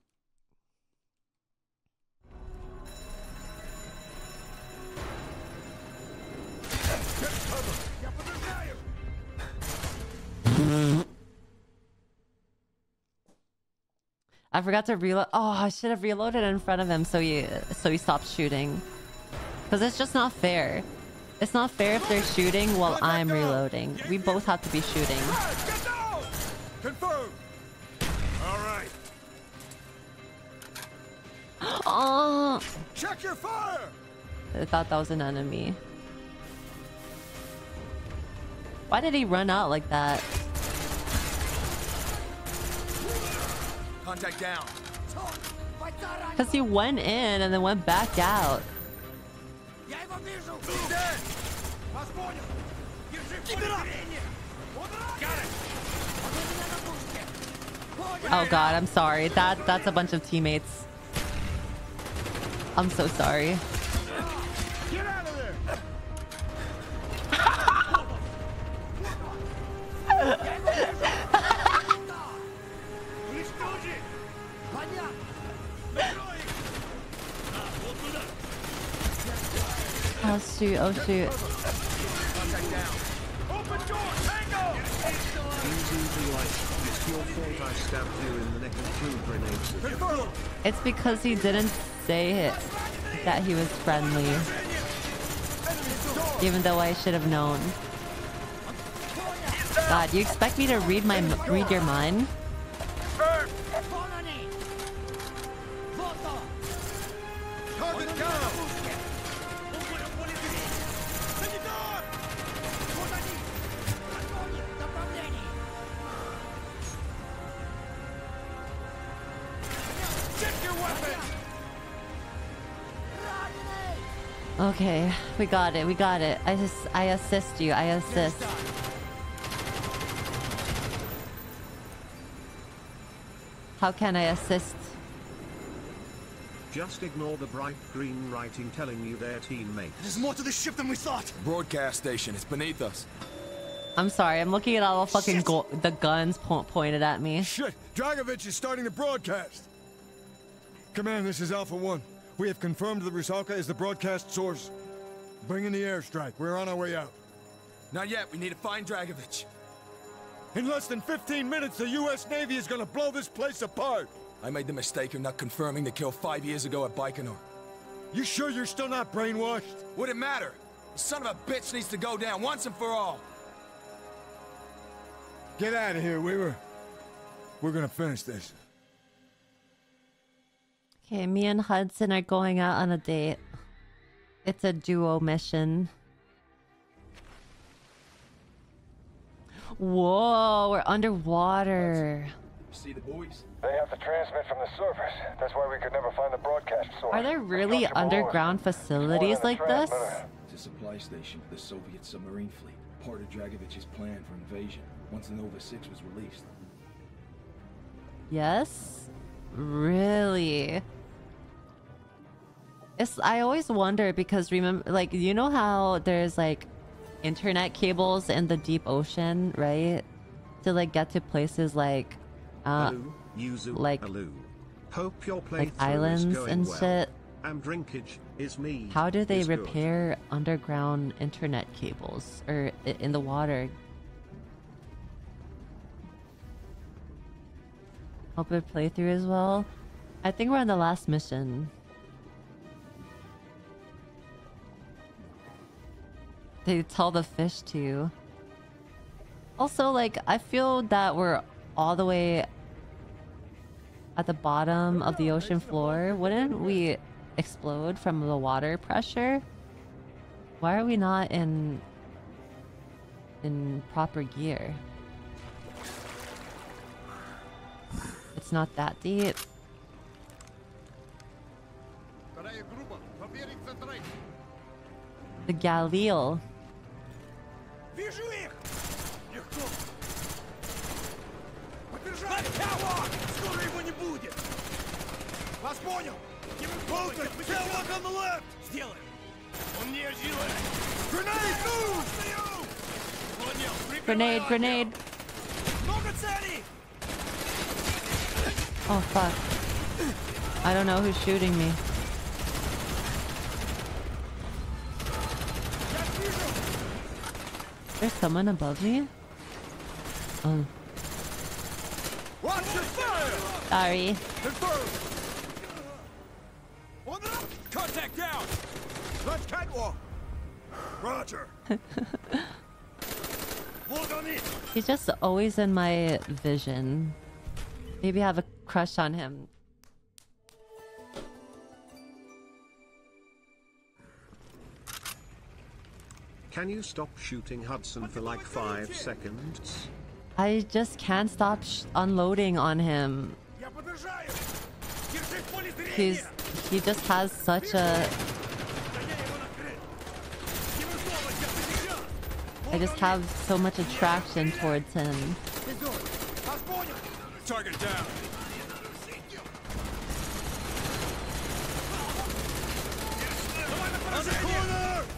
I forgot to reload. Oh, I should have reloaded in front of him so he so he stopped shooting. Because it's just not fair. It's not fair if they're shooting while I'm reloading. We both have to be shooting. Confirmed. All right. Oh, Check your fire. I thought that was an enemy. Why did he run out like that? Contact down. Because he went in and then went back out. Я его вижу! He's dead. Вас понял! Держи в поле зрения! Он ранен! Он у меня на пушке! Oh god, I'm sorry. That that's a bunch of teammates. I'm so sorry. Get out of there. Oh shoot, oh shoot. It's because he didn't say it, that he was friendly. Even though I should have known. God, you expect me to read my read your mind? Okay, we got it, we got it. I just I assist you, I assist. How can I assist? Just ignore the bright green writing telling you they're teammates. There's more to this ship than we thought. Broadcast station. It's beneath us. I'm sorry. I'm looking at all the fucking go- the guns po- pointed at me. Shit! Dragovich is starting the broadcast! Command, this is Alpha 1. We have confirmed the Rusalka is the broadcast source. Bring in the airstrike. We're on our way out. Not yet. We need to find Dragovich. In less than 15 minutes, the U.S. Navy is gonna blow this place apart! I made the mistake of not confirming the kill five years ago at Baikonur. You sure you're still not brainwashed? Would it matter? The son of a bitch needs to go down once and for all. Get out of here, Weaver. We're gonna finish this. Okay, me and Hudson are going out on a date. It's a duo mission. Whoa, we're underwater. See the boys? They have to transmit from the surface. That's why we could never find the broadcast source. Are there really underground facilities like this? It's a supply station for the Soviet submarine fleet. Part of Dragovich's plan for invasion, once the Nova 6 was released. Yes? Really? It's I always wonder because remember like you know how there's like internet cables in the deep ocean, right? To like get to places like uh Hello, Yuzu. like Hello. Hope your like islands and well. shit. And drinkage is me. How do they is good. repair underground internet cables or in the water? Hope it playthrough as well. I think we're on the last mission. they tell the fish to. Also, like, I feel that we're all the way at the bottom of the ocean floor. Wouldn't we explode from the water pressure? Why are we not in in proper gear? It's not that deep. The Galil Вижу их! Легко! Поддержать! Скоро его не будет! Вас понял! Болтер, tell look on the left! Сделаем! Он не жилый! Grenade, move! Понял! Grenade, grenade. Много целей! Oh fuck. I don't know who's shooting me. There's someone above me? Oh, Watch your fire! sorry. Confirmed! On the Contact down! Let's catwalk! Roger! Hold on it! He's just always in my vision. Maybe I have a crush on him. Can you stop shooting Hudson for like five seconds? I just can't stop unloading on him. He's, he just has such a... I just have so much attraction towards him. Target down. Corner!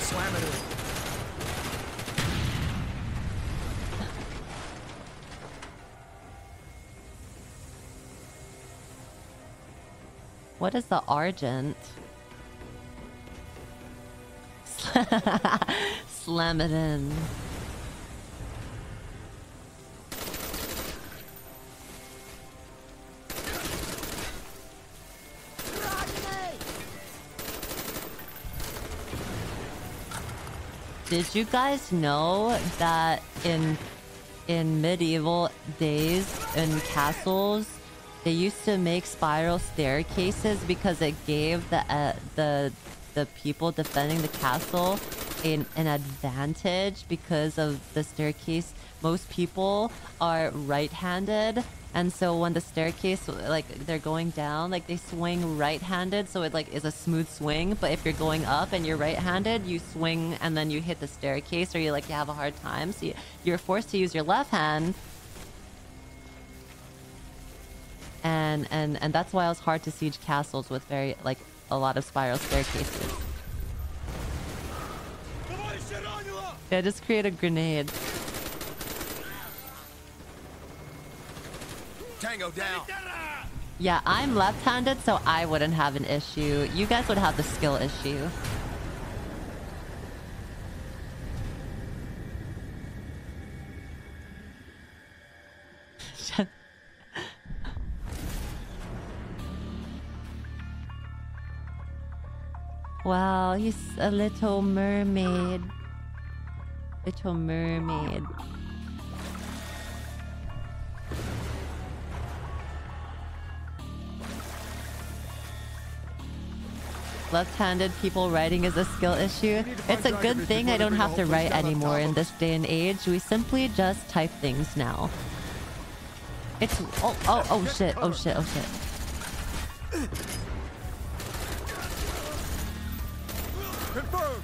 Slam it in. What is the Argent? Slam it in. Did you guys know that in in medieval days in castles they used to make spiral staircases because it gave the uh, the the people defending the castle an, an advantage because of the staircase. Most people are right-handed, and so when the staircase like they're going down, like they swing right-handed, so it like is a smooth swing. But if you're going up and you're right-handed, you swing and then you hit the staircase, or you like you have a hard time. So you, you're forced to use your left hand and and and that's why it was hard to siege castles with very like a lot of spiral staircases. Yeah, just create a grenade. Tango down. Yeah, I'm left-handed, so I wouldn't have an issue. You guys would have the skill issue. Wow, he's a little mermaid. Little mermaid. Left-handed people writing is a skill issue. It's a good thing I don't have to write anymore in this day and age. We simply just type things now. It's oh oh oh shit oh shit oh shit. Confirmed.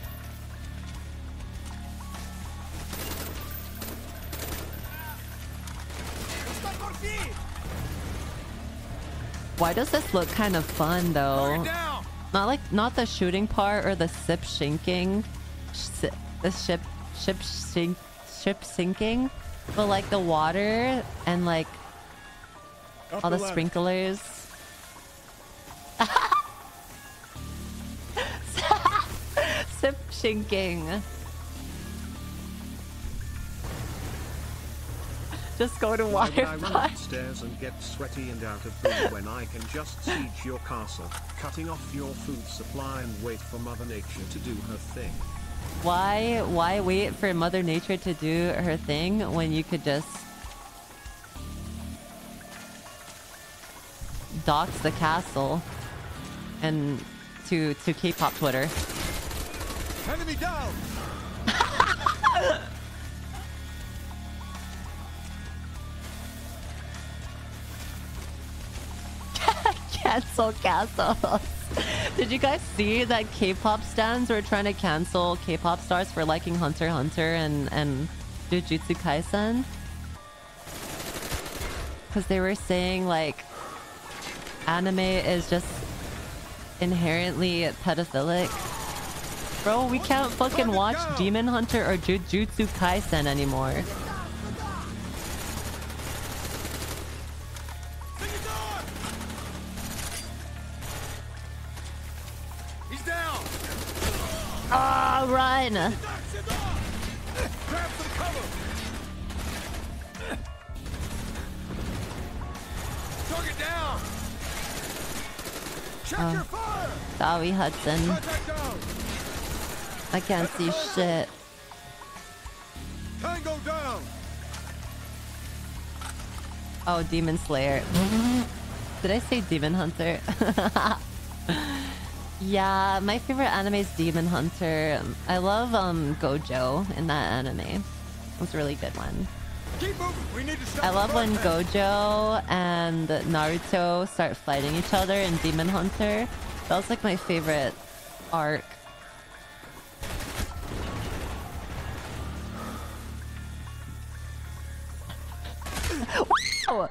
Why does this look kind of fun though? Not like not the shooting part or the ship sinking, si the ship ship sink ship sinking, but like the water and like Up all the the sprinklers. Ship sinking. Just go to Why would water I run upstairs and get sweaty and out of food when I can just siege your castle, cutting off your food supply and wait for Mother Nature to do her thing? Why why wait for Mother Nature to do her thing when you could just dox the castle and to to K-pop Twitter? Enemy down. cancel castles. Did you guys see that K-pop stands were trying to cancel K-pop stars for liking Hunter Hunter and and Jujutsu Kaisen? Because they were saying like anime is just inherently pedophilic. Bro, we can't fucking watch Demon Hunter or Jujutsu Kaisen anymore. Ah, run! Grab some cover. Target down. Check Oh. your fire. Sorry, Hudson. I can't see shit. Tango down. Oh, Demon Slayer. Did I say Demon Hunter? yeah, my favorite anime is Demon Hunter. I love um Gojo in that anime. It was a really good one. Keep moving. We need to stop I love when. Gojo and Naruto start fighting each other in Demon Hunter. That was like my favorite arc. wow!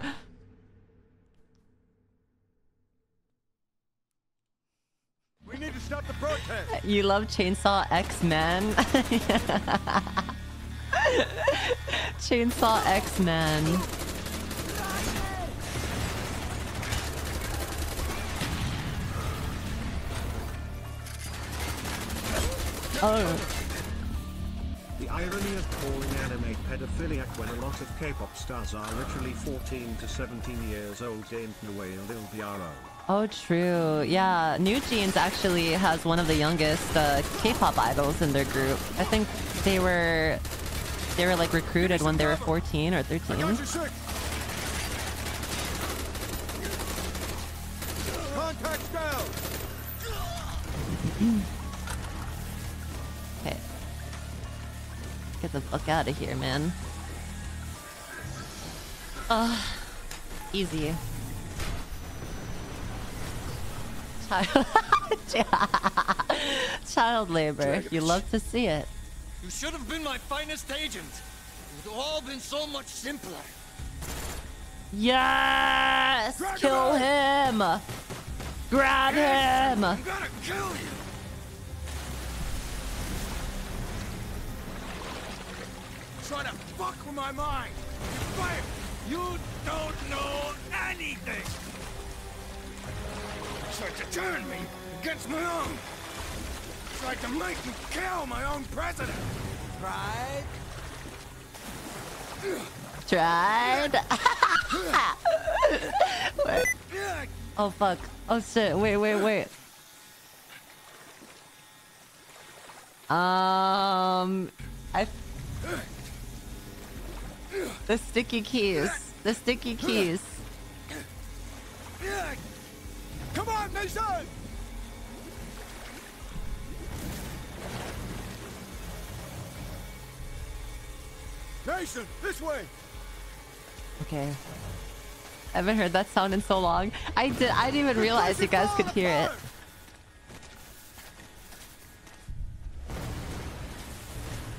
We need to stop the broadcast. You love Chainsaw X-Men? Chainsaw X-Men. Oh. The irony of calling anime pedophiliac when a lot of K-pop stars are literally 14 to 17 years old ain't no way Lil Biaro. Oh, true. Yeah, NewJeans actually has one of the youngest uh, K-pop idols in their group. I think they were they were like recruited when they were 14 or 13. Contacts down! Okay. Get the fuck out of here, man. Ugh. Easy. Child, child labor. You love to see it. You should have been my finest agent. It would have all been so much simpler. Yes! Kill him! Grab him! I'm gonna kill you! Try to fuck with my mind! Fire! You don't know anything! Tried to turn me against my own! Tried to make me kill my own president! Right? Tried. Oh fuck. Oh shit. Wait, wait, wait. Um I The sticky keys. The sticky keys. Come on, Mason! Mason, this way! Okay. I haven't heard that sound in so long. I did I didn't even realize you guys could hear it.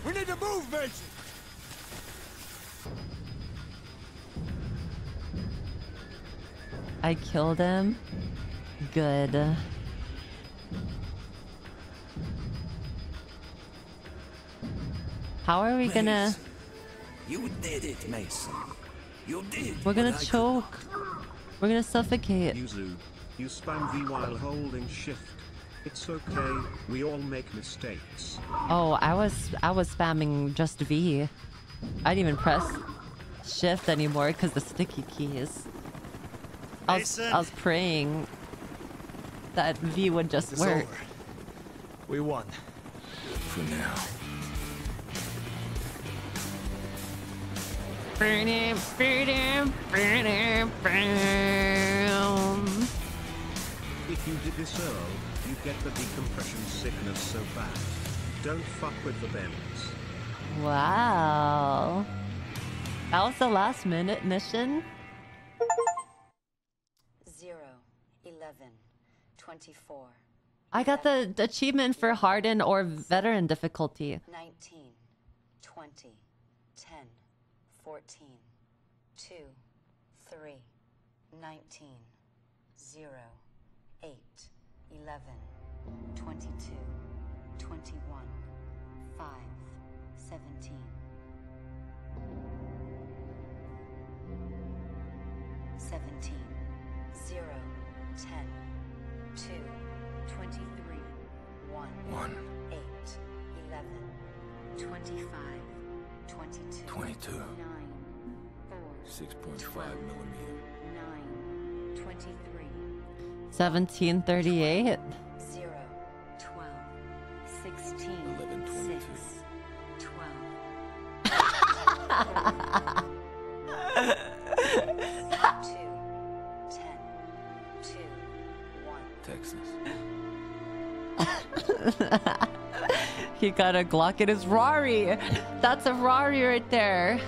We need to move, Mason! I killed him. Good. How are we gonna You did it, Mason. You did. We're gonna what I could choke. We're gonna suffocate. Yuzu, you spam V while holding shift. It's okay, we all make mistakes. Oh, I was I was spamming just V. I didn't even press shift anymore because the sticky keys. I was, I was praying that V would just It's work. over. We won. For now. Bam, bam, bam, bam. If you did this IRL, you get the decompression sickness so bad. Don't fuck with the bends. Wow. That was the last minute mission. 0, 11, 24, I got the achievement for hardened or veteran difficulty. 19, 20, 10, 14, 2, 3, 19, 0, 8, 11, 22, 21, 5, 17. Seventeen, zero, ten, two, twenty-three, one, one, eight, eleven, twenty-five, twenty-two, twenty-two, nine, four, six point five millimeter, nine, twenty-three, seventeen thirty-eight. 11, 22. 6, 12. he got a Glock in his Rari. That's a Rari right there.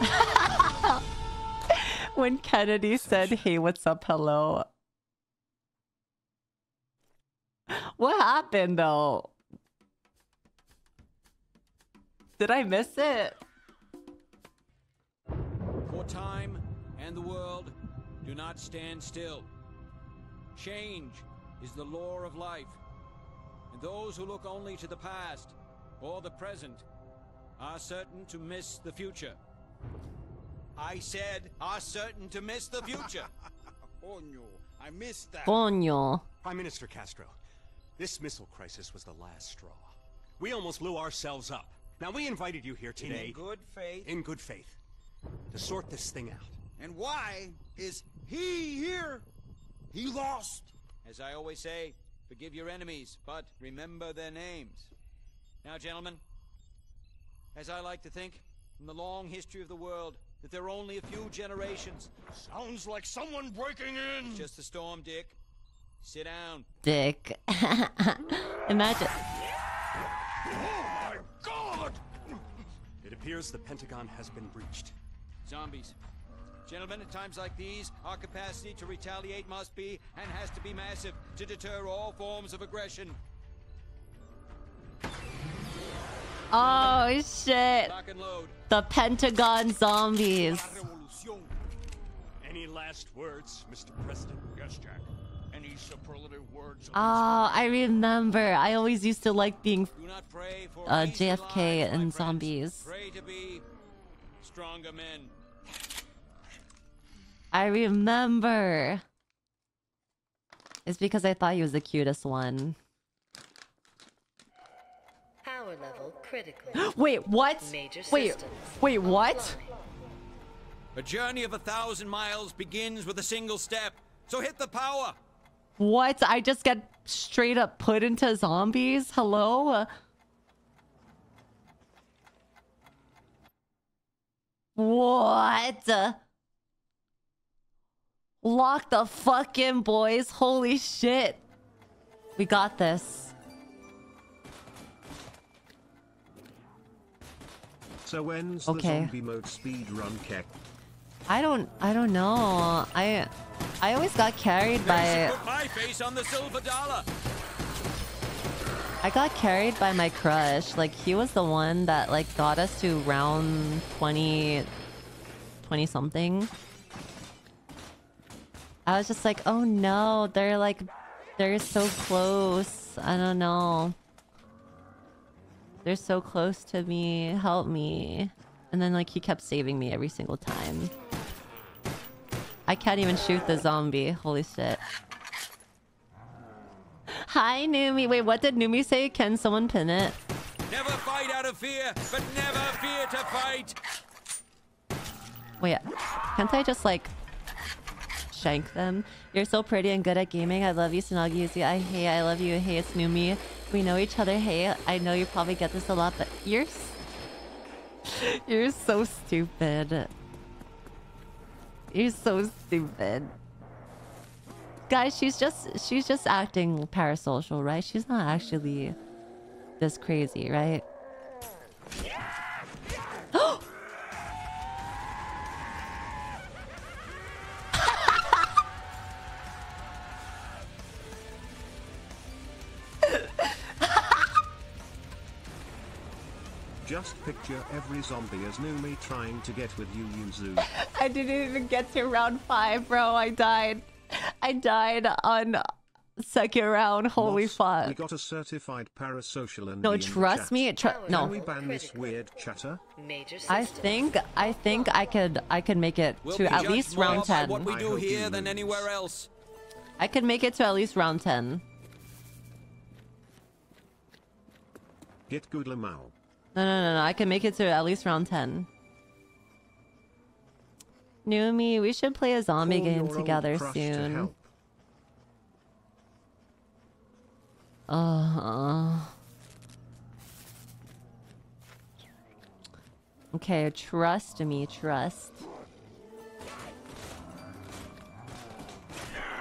when Kennedy said, "Hey, what's up? Hello." What happened though? Did I miss it? For time and the world do not stand still. Change is the law of life. And those who look only to the past or the present are certain to miss the future. I said are certain to miss the future. Coño, I missed that. Coño. Prime Minister Castro, this missile crisis was the last straw. We almost blew ourselves up. Now, we invited you here today. In good faith. In good faith. To sort this thing out. And why is He here, he lost. As I always say, forgive your enemies, but remember their names. Now, gentlemen, as I like to think, in the long history of the world, that there are only a few generations. Sounds like someone breaking in. It's just a storm, Dick. Sit down. Dick. Imagine. Oh my god! It appears the Pentagon has been breached. Zombies. Gentlemen, at times like these, our capacity to retaliate must be and has to be massive to deter all forms of aggression. Oh shit. Load. The Pentagon zombies. Any last words, Mr. President? Yes, Jack. Any superlative words? Oh, I remember. I always used to like being Do not pray for uh, JFK and zombies. Pray to be stronger men. I remember. It's because I thought he was the cutest one. Power level critical. Wait, what? Major Wait, wait, what? A journey of a thousand miles begins with a single step. So hit the power. What? I just get straight up put into zombies? Hello? What? Lock the fuck in, boys. Holy shit. We got this. So when's the Okay. zombie mode speed run Keck? I don't I don't know. I I always got carried by should my face on the silver dollar. I got carried by my crush. Like he was the one that like got us to round 20 20 something. I was just like, "Oh no, they're like they're so close. I don't know. They're so close to me. Help me." And then like he kept saving me every single time. I can't even shoot the zombie. Holy shit. Hi, Nimu. Wait, what did Nimu say? Can someone pin it? Never fight out of fear, but never fear to fight. Wait, can't I just like shank them? You're so pretty and good at gaming. I love you, Sanagi Yuzi. I hey, I love you. Hey, it's Nimu. We know each other. Hey, I know you probably get this a lot, but you're you're so stupid. You're so stupid. Guys, she's just she's just acting parasocial, right? She's not actually this crazy, right? Just picture every zombie as Nimu trying to get with you, Yuzu. I didn't even get to round five, bro. I died. I died on second round. Holy We fuck. got a certified parasocial and No, trust me. Tr- no. Can we ban this weird chatter? Major I think I think I could I could make it We'll to at least round ten. what we I do here than lose. anywhere else. I could make it to at least round ten. Get good Lamau. No, no, no, no. I can make it to at least round ten. Nimu, we should play a zombie Call game together to soon. help. Uh. Okay, trust me, trust.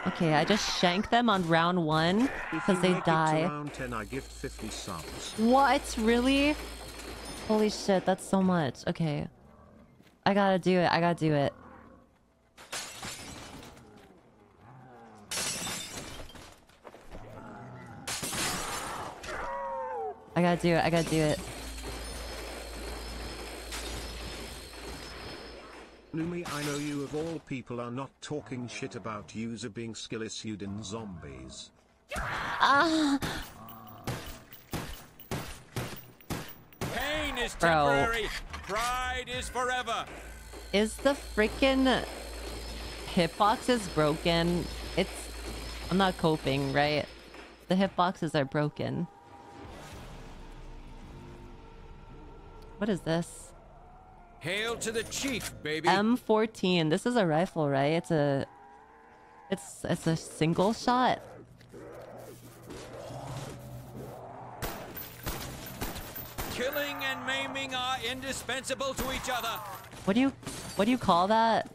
Okay, I just shank them on round one because they to die. round 10, I gift 50 subs. What? Really? Holy shit, that's so much. Okay. I gotta do it. I gotta do it. I gotta do it. I gotta do it. Nimu, I know you of all people are not talking shit about Yuzu being skill issued in zombies. Ah! Is Bro. temporary. Pride is forever. Is the freaking hitboxes broken? It's. I'm not coping, right? The hitboxes are broken. What is this? Hail to the chief, baby. M14. This is a rifle, right? It's a It's it's a single shot. Killing and maiming are indispensable to each other. What do you what do you call that?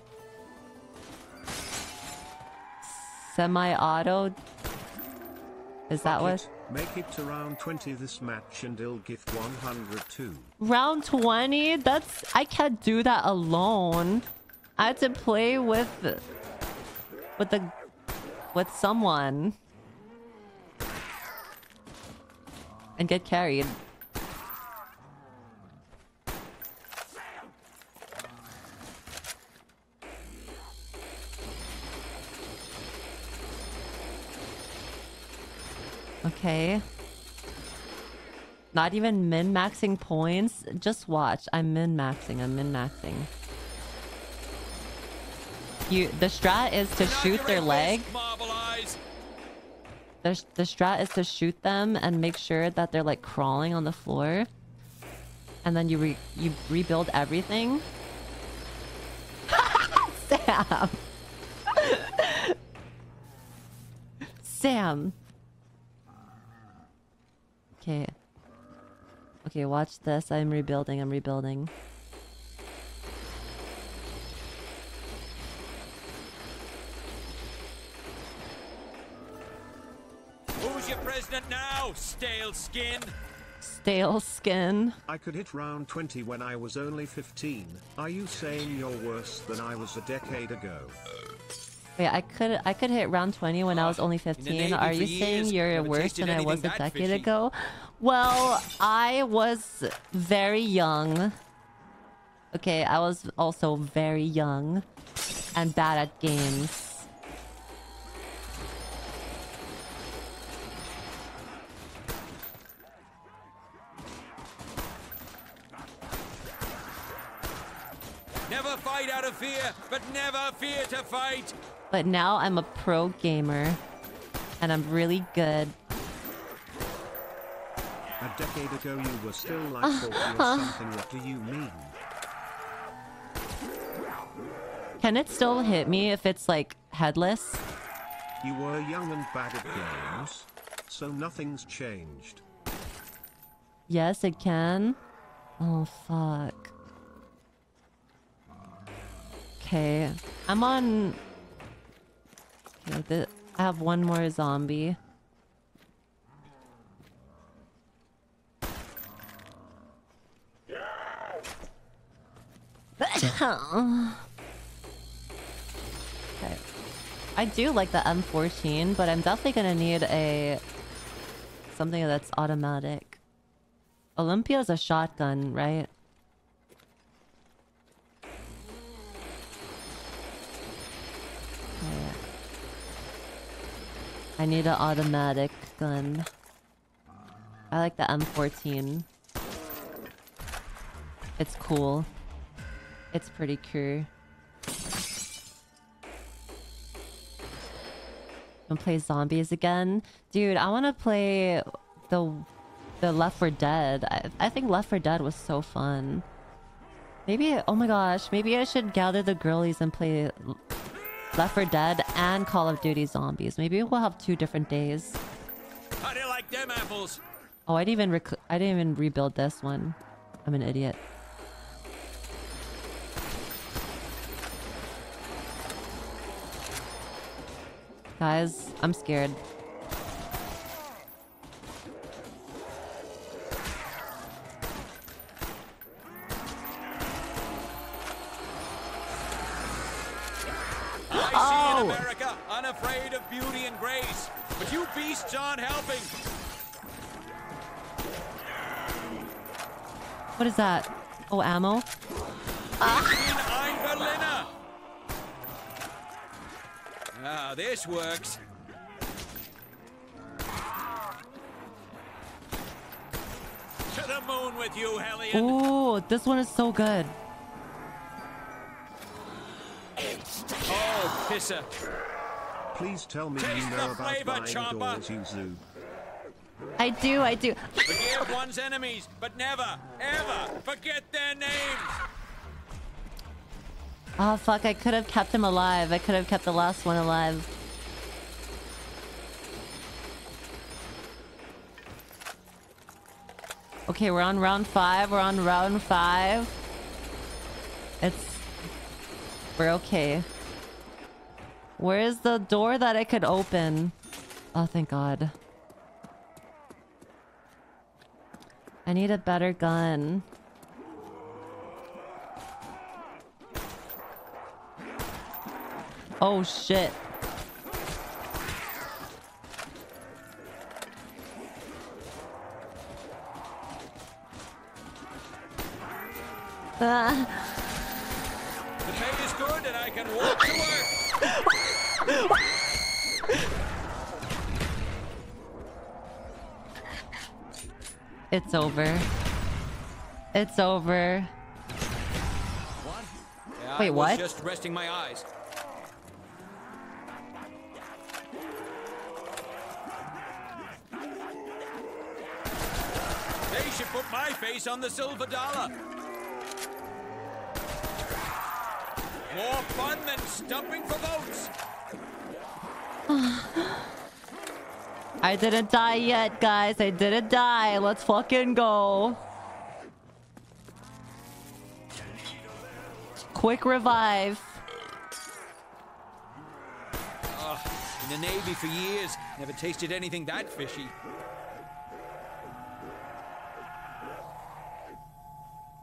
Semi-auto? Is that what? Make it to round 20 this match and he'll gift 102. Round 20? That's I can't do that alone. I had to play with with the with someone and get carried. Okay. Not even min-maxing points. Just watch. I'm min-maxing. I'm min-maxing. You, the strat is to shoot their leg. The, the strat is to shoot them and make sure that they're like crawling on the floor. And then you re, you rebuild everything. Sam. Sam. Okay. Okay, watch this. I'm rebuilding. I'm rebuilding. Who's your president now, stale skin? Stale skin. I could hit round 20 when I was only 15. Are you saying you're worse than I was a decade ago? Wait, I could I could hit round 20 when I was only ah, 15. Are you saying you're worse than I was a decade fishy. ago? Well, I was very young. Okay, I was also very young and bad at games. Never fight out of fear, but never fear to fight. But now I'm a pro gamer and I'm really good. A decade ago you were still like 40 or something. What do you mean? Can it still hit me if it's like headless? You were young and bad at games, so nothing's changed. Yes, it can. Oh, fuck. Okay. I'm on... I have one more zombie. okay. I do like the M14, but I'm definitely gonna need a... Something that's automatic. Olympia's a shotgun, right? I need an automatic gun. I like the M14. It's cool. It's pretty cool. Wanna play zombies again? Dude, I wanna play the the Left 4 Dead. I, I think Left 4 Dead was so fun. Maybe, oh my gosh, maybe I should gather the girlies and play Left 4 Dead and Call of Duty Zombies. Maybe we'll have two different days. How do you like them apples? Oh, I didn't even rec- I didn't even rebuild this one. I'm an idiot. Guys, I'm scared. Oh! in America, unafraid of beauty and grace. But you beasts aren't helping. What is that? Oh, ammo? Ah, this works. To the moon with you, Hellion. Ooh, this one is so good. Oh, pisser. Please tell me Taste you know about flavor, buying chopper. I do, I do. Forgive one's enemies, but never, ever forget their names. Oh, fuck, I could have kept him alive. I could have kept the last one alive. Okay, we're on round five. We're on round five. It's... We're okay. Where is the door that I could open? Oh, thank God. I need a better gun. Oh, shit. Ah. It's over. It's over. Yeah, Wait, I what? just resting my eyes. They should put my face on the silver dollar. More fun than stumping for votes. I didn't die yet, guys. I didn't die. Let's fucking go. Quick revive. In the Navy for years, never tasted anything that fishy.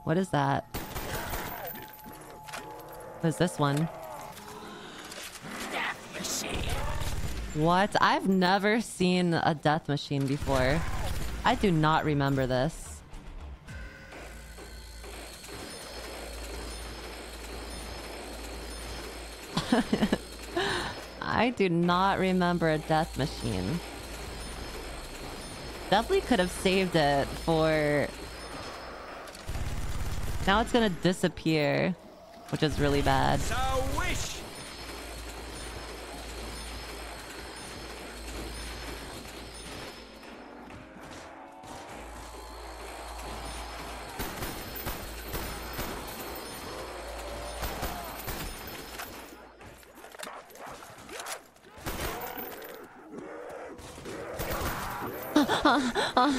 What is that? What is this one? What? I've never seen a death machine before. I do not remember this. I do not remember a death machine. Definitely could have saved it for... Now it's gonna disappear, which is really bad. So wish. Fail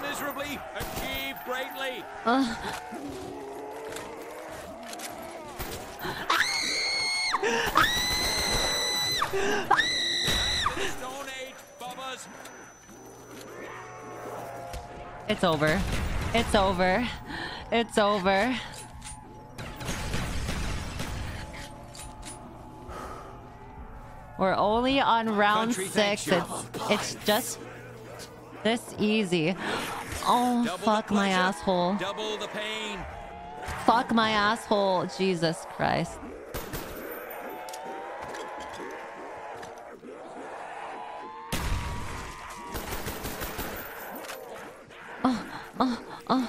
miserably, achieve greatly. It's over. It's over. It's over. We're only on round six. It's it's just this easy. Oh Double fuck my asshole. Double the pain. Fuck my asshole. Jesus Christ. Oh, oh, oh.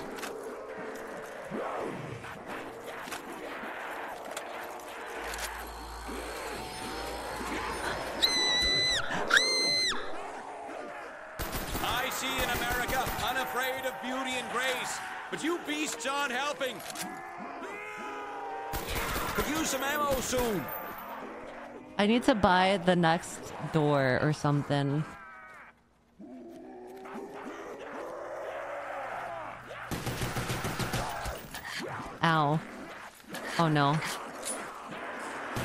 I see in America, unafraid of beauty and grace. But you beasts aren't helping. Could use some ammo soon. I need to buy the next door or something. Ow. Oh no.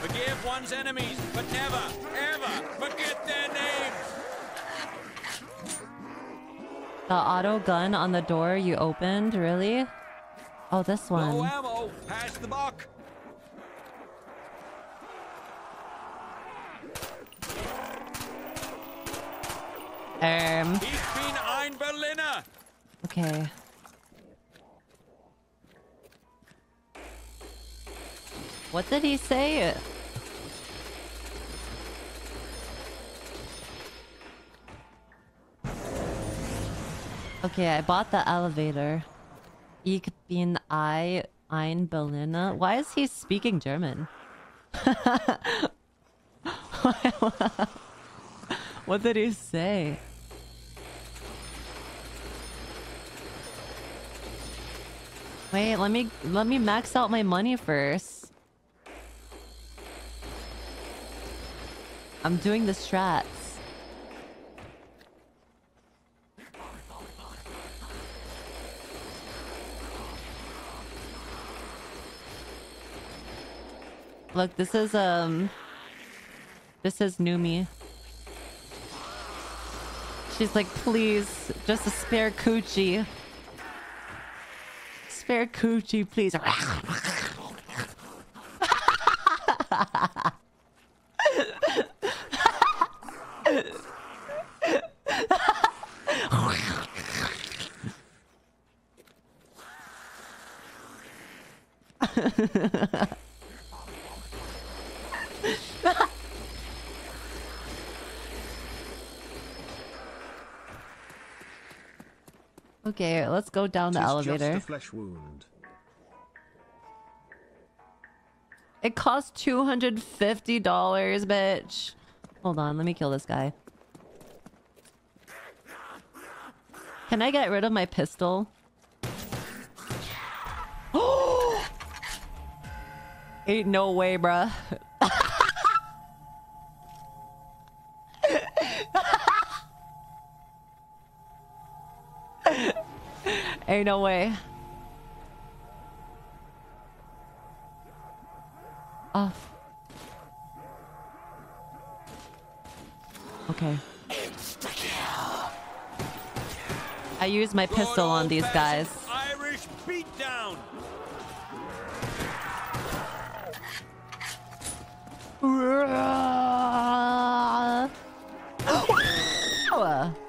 Forgive one's enemies, but never, ever forget their names. The auto gun on the door you opened, really? Oh, this one pass the buck. Um, Ich bin ein Berliner. okay. What did he say? Okay, I bought the elevator. Ich bin I ein Berliner. Why is he speaking German? What did he say? Wait, let me let me max out my money first. I'm doing the strats. Look, this is um this is Nimu. She's like, please, just a spare coochie. Spare coochie, please. okay, let's go down the elevator. Just a flesh wound. It costs two hundred fifty dollars, bitch. Hold on, let me kill this guy. Can I get rid of my pistol? Ain't no way, bruh. Ain't no way. Oh. Okay. I use my pistol on these guys. Irish beatdown.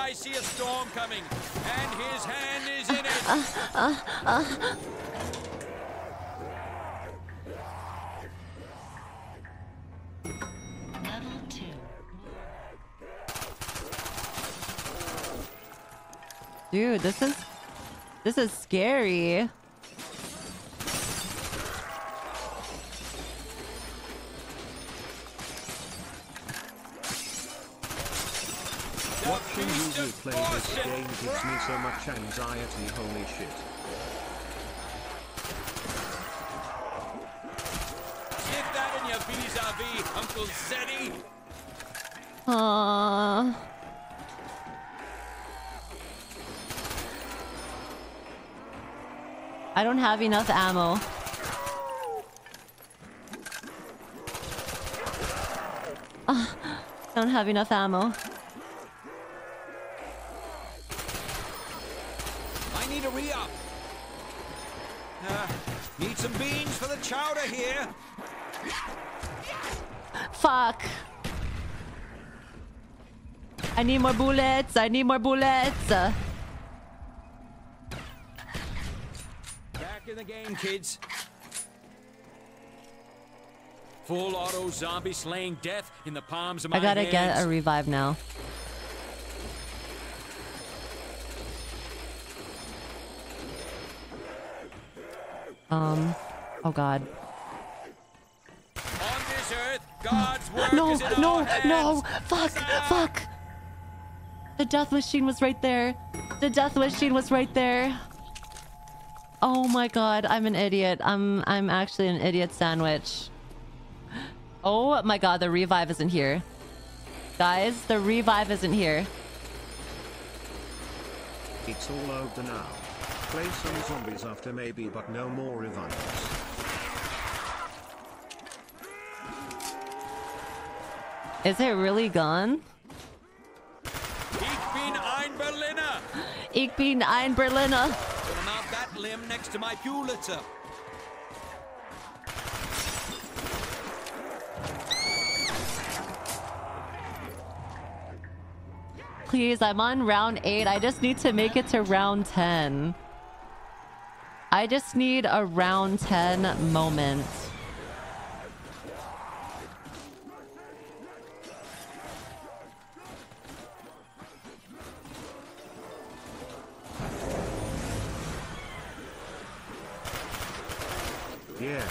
I see a storm coming, and his hand is in it. Uh, uh. uh, Dude, this is this is scary. Watching you play this game gives me so much anxiety, holy shit. Get that in your vis-a-vis, Uncle Zeddy. Aww. I don't have enough ammo. Ah, don't have enough ammo. I need more bullets. I need more bullets. Back in the game, kids. Full auto zombie slaying death in the palms of my I gotta hands. get a revive now. Um. Oh god. On this earth, God's work No, no, no! Fuck! Fuck! The death machine was right there. The death machine was right there. Oh my god, I'm an idiot. I'm I'm actually an idiot sandwich. Oh my god, the revive isn't here. Guys, the revive isn't here. It's all over now. Play some zombies after maybe, but no more revives. Is it really gone? Ich bin ein Berliner. Ich bin ein Berliner. Mount that limb next to my Pulitzer. Please, I'm on round 8. I just need to make it to round 10. I just need a round 10 moment. Yeah.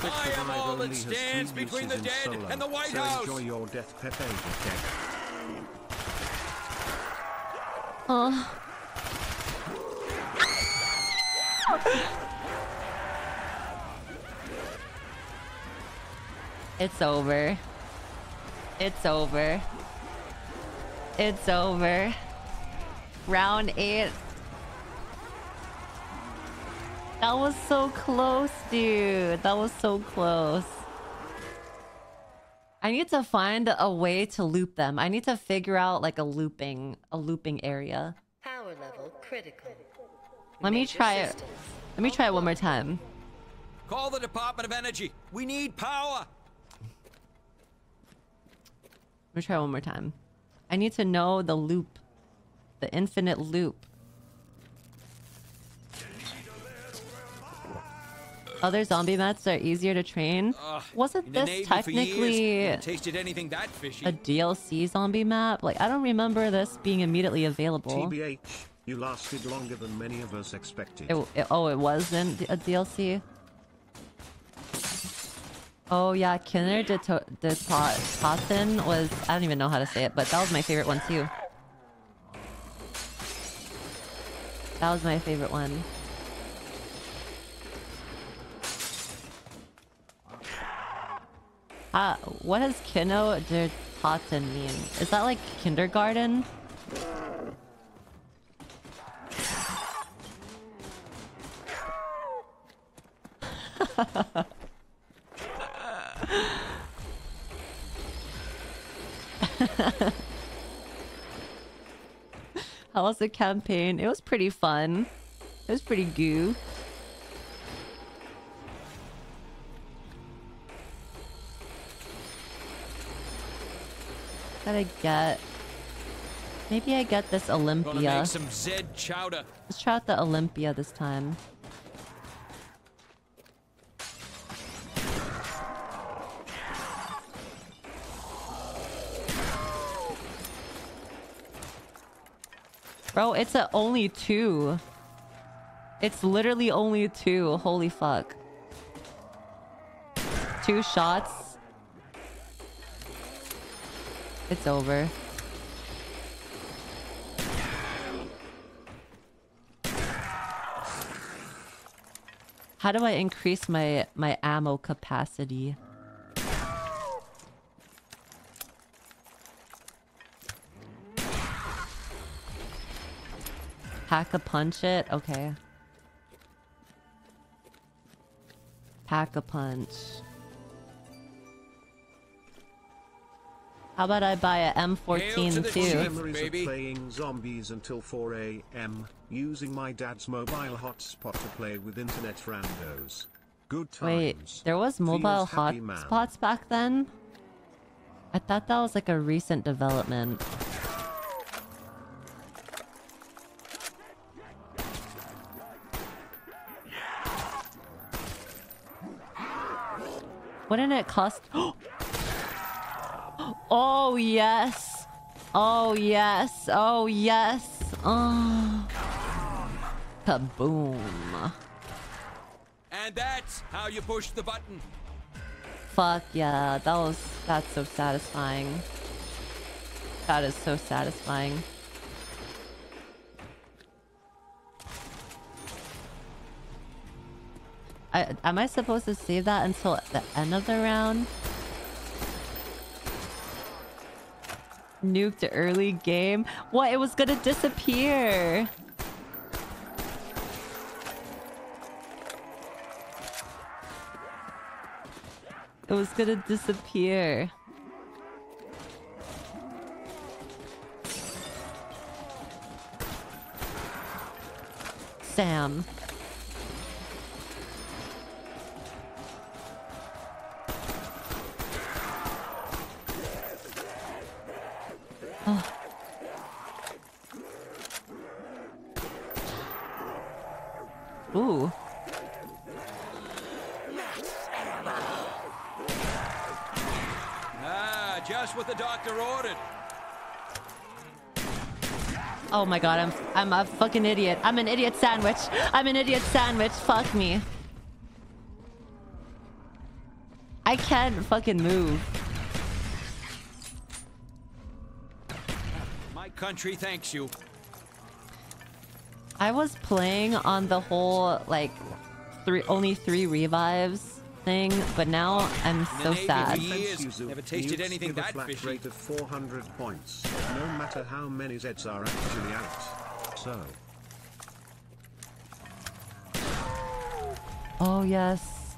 Quick I am all that stands between the in dead solo, and the White so House. enjoy your death, Pepe. Okay. Oh. It's over. It's over. It's over. Round eight. That was so close, dude. That was so close. I need to find a way to loop them. I need to figure out like a looping, a looping area. Power level critical. Let me Major try it. Let me try it one more time. Call the Department of Energy. We need power. Let me try it one more time. I need to know the loop. The infinite loop. Other zombie mats are easier to train. Ugh, Wasn't this Navy for years, technically tasted anything that fishy. a DLC zombie map? Like, I don't remember this being immediately available. TBH, you lasted longer than many of us expected. It, it- oh, it wasn't a DLC? Oh yeah, Kinner de, to, de Ta- was... I don't even know how to say it, but that was my favorite one too. That was my favorite one. Uh, what does Kino de Taten mean? Is that like kindergarten? How was the campaign? It was pretty fun. It was pretty goo. Gotta get. Maybe I get this Olympia. some Zed chowder. Let's try out the Olympia this time. Bro, it's a only two. It's literally only two. Holy fuck. Two shots. It's over. How do I increase my my ammo capacity? Pack a punch it? Okay. Pack a punch. How about I buy a M14 too? Memories of playing zombies until 4 a.m. using my dad's mobile hotspot to play with internet randos. Good times. Wait, there was mobile Feels happy, hotspots back then? I thought that was like a recent development. Wouldn't it cost? Oh yes. Oh yes. Oh yes. Oh. Kaboom. And that's how you push the button. Fuck yeah, that was that's so satisfying. That is so satisfying. I, am I supposed to save that until the end of the round? Nuked early game? What? It was gonna disappear. It was gonna disappear. Sam. Oh. Ooh. Ah, just what the doctor ordered. Oh my god, I'm I'm a fucking idiot. I'm an idiot sandwich. I'm an idiot sandwich. Fuck me. I can't fucking move. Country thanks you. I was playing on the whole like three only three revives thing, but now I'm so sad. years, never tasted anything give a that flat fishy. rate of 400 points, no matter how many Zeds are actually out. So, Oh, yes.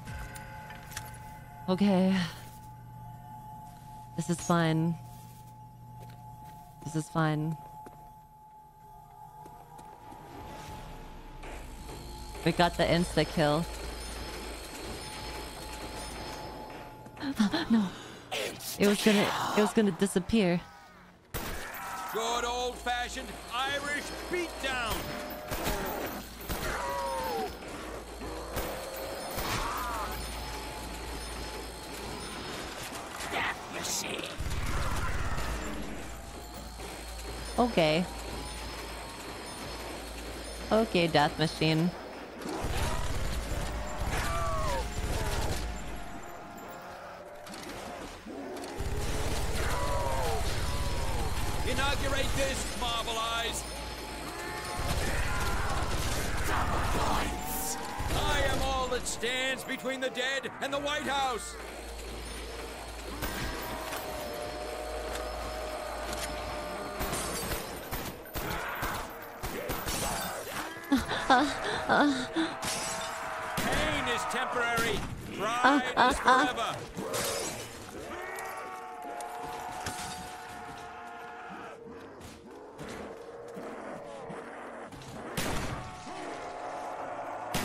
Okay. This is fine. This is fine. We got the insta kill. no. It was gonna it was gonna disappear. Good old-fashioned Irish beatdown. Okay. Okay, death machine. Inaugurate this, Marvel Eyes. I am all that stands between the dead and the White House. Pain is temporary. Pride uh, is uh, uh. forever.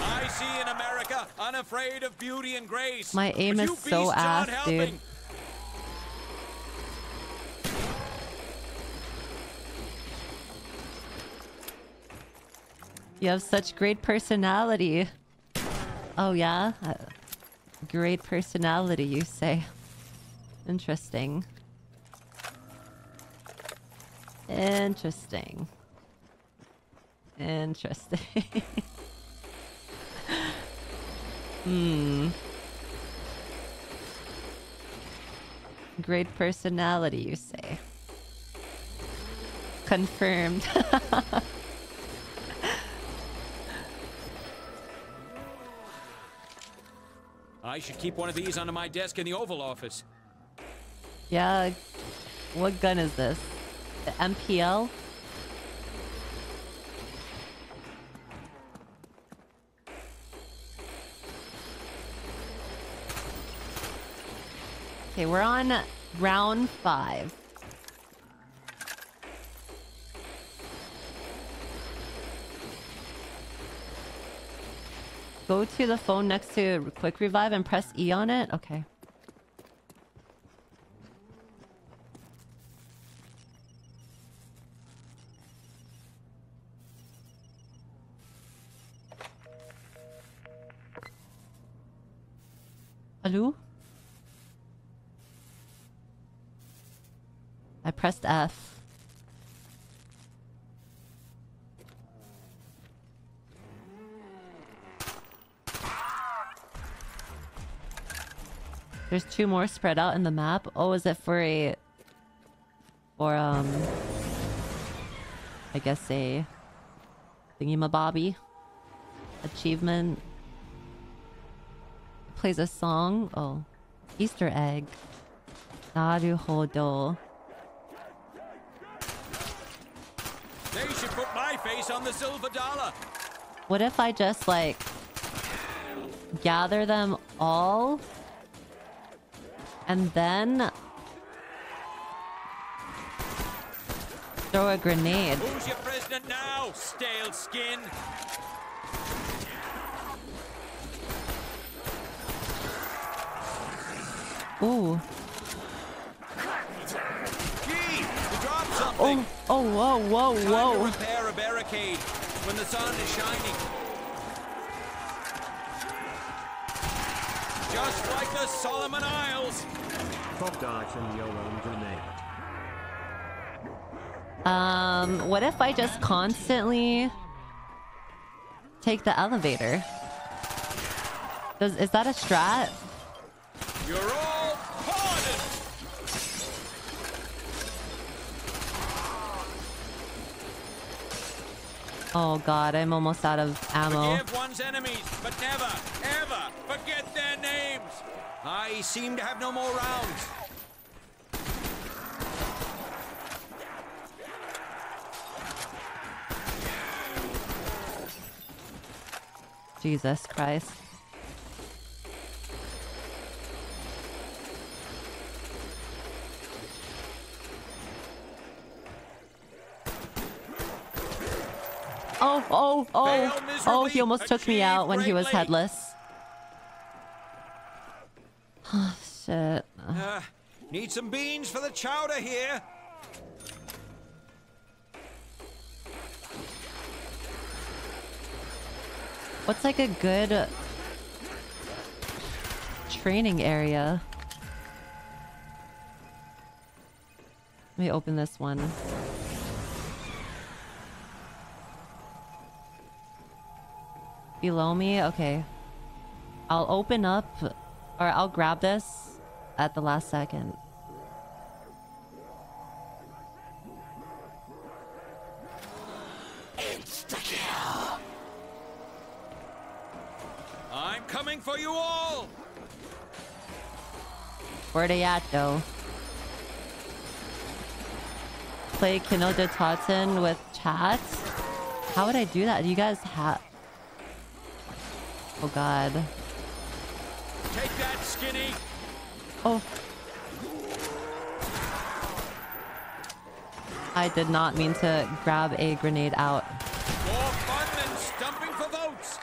I see in America unafraid of beauty and grace. My aim is so ass, dude. You have such great personality. Oh yeah? Uh, great personality, you say. Interesting. Interesting. Interesting. hmm. Great personality, you say. Confirmed. I should keep one of these under my desk in the Oval Office. Yeah. What gun is this? The MPL? Okay, we're on round five. Go to the phone next to quick revive and press E on it. Okay. Hello? I pressed F. There's two more spread out in the map. Oh, is it for a... For, um... I guess a... Thingy-mabobby? Achievement? Plays a song? Oh. Easter egg. Naruhodo. They should put my face on the silver dollar. What if I just, like... Gather them all? And then... Throw a grenade. Who's your president now, stale skin? Ooh. Gee, you dropped oh, something. Oh, oh, whoa, whoa, Time whoa. repair a barricade when the sun is shining. Just like the Solomon Isles. Pop die from your own grenade. Um, what if I just constantly take the elevator? Does is that a strat? You're all pardoned. Oh god, I'm almost out of ammo. Forgive one's enemies, but never, ever forget their names. I seem to have no more rounds. Jesus Christ. Oh, oh, oh. oh! He almost took me out when he was headless. Shit. Uh, need some beans for the chowder here. What's like a good training area? Let me open this one. Below me? Okay. I'll open up, or I'll grab this at the last second. Insta-kill! I'm coming for you all. Where they at though? Play Kindle de Totten with chat? How would I do that? Do you guys have... Oh god. Take that, skinny. Oh. I did not mean to grab a grenade out. More fun than stumping for votes.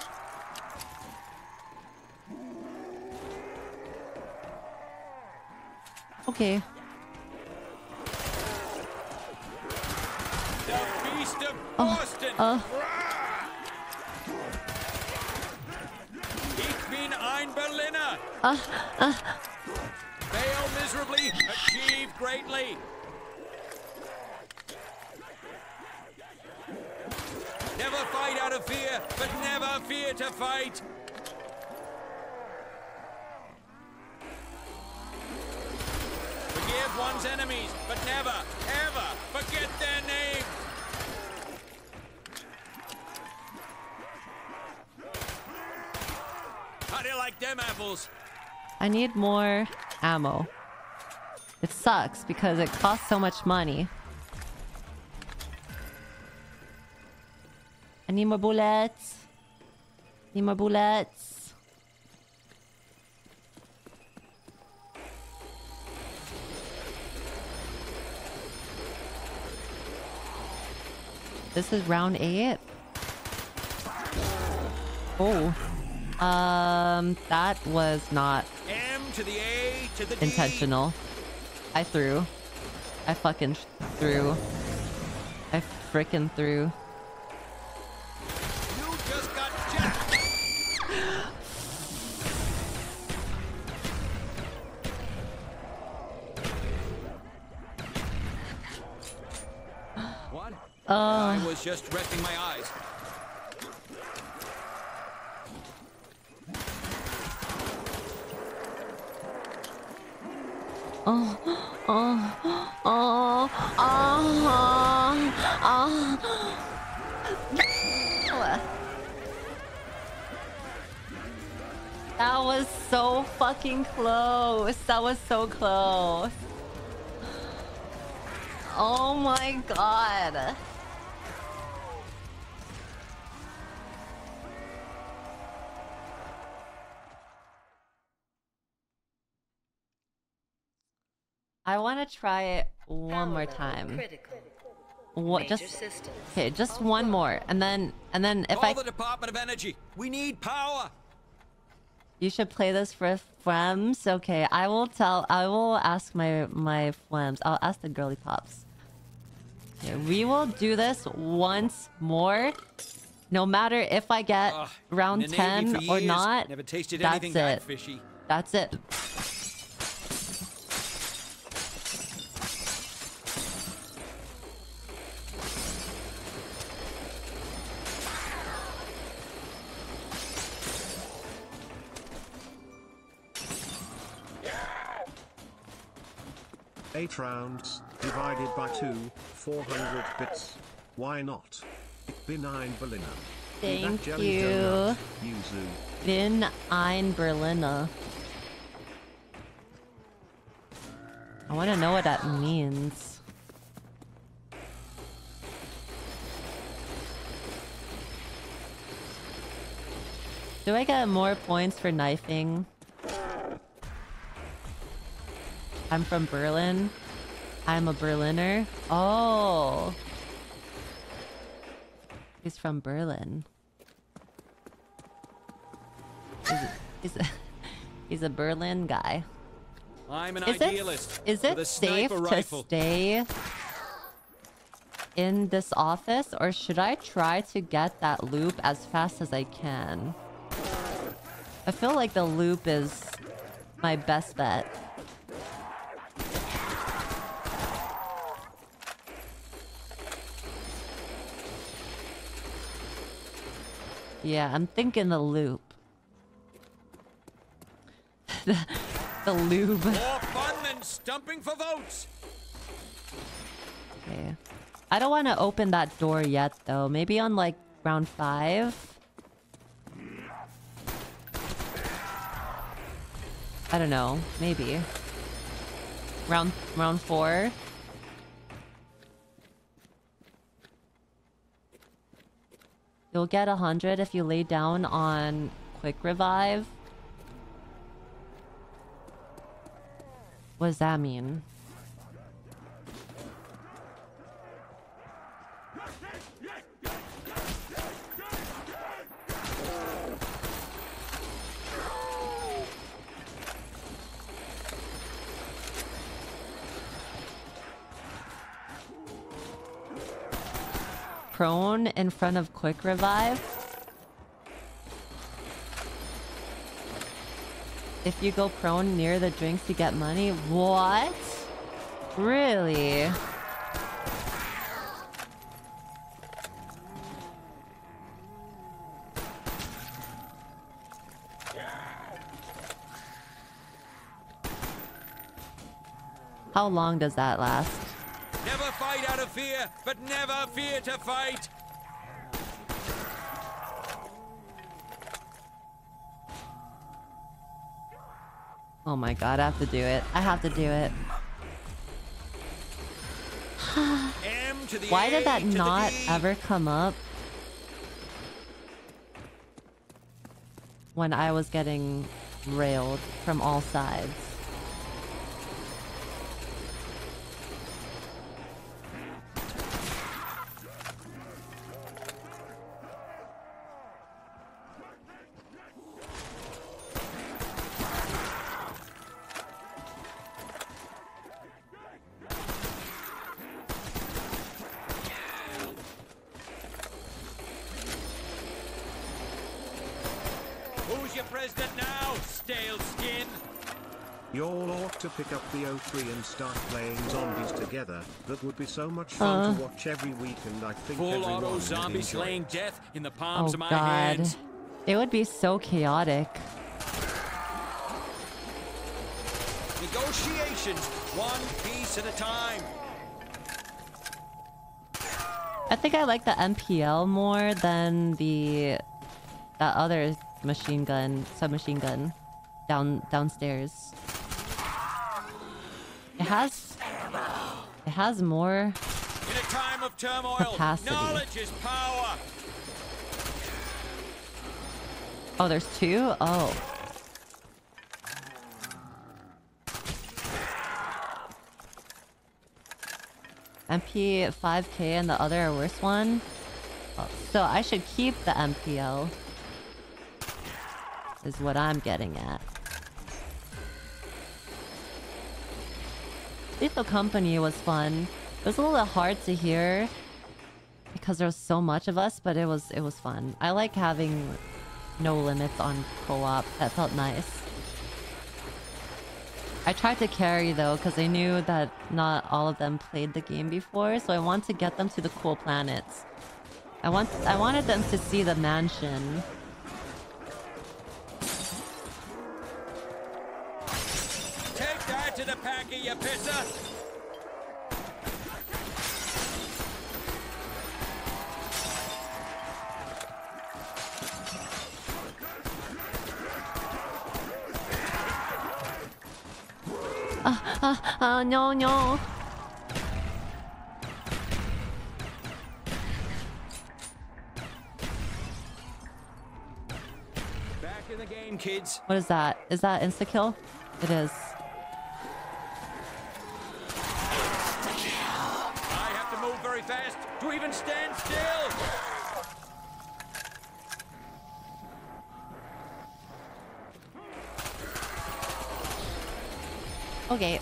Okay. The beast of Oh, Boston. uh bin ein Berliner. Uh, uh. Fail miserably, achieve greatly. Never fight out of fear, but never fear to fight. Forgive one's enemies, but never, ever forget their name. How do you like them apples? I need more ammo. It sucks because it costs so much money. I need more bullets. Need more bullets. This is round eight. Oh. Um, that was not M to the A to the intentional. I threw. I fucking threw. I frickin' threw. You just got. What? Oh. I was just resting my eyes. Oh, oh, oh, oh, oh. That was so fucking close. That was so close. Oh my god. I want to try it one more time. What? Just systems. okay. Just one more, and then and then if Call I the Department of Energy. We need power. You should play this for Flems. Okay, I will tell. I will ask my my Flems. I'll ask the girly pops. Okay, we will do this once more. No matter if I get Ugh, round in the Navy ten or not. Never tasted that's anything that it. fishy. That's it. Eight rounds, divided by two, 400 bits. Why not? Bin ein Berliner. Thank you. Yuzu. Bin ein Berliner. I want to know what that means. Do I get more points for knifing? I'm from Berlin. I'm a Berliner. Oh. He's from Berlin. He's a, he's a, he's a Berlin guy. I'm an Is idealist. it, is it safe to stay in this office or should I try to get that loop as fast as I can? I feel like the loop is my best bet. Yeah, I'm thinking the loop. the, the lube. More fun than stumping for votes. Okay. I don't want to open that door yet, though. Maybe on like round five. I don't know. Maybe. Round round four. You'll get a hundred if you lay down on quick revive. What does that mean? Prone in front of quick revive. If you go prone near the drinks, you get money. What? Really? How long does that last? Never fight out of fear, but never fear to fight. Oh my god, I have to do it. I have to do it. To Why did that to not ever come up? When I was getting railed from all sides. 3 and start playing zombies together. That would be so much fun uh. to watch every week, and I think Full auto zombies slaying death in the palms oh, of my God. hands. It would be so chaotic. Negotiations, one piece at a time. I think I like the MPL more than the that other machine gun, submachine gun down downstairs. It has it has more In a time of turmoil, Capacity. knowledge is power. Oh, there's two? Oh. MP 5k and the other are worse one? Oh, so I should keep the MPL. Is what I'm getting at. Lethal Company was fun. It was a little hard to hear because there was so much of us, but it was it was fun. I like having no limits on co-op. That felt nice. I tried to carry though because I knew that not all of them played the game before, so I want to get them to the cool planets. I want I wanted them to see the mansion. Take to the you pisser. Ah ah ah no no. Back in the game, kids. What is that? Is that insta kill? It is. Stand still! Okay.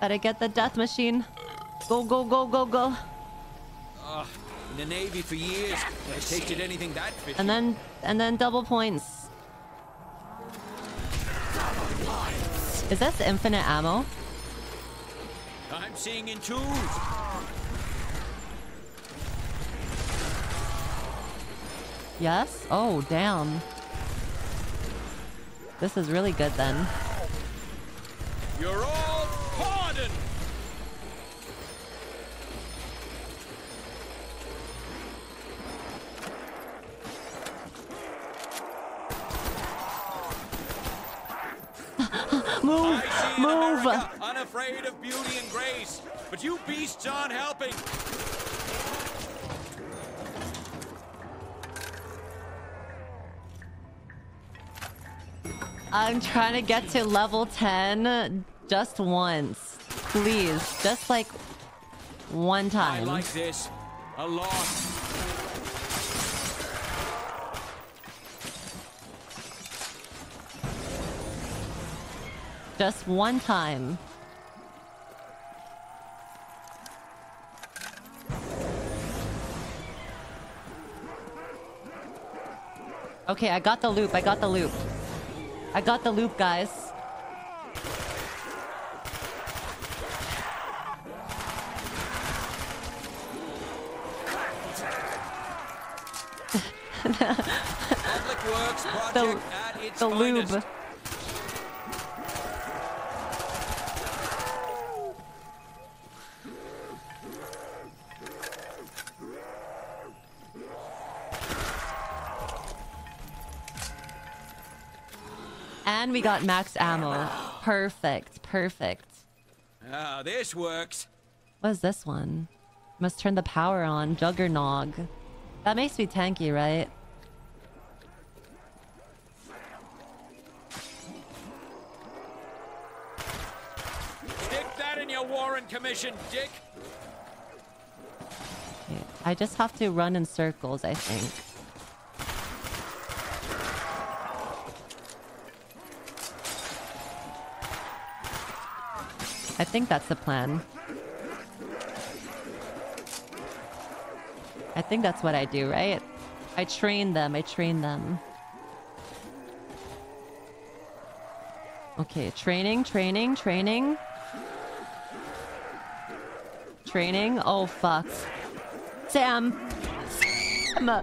Better get the death machine. Go, go, go, go, go. Uh, in the Navy for years, I tasted anything that fishy. And then, and then double points. Is this infinite ammo? I'm seeing in twos. Yes? Oh, damn. This is really good then. You're all pardoned. Move! I Move! America, unafraid of beauty and grace, but you beasts aren't helping. I'm trying to get to level 10 just once. Please. Just like one I time. like this a lot. Just one time. Okay, I got the loop. I got the loop. I got the loop, guys. The, the lube. And we got max ammo. Perfect. Perfect. Ah, this works. What is this one? Must turn the power on. Juggernog. That makes me tanky, right? Stick that in your Warren Commission, Dick. I just have to run in circles, I think. I think that's the plan. I think that's what I do, right? I train them, I train them. Okay, training, training, training. Training? Oh, fuck. Sam! Sam!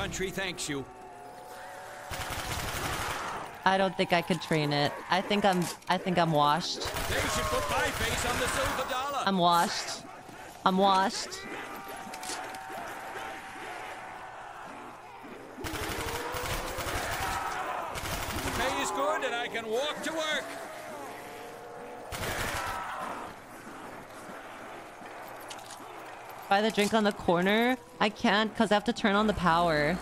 Country thanks you. I don't think I could train it. I think I'm I think I'm washed. They should put my face on the silver dollar. I'm washed. I'm washed. The pay is good and I can walk to work. Buy the drink on the corner? I can't because I have to turn on the power.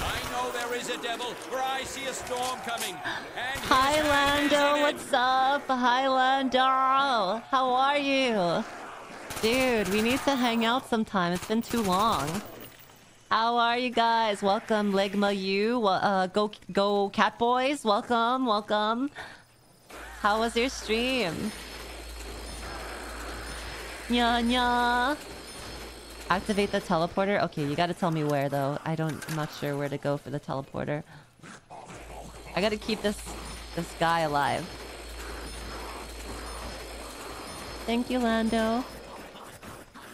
I know there is a devil, for I see a storm coming. And Hi hand is in Lando, what's up? Hi Lando. How are you? Dude, we need to hang out sometime. It's been too long. How are you guys? Welcome, Ligma you. Uh, go, go, cat boys. Welcome, welcome. How was your stream? Nya nya. Activate the teleporter. Okay, you gotta tell me where though. I don't. I'm not sure where to go for the teleporter. I gotta keep this this guy alive. Thank you, Lando.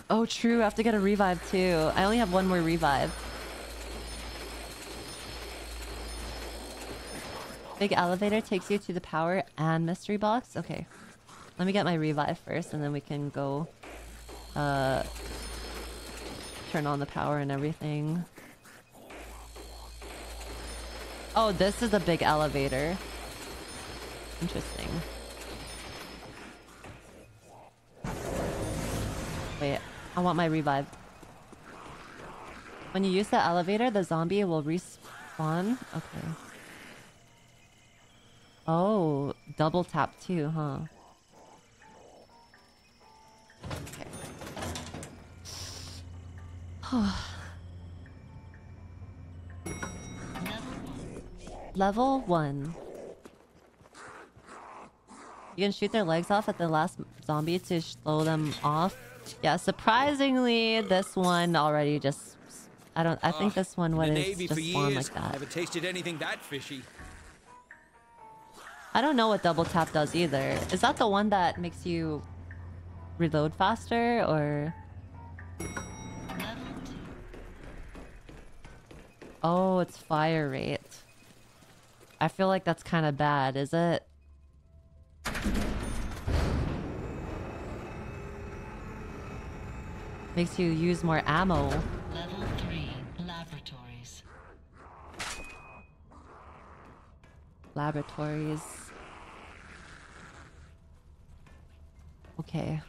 Oh, true. I have to get a revive too. I only have one more revive. Big elevator takes you to the power and mystery box. Okay. Let me get my revive first and then we can go uh turn on the power and everything. Oh, this is a big elevator. Interesting. Wait, I want my revive. When you use the elevator, the zombie will respawn. Okay. Oh, double tap too, huh? Okay. Level 1. You can shoot their legs off at the last zombie to slow them off. Yeah, surprisingly, this one already just... I don't... I think Ah, this one would have just for spawned like that. Never tasted anything that fishy. I don't know what double tap does either. Is that the one that makes you reload faster or? Oh, it's fire rate. I feel like that's kind of bad, is it? Makes you use more ammo. Level 3 Laboratories. Laboratories. Okay.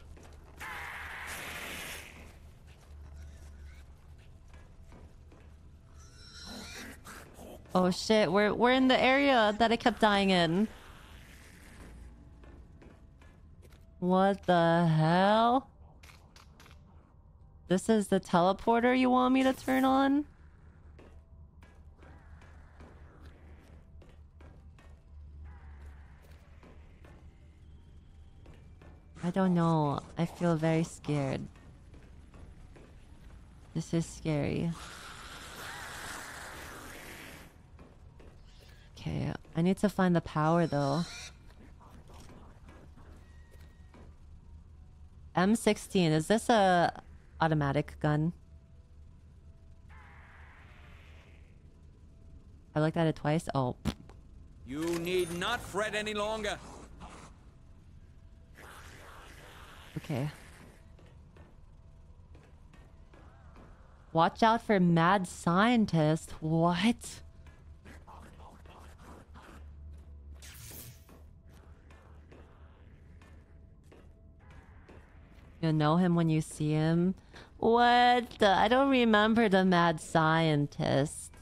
Oh shit, we're we're in the area that I kept dying in. What the hell? This is the teleporter you want me to turn on? I don't know. I feel very scared. This is scary. Okay, I need to find the power though. M16, is this a automatic gun? I looked at it twice. Oh, You need not fret any longer. okay. Watch out for mad scientist. What? You'll know him when you see him. What? the- I don't remember the mad scientist.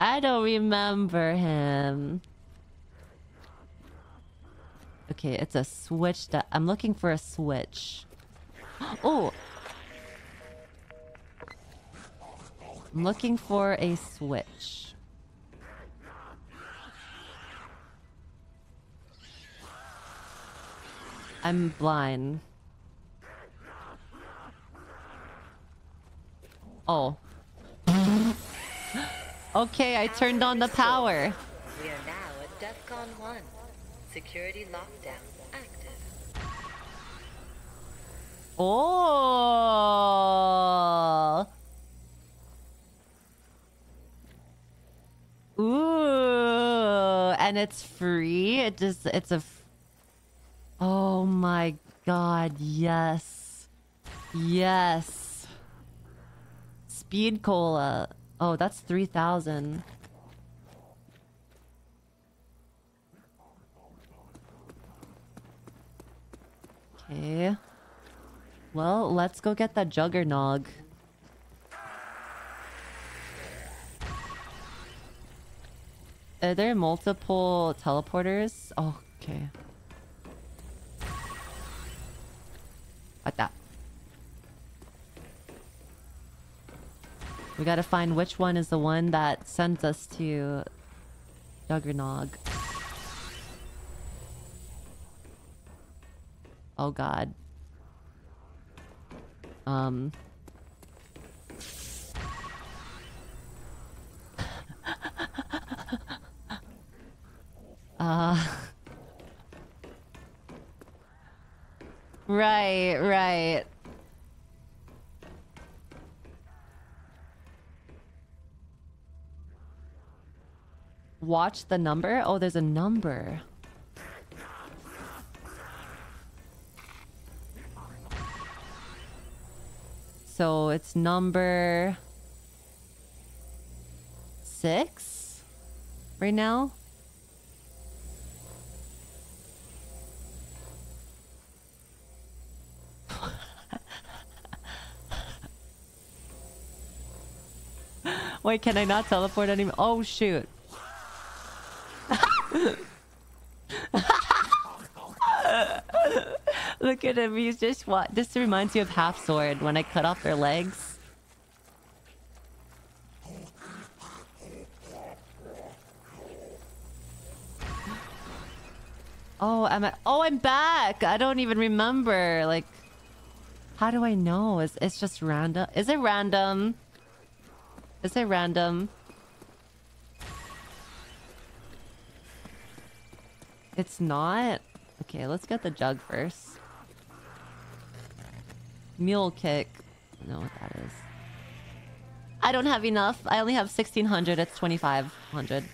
I don't remember him. Okay, it's a switch that I'm looking for a switch. Oh. I'm looking for a switch. I'm blind. Oh. okay, I turned on the power. We are now at DEFCON 1. Security lockdown active. Oh. Ooh, and it's free. It just it's a Oh my god, yes. Yes. Speed cola. Oh, that's 3000. Okay. Well, let's go get that juggernog. Are there multiple teleporters? Oh, okay. Like that. We gotta find which one is the one that sends us to Juggernog. Oh god. Um. uh. Right, right. Watch the number? Oh, there's a number. So it's number six right now. Wait, can I not teleport anymore? Oh shoot. Look at him. He's just what? This reminds you of Half Sword when I cut off their legs. Oh, am I? Oh, I'm back. I don't even remember. Like, how do I know? Is it's just random? Is it random? Is it random? It's not. Okay, let's get the jug first. Mule kick. I don't know what that is. I don't have enough. I only have 1600. It's 2500.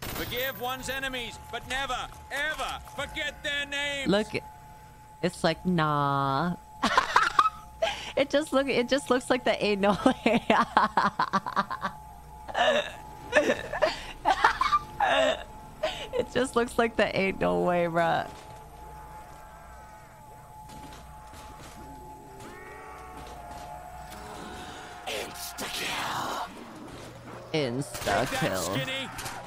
Forgive one's enemies, but never, ever forget their names. Look, it's like nah. it just look. It just looks like the ain't no way. it just looks like the ain't no way, bruh. Insta kill. Insta kill.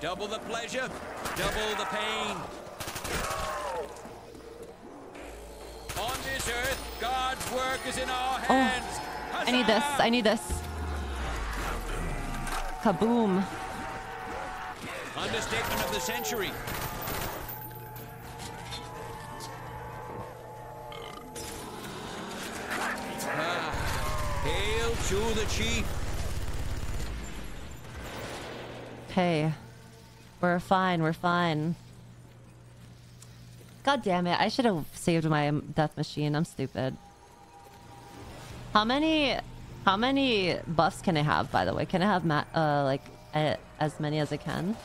Double the pleasure, double the pain. On this earth, God's work is in our hands. Oh, I need this. I need this. Kaboom. Understatement of the century. Ah, hail to the chief. Hey, we're fine. We're fine. God damn it! I should have saved my death machine. I'm stupid. How many, how many buffs can I have? By the way, can I have uh like as many as I can?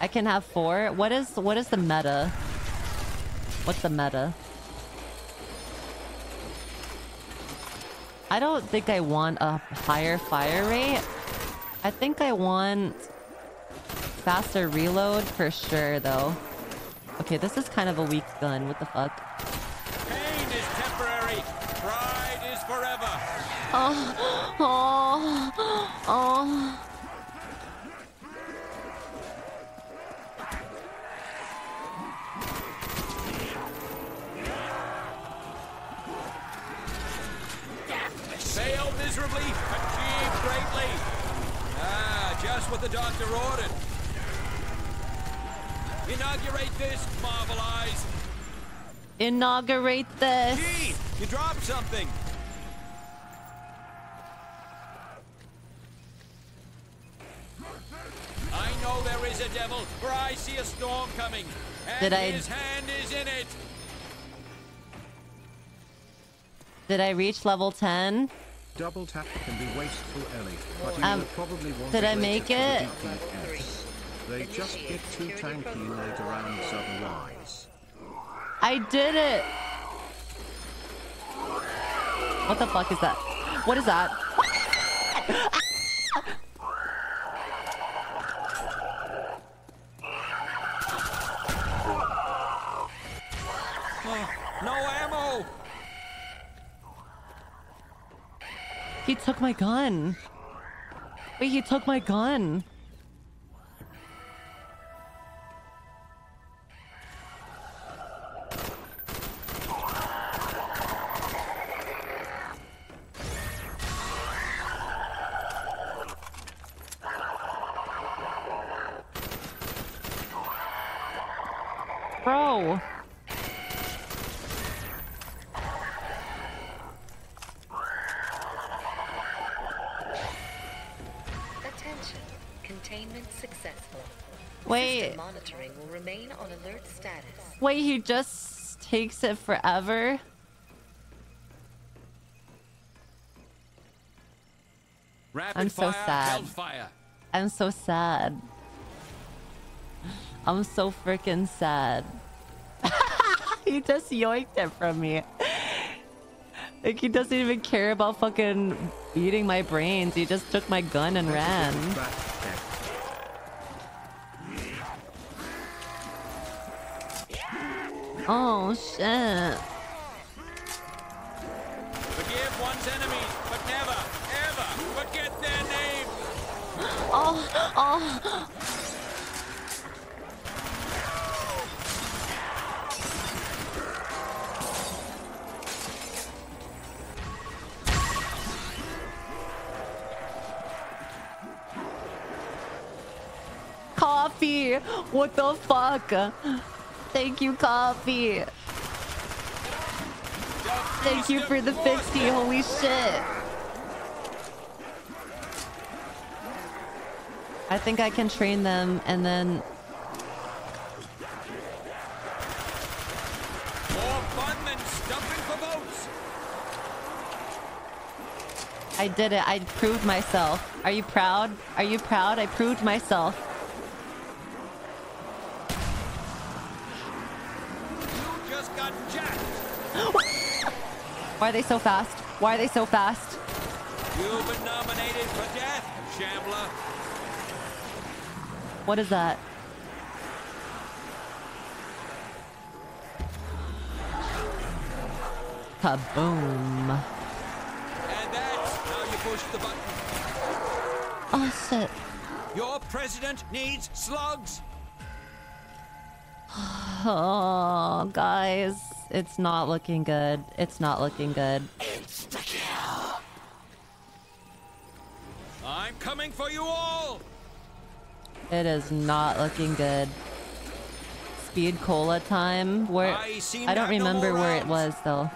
I can have four. What is what is the meta? What's the meta? I don't think I want a higher fire rate. I think I want faster reload for sure, though. Okay, this is kind of a weak gun. What the fuck? Pain is temporary. Pride is forever. Oh, oh, oh. Fail miserably, just what the doctor ordered. Inaugurate this, Marvel Eyes. Inaugurate this. Gee, you dropped something. I know there is a devil, for I see a storm coming, and Did I- his hand is in it. Did I reach level 10? Double tap can be wasteful, Ellie, but you Um, will probably want did it I make it? DPS. They just get too tanky in later rounds otherwise. I did it! What the fuck is that? What is that? Oh, no ammo. He took my gun. Wait, he took my gun. Bro. Wait. System monitoring will remain on alert status. Wait, he just takes it forever? Rapid I'm so fire, sad. hellfire. I'm so sad. I'm so freaking sad. he just yoinked it from me. Like he doesn't even care about fucking eating my brains. He just took my gun and ran. Oh shit. Forgive one's enemies, but never, ever forget their name. Oh, oh. Coffee! What the fuck? Thank you, coffee. Thank you for the 50. Holy shit. I think I can train them and then More fun than stumping for votes. I did it. I proved myself. Are you proud? Are you proud? I proved myself. Why are they so fast? Why are they so fast? You've been nominated for death, Shambler. What is that? Kaboom. And that's how you push the button. Oh shit. Your president needs slugs. Oh, guys. It's not looking good. It's not looking good. I'm coming for you all. It is not looking good. Speed cola time. Where I I don't no remember more where it was though.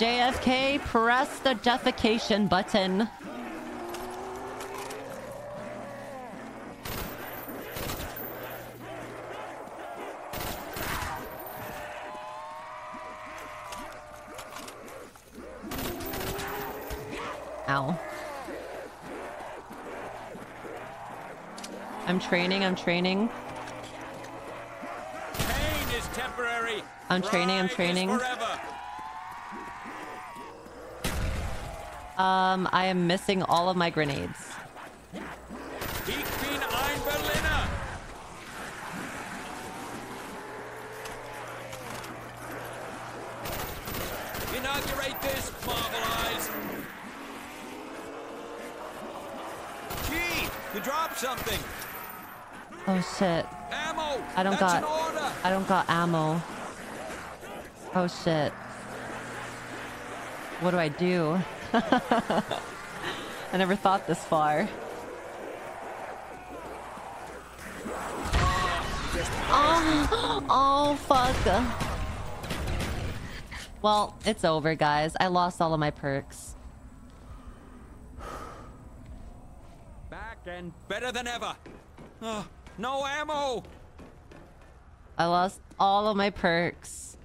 JFK, press the defecation button. Ow. I'm training, I'm training. Pain is temporary. I'm training, I'm training. Um, I am missing all of my grenades. Ich bin ein Berliner. Inaugurate this, Marvel Eyes. Gee, you dropped something. Oh shit. Ammo. I don't That's got. I don't got ammo. Oh shit. What do I do? I never thought this far. Oh, oh fuck. Well, it's over, guys. I lost all of my perks. Back and better than ever. Oh, no ammo. I lost all of my perks.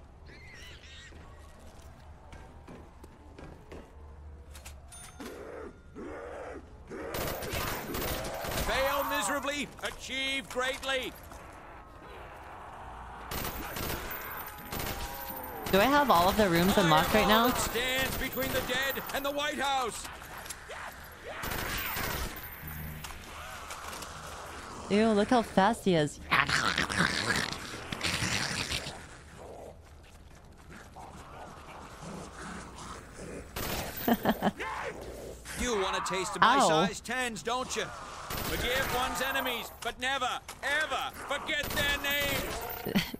Fail miserably, achieve greatly. Do I have all of the rooms unlocked right now? Stands between the dead and the White House. Ew, look how fast he is. You want a taste of my Ow. size tens, don't you? Forgive one's enemies, but never, ever forget their names.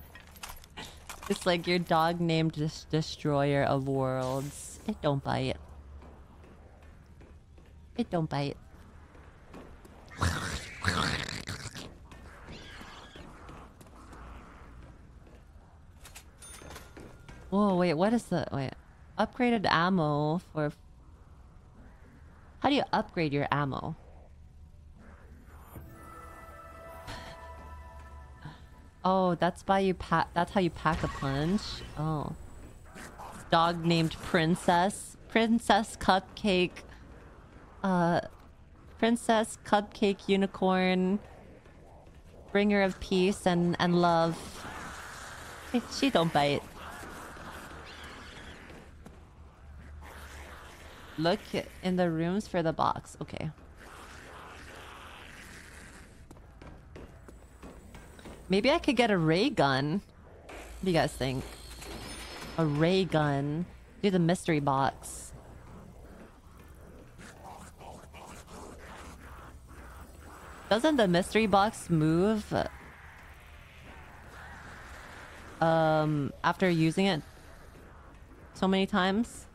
It's like your dog named Des- Destroyer of Worlds. It don't bite. It don't bite. Whoa, wait, what is the... Wait. Upgraded ammo for... How do you upgrade your ammo? Oh, that's by you pack. That's how you pack a punch. Oh, dog named Princess. Princess Cupcake. Uh, Princess Cupcake Unicorn. Bringer of peace and and love. She don't bite. Look in the rooms for the box. Okay. Maybe I could get a ray gun. What do you guys think? A ray gun. Do the mystery box. Doesn't the mystery box move um after using it so many times?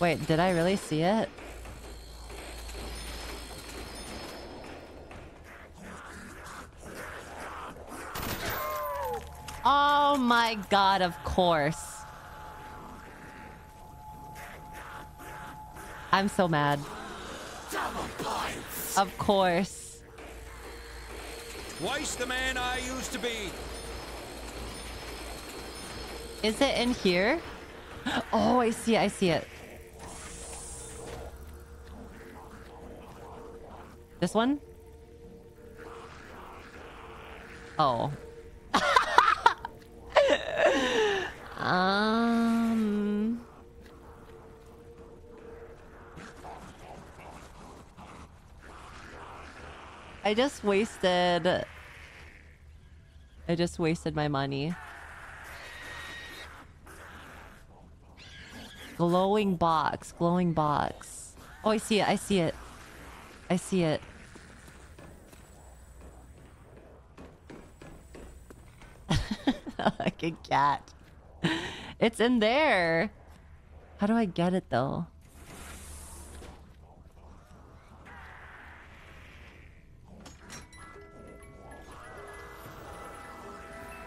Wait, did I really see it? Oh my god, of course. I'm so mad. Of course. Twice the man I used to be. Is it in here? Oh, I see it. I see it. This one? Oh. um. I just wasted. I just wasted my money. Glowing box, glowing box. Oh, I see it. I see it. I see it. like a cat. It's in there. How do I get it though?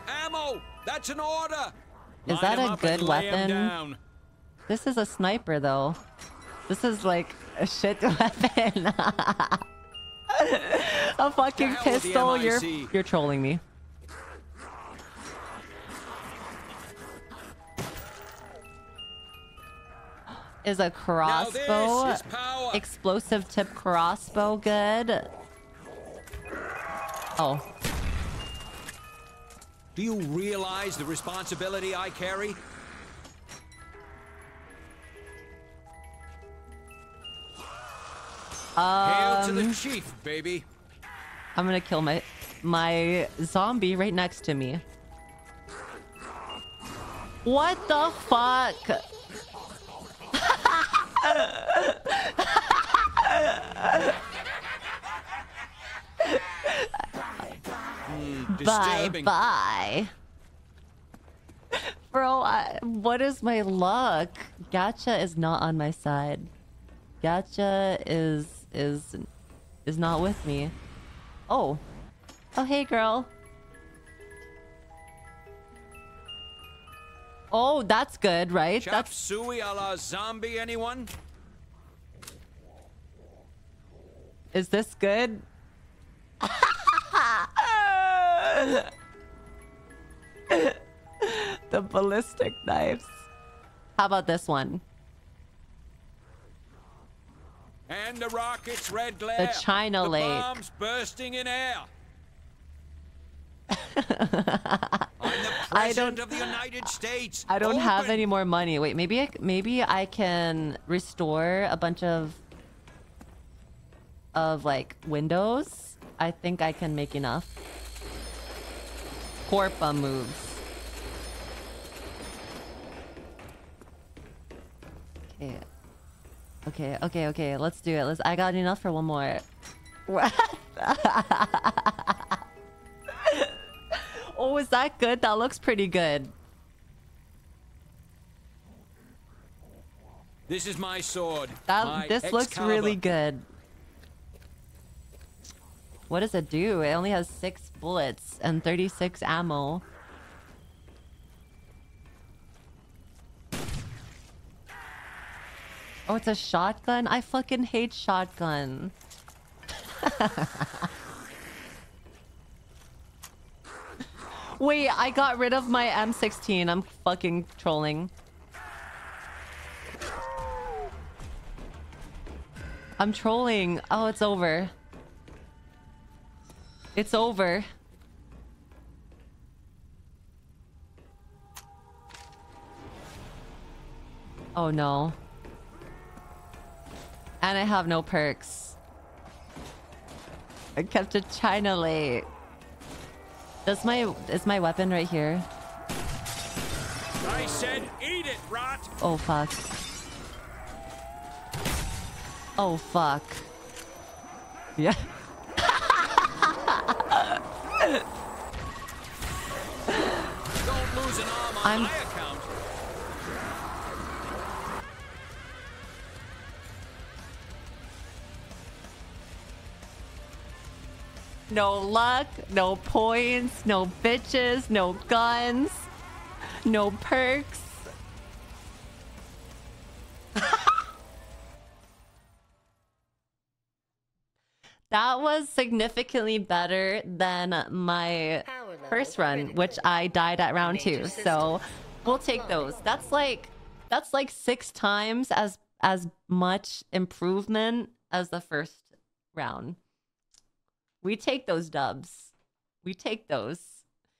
Ammo! That's an order! Is Line that a good weapon? This is a sniper though. This is like a shit weapon. a fucking hell with the pistol. You're you're trolling me. Is a crossbow is explosive tip crossbow good? Oh, Do you realize the responsibility I carry? Hail to the um, chief, baby. I'm gonna kill my my zombie right next to me. What the fuck? Hmm, bye bye. Bro, I, what is my luck? Gacha is not on my side. Gacha is is is not with me. Oh. Oh hey girl. Oh, that's good, right? Chop That's suey a la zombie, anyone? is this good? the ballistic knives. How about this one? And the rocket's red glare. China the Lake. bombs bursting in air. I'm the president don't- of the United States. I don't have any more money. Wait, maybe I, maybe I can restore a bunch of of like windows. I think I can make enough. Corpa moves. Okay. Okay, okay, okay. Let's do it. Let's I got enough for one more. What? oh, is that good? That looks pretty good. This is my sword. That my this looks really good. What does it do? It only has six bullets and 36 ammo. Oh, it's a shotgun? I fucking hate shotgun. Wait, I got rid of my M16. I'm fucking trolling. I'm trolling. Oh, it's over. It's over. Oh no. And I have no perks. I kept a China Lake. Does my is my weapon right here? I said eat it, rot! Oh fuck. Oh fuck. Yeah. Don't lose an arm on I'm- No luck, no points, no bitches, no guns, no perks. that was significantly better than my first run, which I died at round two. So we'll take those. That's like that's like six times as as much improvement as the first round. We take those dubs. We take those.